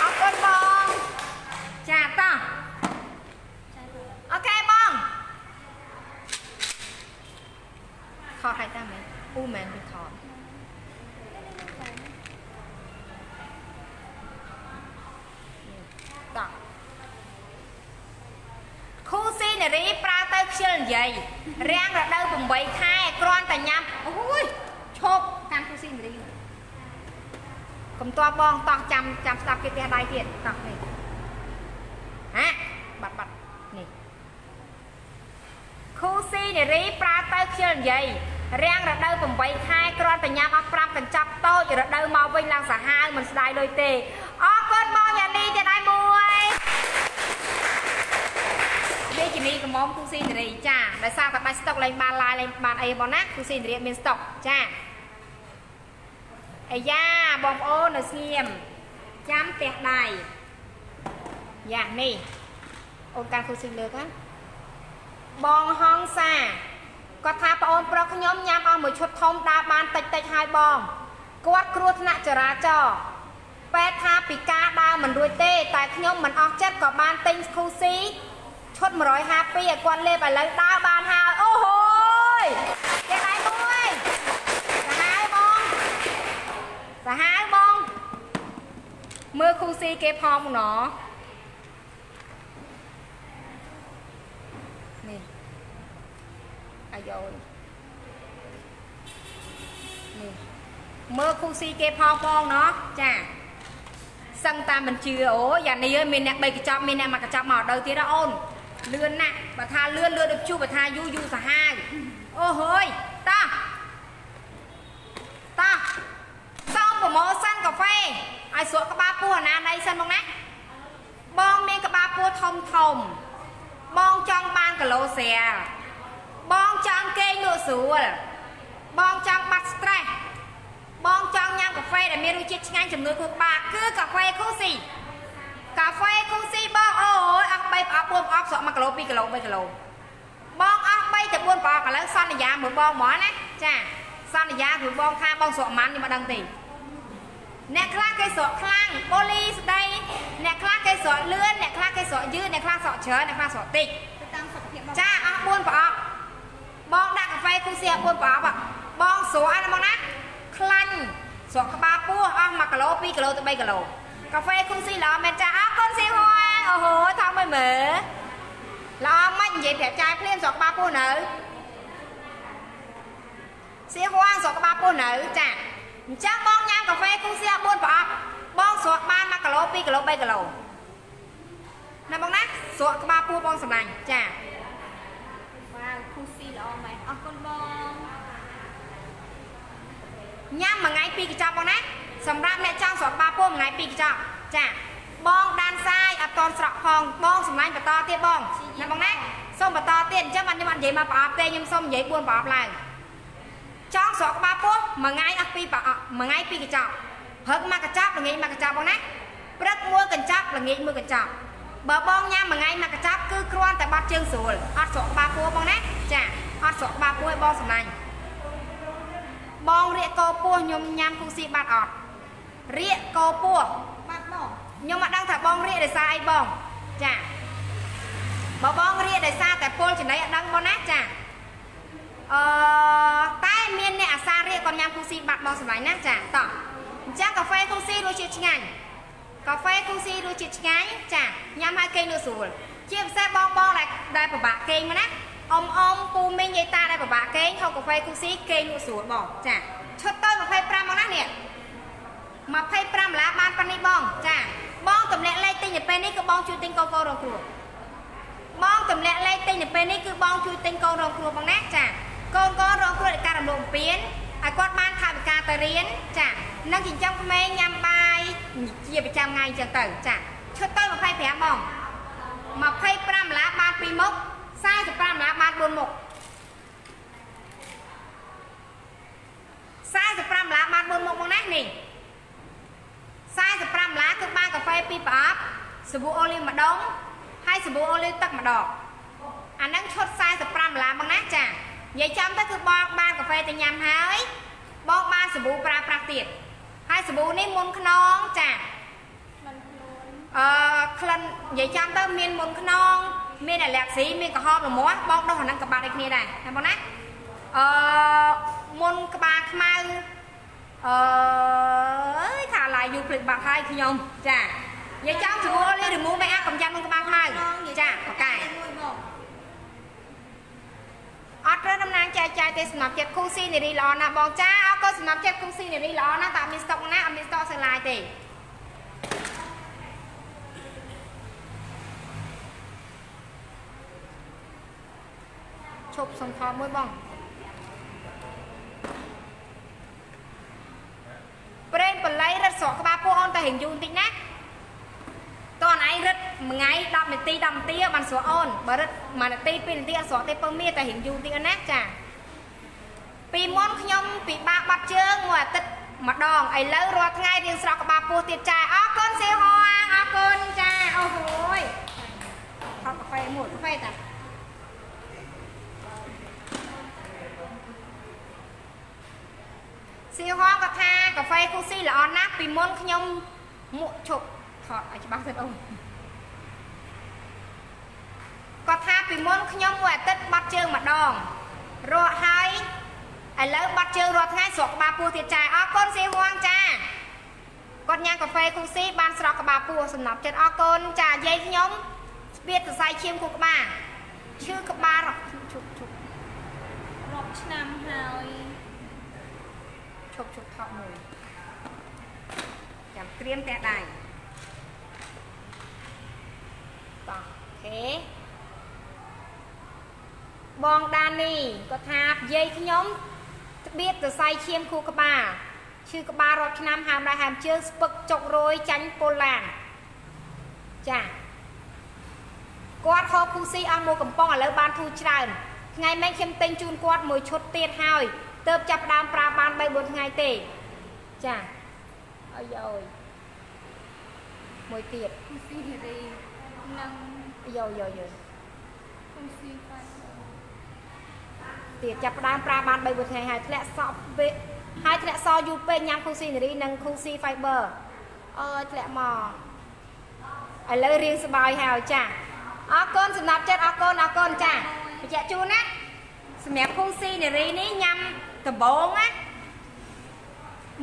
S2: អរគុណបងចាតោះអូខេបងថតឲ្យតាមមែនពូមែនវាថតតោះ ខូស៊ីនារីប្រើទៅខ្ជិលនិយាយរាំងរដូវ8ខែគ្រាន់តែញ៉ាំអូយឈប់តាមខូស៊ីនារីកុំតបបងតោះចាំចាំស្ដាប់គេផ្ទះដៃទៀតតោះនេះហាបាត់បាត់នេះខូស៊ីនារីប្រើទៅខ្ជិលនិយាយរាំងរដូវ8ខែគ្រាន់តែញ៉ាំអស់5កញ្ចប់តូចរដូវមកវិញឡើងសាហាវមិនស្ដាយលុយទេអរគុណបងយ៉ានីទៀតហើយមួយ នេះជំនាញកំមុំគូស៊ីនារីចាដោយសារតែបាច់ស្តុកលេងបានឡាយលេងបានអីបងណាគូស៊ីនារីមានស្តុកចាអាយ៉ាបងប្អូននៅស្ងៀមចាំផ្ទះដៃយ៉ាងនេះអូនកាន់គូស៊ីលើកណាបងហងសាគាត់ថាប្អូនប្រុសខ្ញុំញ៉ាំអស់មួយឈុតធំដើរបានតិចតិចហើយបងគាត់គ្រោះថ្នាក់ចរាចរណ៍ពេទ្យថាពីការដើរមិនរួចទេ តែខ្ញុំមិនអស់ចិត្តក៏បានទិញស្គូស៊ី ឈុត152ឲ្យគាត់លេបឥឡូវដើរបានហើយអូហូយគេដៃមួយសាហាវបងសាហាវបងមើលគូស៊ីគេផងណោនេះអាយ៉ូននេះមើលគូស៊ីគេផងផងណោចាសឹងតាមមិនជឿអូយ៉ានីអើយមានអ្នកបីកញ្ចប់មានអ្នកមកកញ្ចប់មកអត់ទៅទៀតអូន លឿនណាស់បើថាលឿនលឿនដូចជួបបើថាយូរយូរសាហាវអូហើយតោះតោះសូមប្រម៉ូសិនកាហ្វេឲ្យស្រក់ក្បាលពោះអាណាណៃសិនមកណាបងមានក្បាលពោះធំធំ បងចង់បានគីឡូស្រាលបងចង់គេងលក់ស្រួលបងចង់បាត់ stress បងចង់ញ៉ាំកាហ្វេដែលមានរសជាតិឆ្ងាញ់ជំនួយខួរក្បាលគឺកាហ្វេខូស៊ី កាហ្វេខូស៊ីបងអូយអស់3ប្រអប់4ប្រអប់ស្រក់1គីឡូ2គីឡូ3គីឡូបងអស់3ទៅ4ប្រអប់ឥឡូវសន្យាមើលបងហ្មងណាចាសន្យាគឺបងថាបងស្រក់ប៉ុន្មានខ្ញុំមិនដឹងទេអ្នកខ្លះគេស្រក់ខ្លាំងបូលីស្ដីអ្នកខ្លះគេស្រក់លឿនអ្នកខ្លះគេស្រក់យឺតអ្នកខ្លះស្រក់ច្រើនអ្នកខ្លះស្រក់តិច
S3: ទៅតាមសុខភាពបង
S2: ចាអស់4ប្រអប់បងដាក់កាហ្វេគូសៀ4ប្រអប់ហ៎បងស្រក់អីណាបងណាខ្លាញ់ស្រក់ក្បាលពោះអស់1គីឡូ2គីឡូទៅ3គីឡូ កាហ្វេគូស៊ីល្អមែនចាអរគុណសៀហួងអូហូថងមិនមើលល្អមិននិយាយប្រាប់ចាយភ្លាមស្រក់ក្បាលពោះនៅសៀហួងស្រក់ក្បាលពោះនៅចាអញ្ចឹងបងញ៉ាំកាហ្វេគូសៀ4ប្រអប់បងស្រក់បាន1គីឡូ2គីឡូ3គីឡូណាបងណាស្រក់ក្បាលពោះបងសម្លាញ់ចា
S3: វ៉ាវគូស៊ីល្អមែនអរគុណបង
S2: ញ៉ាំមួយថ្ងៃពីរកញ្ចប់បងណា សម្រាប់អ្នកចង់ស្រក់ក្បាលពោះមួយថ្ងៃពីរកញ្ចប់ចាបងដានសាយអត់តន់ស្រក់ផងបងសម្លាញ់បន្តទៀតបងណាបងណាសូមបន្តទៀតអញ្ចឹងបានខ្ញុំអត់និយាយមកប្រអប់ទេខ្ញុំសូមនិយាយ4ប្រអប់ឡើងចង់ស្រក់ក្បាលពោះមួយថ្ងៃអស់ពីរប្រអប់មួយថ្ងៃពីរកញ្ចប់ព្រឹកមកកញ្ចប់ល្ងាចមកកញ្ចប់បងណាព្រឹកមួយកញ្ចប់ល្ងាចមួយកញ្ចប់បើបងញ៉ាំមួយថ្ងៃមកកញ្ចប់គឺគ្រាន់តែបាត់ជើងស្រួលអត់ស្រក់ក្បាលពោះបងណាចាអត់ស្រក់ក្បាលពោះឲ្យបងសម្លាញ់បងរៀកកោពោះខ្ញុំញ៉ាំគូស៊ីបាត់អត់ រៀកកោពោះ
S3: បាត់បង
S2: ខ្ញុំមិនដឹងថាបងរៀកដោយសារអីបងចាបើបងរៀកដោយសារតែពលចំណៃអត់ដឹងបងណាចាអឺតែមានអ្នកអាសារៀកគាត់ញ៉ាំគូស៊ីបាត់បងសម្លាញ់ណាចាតោះអញ្ចឹងកាហ្វេគូស៊ីរសជាតិឆ្ងាញ់កាហ្វេគូស៊ីរសជាតិឆ្ងាញ់ចាញ៉ាំហើយគេងលក់ស្រួលជាពិសេសបងបងដែលដែលពិបាកគេងមកណាអ៊ំអ៊ំពូមីងយាយតាដែលពិបាកគេងហូបកាហ្វេគូស៊ីគេងលក់ស្រួលបងចាឈុតទៅ25មកណានេះ 25ដុល្លារបានប៉ុណ្នេះបងចាបងតម្លាក់លេខទិញនៅពេលនេះគឺបងជួយទិញកូនកូនរងគ្រោះបងតម្លាក់លេខទិញនៅពេលនេះគឺបងជួយទិញកូនរងគ្រោះបងណាចាកូនកូនរងគ្រោះនៃការរំលោភបំពានឲ្យគាត់បានថវិកាទៅរៀនចានិងចិញ្ចឹមក្មេងញ៉ាំបាយជាប្រចាំថ្ងៃអញ្ចឹងទៅចាឈុតទៅ25បង25ដុល្លារបាន2មុខ45ដុល្លារបាន4មុខ45ដុល្លារបាន4មុខបងណានេះ 45ដុល្លារគឺបានកាហ្វេ2ប្រអប់សាប៊ូអូលីវម្ដងហើយសាប៊ូអូលីវទឹកម្ដងអាហ្នឹងឈុត45ដុល្លារបងណាចានិយាយចំទៅគឺបងបានកាហ្វេទៅញ៉ាំហើយបងបានសាប៊ូប្រើប្រាស់ទៀតហើយសាប៊ូនេះមុនខ្នងចាអឺក្លិននិយាយចំទៅមានមុនខ្នងមានអាឡែកស៊ីមានក្រហមរមាស់បងដោះអាហ្នឹងក៏បាត់ដូចគ្នាដែរណាបងណាអឺមុនក្បាលខ្មៅ អើយថាឡាយយូរភ្លេចបាត់ហើយខ្ញុំចានិយាយចង់ជួលនេះរមូមិនអាចកំចាំនឹងក្បាលខ្មៅចាប្រកែ
S3: មួយបង
S2: អត់ត្រូវតំណាងចែកចាយទេសម្រាប់ចិត្តគូស៊ីនារីល្អណាស់បងចាអរគុណសម្រាប់ចិត្តគូស៊ីនារីល្អណាស់តែអត់មានស្តុកណាអត់មានស្តុកសិលាយទេឈប់សុំខំមួយបង ប្រេងបល័យរត់ស្រកក្បាលពោះអូនតែរៀងយូរបន្តិចណាតោះអនឯងរត់មួយថ្ងៃ10នាទី10នាទីបានស្រកអូនបើរត់1នាទី2នាទីអត់ស្រកទេពឹងមានតែរៀងយូរបន្តិចអូនណាចាពីមុនខ្ញុំពិបាកបាត់ជើងមួយអាទិត្យម្ដងឥឡូវរាល់ថ្ងៃរៀងស្រកក្បាលពោះទៀតចាអរគុណសេហងអរគុណចាអូហូយថតកាហ្វេមួយកាហ្វេតា សៀហងក៏ថាកាហ្វេគូស៊ីល្អណាស់ពីមុនខ្ញុំមួកឈប់ថតឲ្យច្បាស់ទៅអូនគាត់ថាពីមុនខ្ញុំមួយអាទិត្យបាត់ជើងម្ដងរកហើយឥឡូវបាត់ជើងរាល់ថ្ងៃស្រកក្បាលពោះទៀតចាអរគុណសៀហងចាគាត់ញ៉ាំកាហ្វេគូស៊ីបានស្រកក្បាលពោះសំណប់ចិត្តអរគុណចាយាយខ្ញុំស្ពាតសរសៃឈាមគូក្បាលឈឺក្បាលឈប់ឈប់ឈប់
S4: រាប់ឆ្នាំហើយ
S2: ឈឈប់ឈប់ថតមួយចាំត្រៀមផ្ទះដៃតោះអូខេបងដានីគាត់ថាយាយខ្ញុំត្បៀតសរសៃឈាមខួរក្បាលឈឺក្បាលរាប់ឆ្នាំហើមដៃហើមជើងស្ពឹកចុករយចាញ់ពុលឡានចាគាត់ខកគូស៊ីអស់មួយកំប៉ុងឥឡូវបានធូរច្រើន ថ្ងៃម៉េចខ្ញុំទិញជូនគាត់មួយឈុតទៀតហើយទៅចាប់ផ្ដើមប្រើបាន3 4ថ្ងៃទេចាអាយយមួយទៀត
S5: គូស៊ីនារីនិង
S2: អាយយយយ
S5: គូស៊ីហ្វាយ
S2: ទៀតចាប់ផ្ដើមប្រើបាន3 4ថ្ងៃហើយធ្លាក់សក់ពេកហើយធ្លាក់សយូរពេកញ៉ាំគូស៊ីនារីនិងគូស៊ី fiber អើយធ្លាក់មកឥឡូវរៀងសบายហើយចាអរគុណសម្រាប់ចិត្តអរគុណអរគុណចា បញ្ជាក់ជូនណាសម្រាប់គូស៊ីនារីនេះញ៉ាំដំបងណា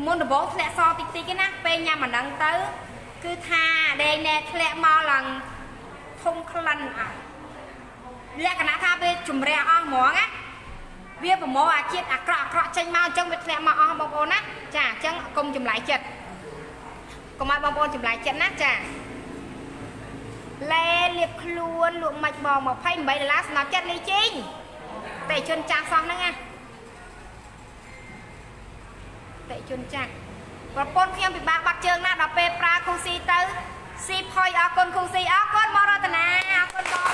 S2: មុនដំបងធ្លាក់សតិចតិចទេណាពេលញ៉ាំអាហ្នឹងទៅ គឺថាដេកណែធ្លាក់មកឡើងធំក្លិនអ่ะលក្ខណៈថាវាជំរះអស់ហ្មងណាវាប្រមោអាជាតិអាក្រក់អាក្រក់ចេញមកអញ្ចឹងវាធ្លាក់មកអស់បងប្អូនណាចាអញ្ចឹងកុំចម្លែកចិត្តកុំឲ្យបងប្អូនចម្លែកចិត្តណាចា លែលៀបខ្លួនលក់មិនបង28ដុល្លារសម្រាប់ចិត្តលីជីងតែជនចាស់សោះហ្នឹងណាតែជនចាស់ប្រពន្ធខ្ញុំពិបាកបាត់ជើងណាស់ដល់ពេលប្រើគូស៊ីទៅស៊ីផុយអរគុណគូស៊ីអរគុណមករតនាអរគុណបង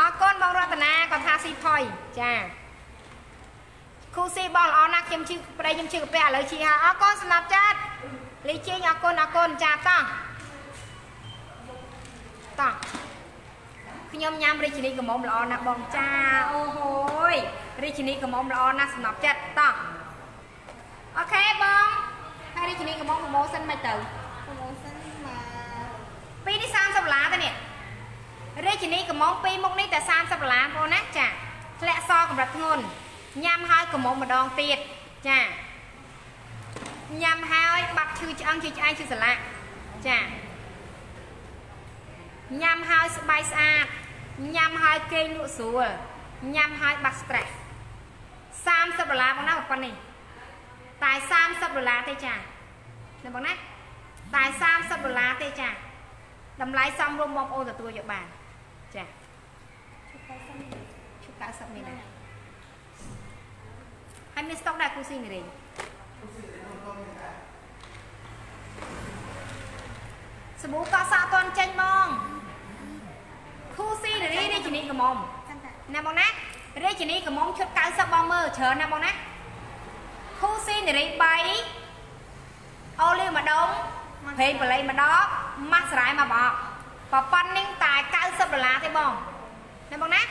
S2: អរគុណបងរតនាគាត់ថាស៊ីផុយចា គូស៊ីបងល្អណាស់ខ្ញុំជឿប្តីខ្ញុំជឿកាពះឥឡូវជីហើយអរគុណសម្រាប់ចាត់លីជេងអរគុណអរគុណចាតោះតោះខ្ញុំញ៉ាំរាជនីកមុំល្អណាស់បងចាអូហូយរាជនីកមុំល្អណាស់សម្រាប់ចិត្តតោះអូខេបងហើយរាជនីកមុំប្រម៉ូសិនមិនទៅ
S3: ប្រូម៉ូសិនមក
S2: ពីរនេះ30ដុល្លារទេនេះរាជនីកំងពីរមុខនេះតែ30ដុល្លារបងណាចាធ្លាក់សកម្រិតធ្ងន់ ញ៉ាំហើយកំងម្ដងទៀតចាញ៉ាំហើយបាត់ឈឺឆ្អឹងឈឺឆ្អែងឈឺសន្លាក់ចាញ៉ាំហើយស្បែកស្អាតញ៉ាំហើយគេងលក់ស្រួលញ៉ាំហើយបាត់ stress 30ដុល្លារបងណាប៉ុណ្នេះតែ30ដុល្លារទេចាណាបងណាតែ30ដុល្លារទេចាតម្លៃសមរម្យបងប្អូនទទួលយកបានចាឈុត90មីលណា ហើយមានស្តុកដែរគូស៊ីនារីសាប៊ូកក់សាក់អត់ទាន់ចេញបងគូស៊ីនារីរាជនីកមុំ
S3: កាន់តែ
S2: ណាបងណារាជនីកមុំឈុត90បងមើលច្រើនណាបងណាគូស៊ីនារី3អូលីវម្ដងភេងបល័យម្ដងម៉ាស់ស្រ័យមកបងប៉ប៉ុណ្្នឹងតែ90ដុល្លារទេបងណាបងណា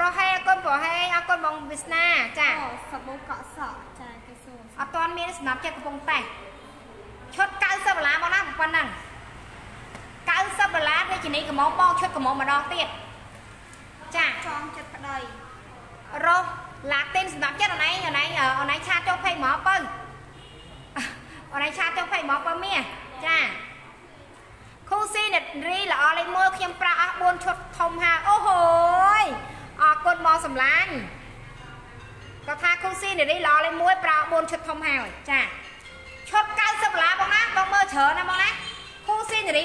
S2: ប្រហែលអរគុណប្រហែលអរគុណបងវាសនាចា
S3: អូសាប៊ូកក់សក់ចាគេសួរ
S2: អត់ទាន់មានសម្រាប់ចិត្តកំពង់តេសឈុត90ដុល្លារបងណាប៉ុណ្ណឹង90ដុល្លាររាជនីកមុំបងឈុតកមុំម្ដងទៀតចា
S3: ចងចិត្តប្តី
S2: រស់ឡាទីនសម្រាប់ចិត្តអូនឯងអូនឯងអូនឯងឆាចុះភ័យមកបើអូនឯងឆាចុះភ័យមកបើមាសចាគូស៊ីនេតរីល្អលេខ1ខ្ញុំប្រាក់អស់4ឈុតធំហាអូហូយ អរគុណបងសម្លាញ់គាត់ថាគូស៊ីនេរីល្អលេខ1ប្រាក់4ឈុតធំហើយចាឈុត90ដុល្លារបងណាបងមើលច្រើនណាបងណាគូស៊ីនេរី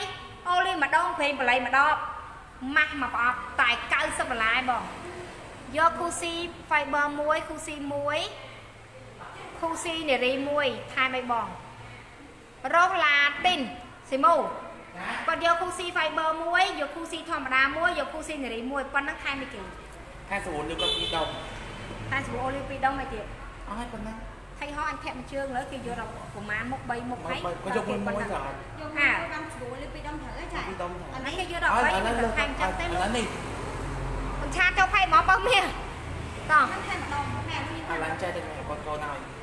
S2: 3អូលីម្ដងព្រេងបល័យម្ដងម៉ាស់មកប្រអប់តែ90ដុល្លារឯងបងយកគូស៊ី fiber មួយគូស៊ីមួយគូស៊ីនារីមួយថែមឲ្យបងរស់ឡាទីនស៊ីម៉ូ គាត់យកគូស៊ី fiber មួយយកគូស៊ីធម្មតាមួយយកគូស៊ីនារីមួយប៉ុណ្ណឹងថែមឲ្យគេ
S1: ខែសវនលើកពីដុំ
S2: តែសម្បូរអូលីពីរដងមកទៀត
S1: អស់ហើយប៉ុណ្ណា
S2: ថៃហោះអញធាក់មួយជើងលើគេយកដល់ប្រហែលមុខ3មុខហើយ
S1: ក៏យកមួយមួយទៅ
S3: យកមកបានស្រួលលើពីដុំត្រូវចា
S1: ពីដុំ
S2: អានេះគេយកដល់3មិនទៅថែមចឹងទេ
S1: ឥ
S2: មុខ
S1: ឡូវនេះ
S2: បញ្ឆាចូលផៃមកបើមាសតោះ
S3: មិនថែមម្ដងម៉ែនេះ
S1: ឥឡូវចេះតែកូនកូនហើយហើយ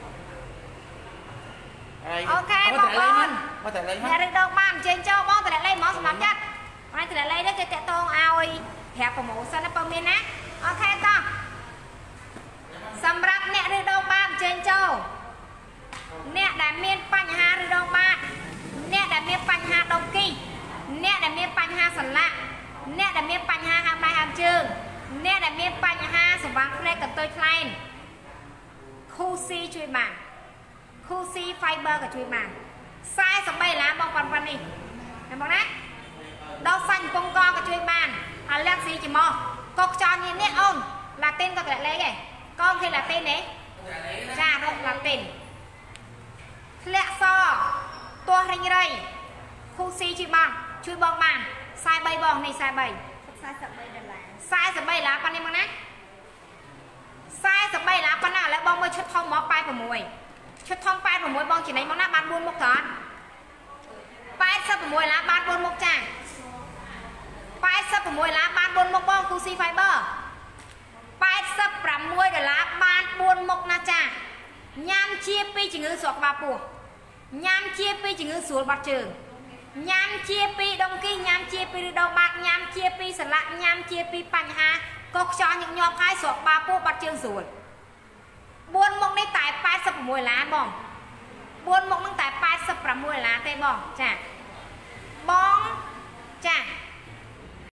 S2: អូខេបងប្អូន
S1: មកតែលេងមក
S2: អ្នករឹកដងបានអញ្ជើញចូលបងតម្លាក់លេខមកសម្រាប់ចាត់ហើយតម្លាក់លេខនេះគេតាក់តងឲ្យប្រាប់ប្រម៉ូសិនណាបើមានណាអូខេតោះសម្រាប់អ្នករឹកដងបានអញ្ជើញចូលអ្នកដែលមានបញ្ហារឹកដងបានអ្នកដែលមានបញ្ហាដុំគីអ្នកដែលមានបញ្ហាសន្លាក់អ្នកដែលមានបញ្ហាហាមដៃហាមជើងអ្នកដែលមានបញ្ហាសង្វាងភ្នែកកន្ទុយខ្លែងខូស៊ីជួយបាន ខូស៊ី fiber ក៏ជួយបាន43ដុល្លារបងប៉ុណ្ណឹងនេះណាបងណាដល់សាច់កំពង់កក៏ជួយបានអាលាក់ស៊ីច្មោះកុកខ្យល់នេះនេះអូនឡាទីនក៏តម្លាក់លេខឯងកងឃើញឡាទីនទេចារកឡាទីនធ្លាក់សទាស់រិញរៃខូស៊ីជួយបានជួយបងបាន43បងនេះ43
S3: 43ដុល្លារ
S2: 43ឡាប៉ុណ្នេះមកណា43ឡាប៉ុណ្ណាឥឡូវបងមើលឈុតធំមក86 ឈុតធំ86បងចំណេញមកណាបាន4មុខតើ86ឡាបាន4មុខចា86ឡាបាន4មុខបងគូស៊ី fiber 86ដុល្លារបាន4មុខណាចាញ៉ាំជាពីជំងឺស្រកក្បាលពោះញ៉ាំជាពីជំងឺស្រួលបាត់ជើងញ៉ាំជាពីដុំគីញ៉ាំជាពីឬដុំបាក់ញ៉ាំជាពីសន្លាក់ញ៉ាំជាពីបញ្ហាកុសខ្យល់ញឹកញាប់ហើយស្រកក្បាលពោះបាត់ជើងស្រួល 4មុខនេះតែ86ដុល្លារបង4មុខហ្នឹងតែ86ដុល្លារទេបងចាបងចា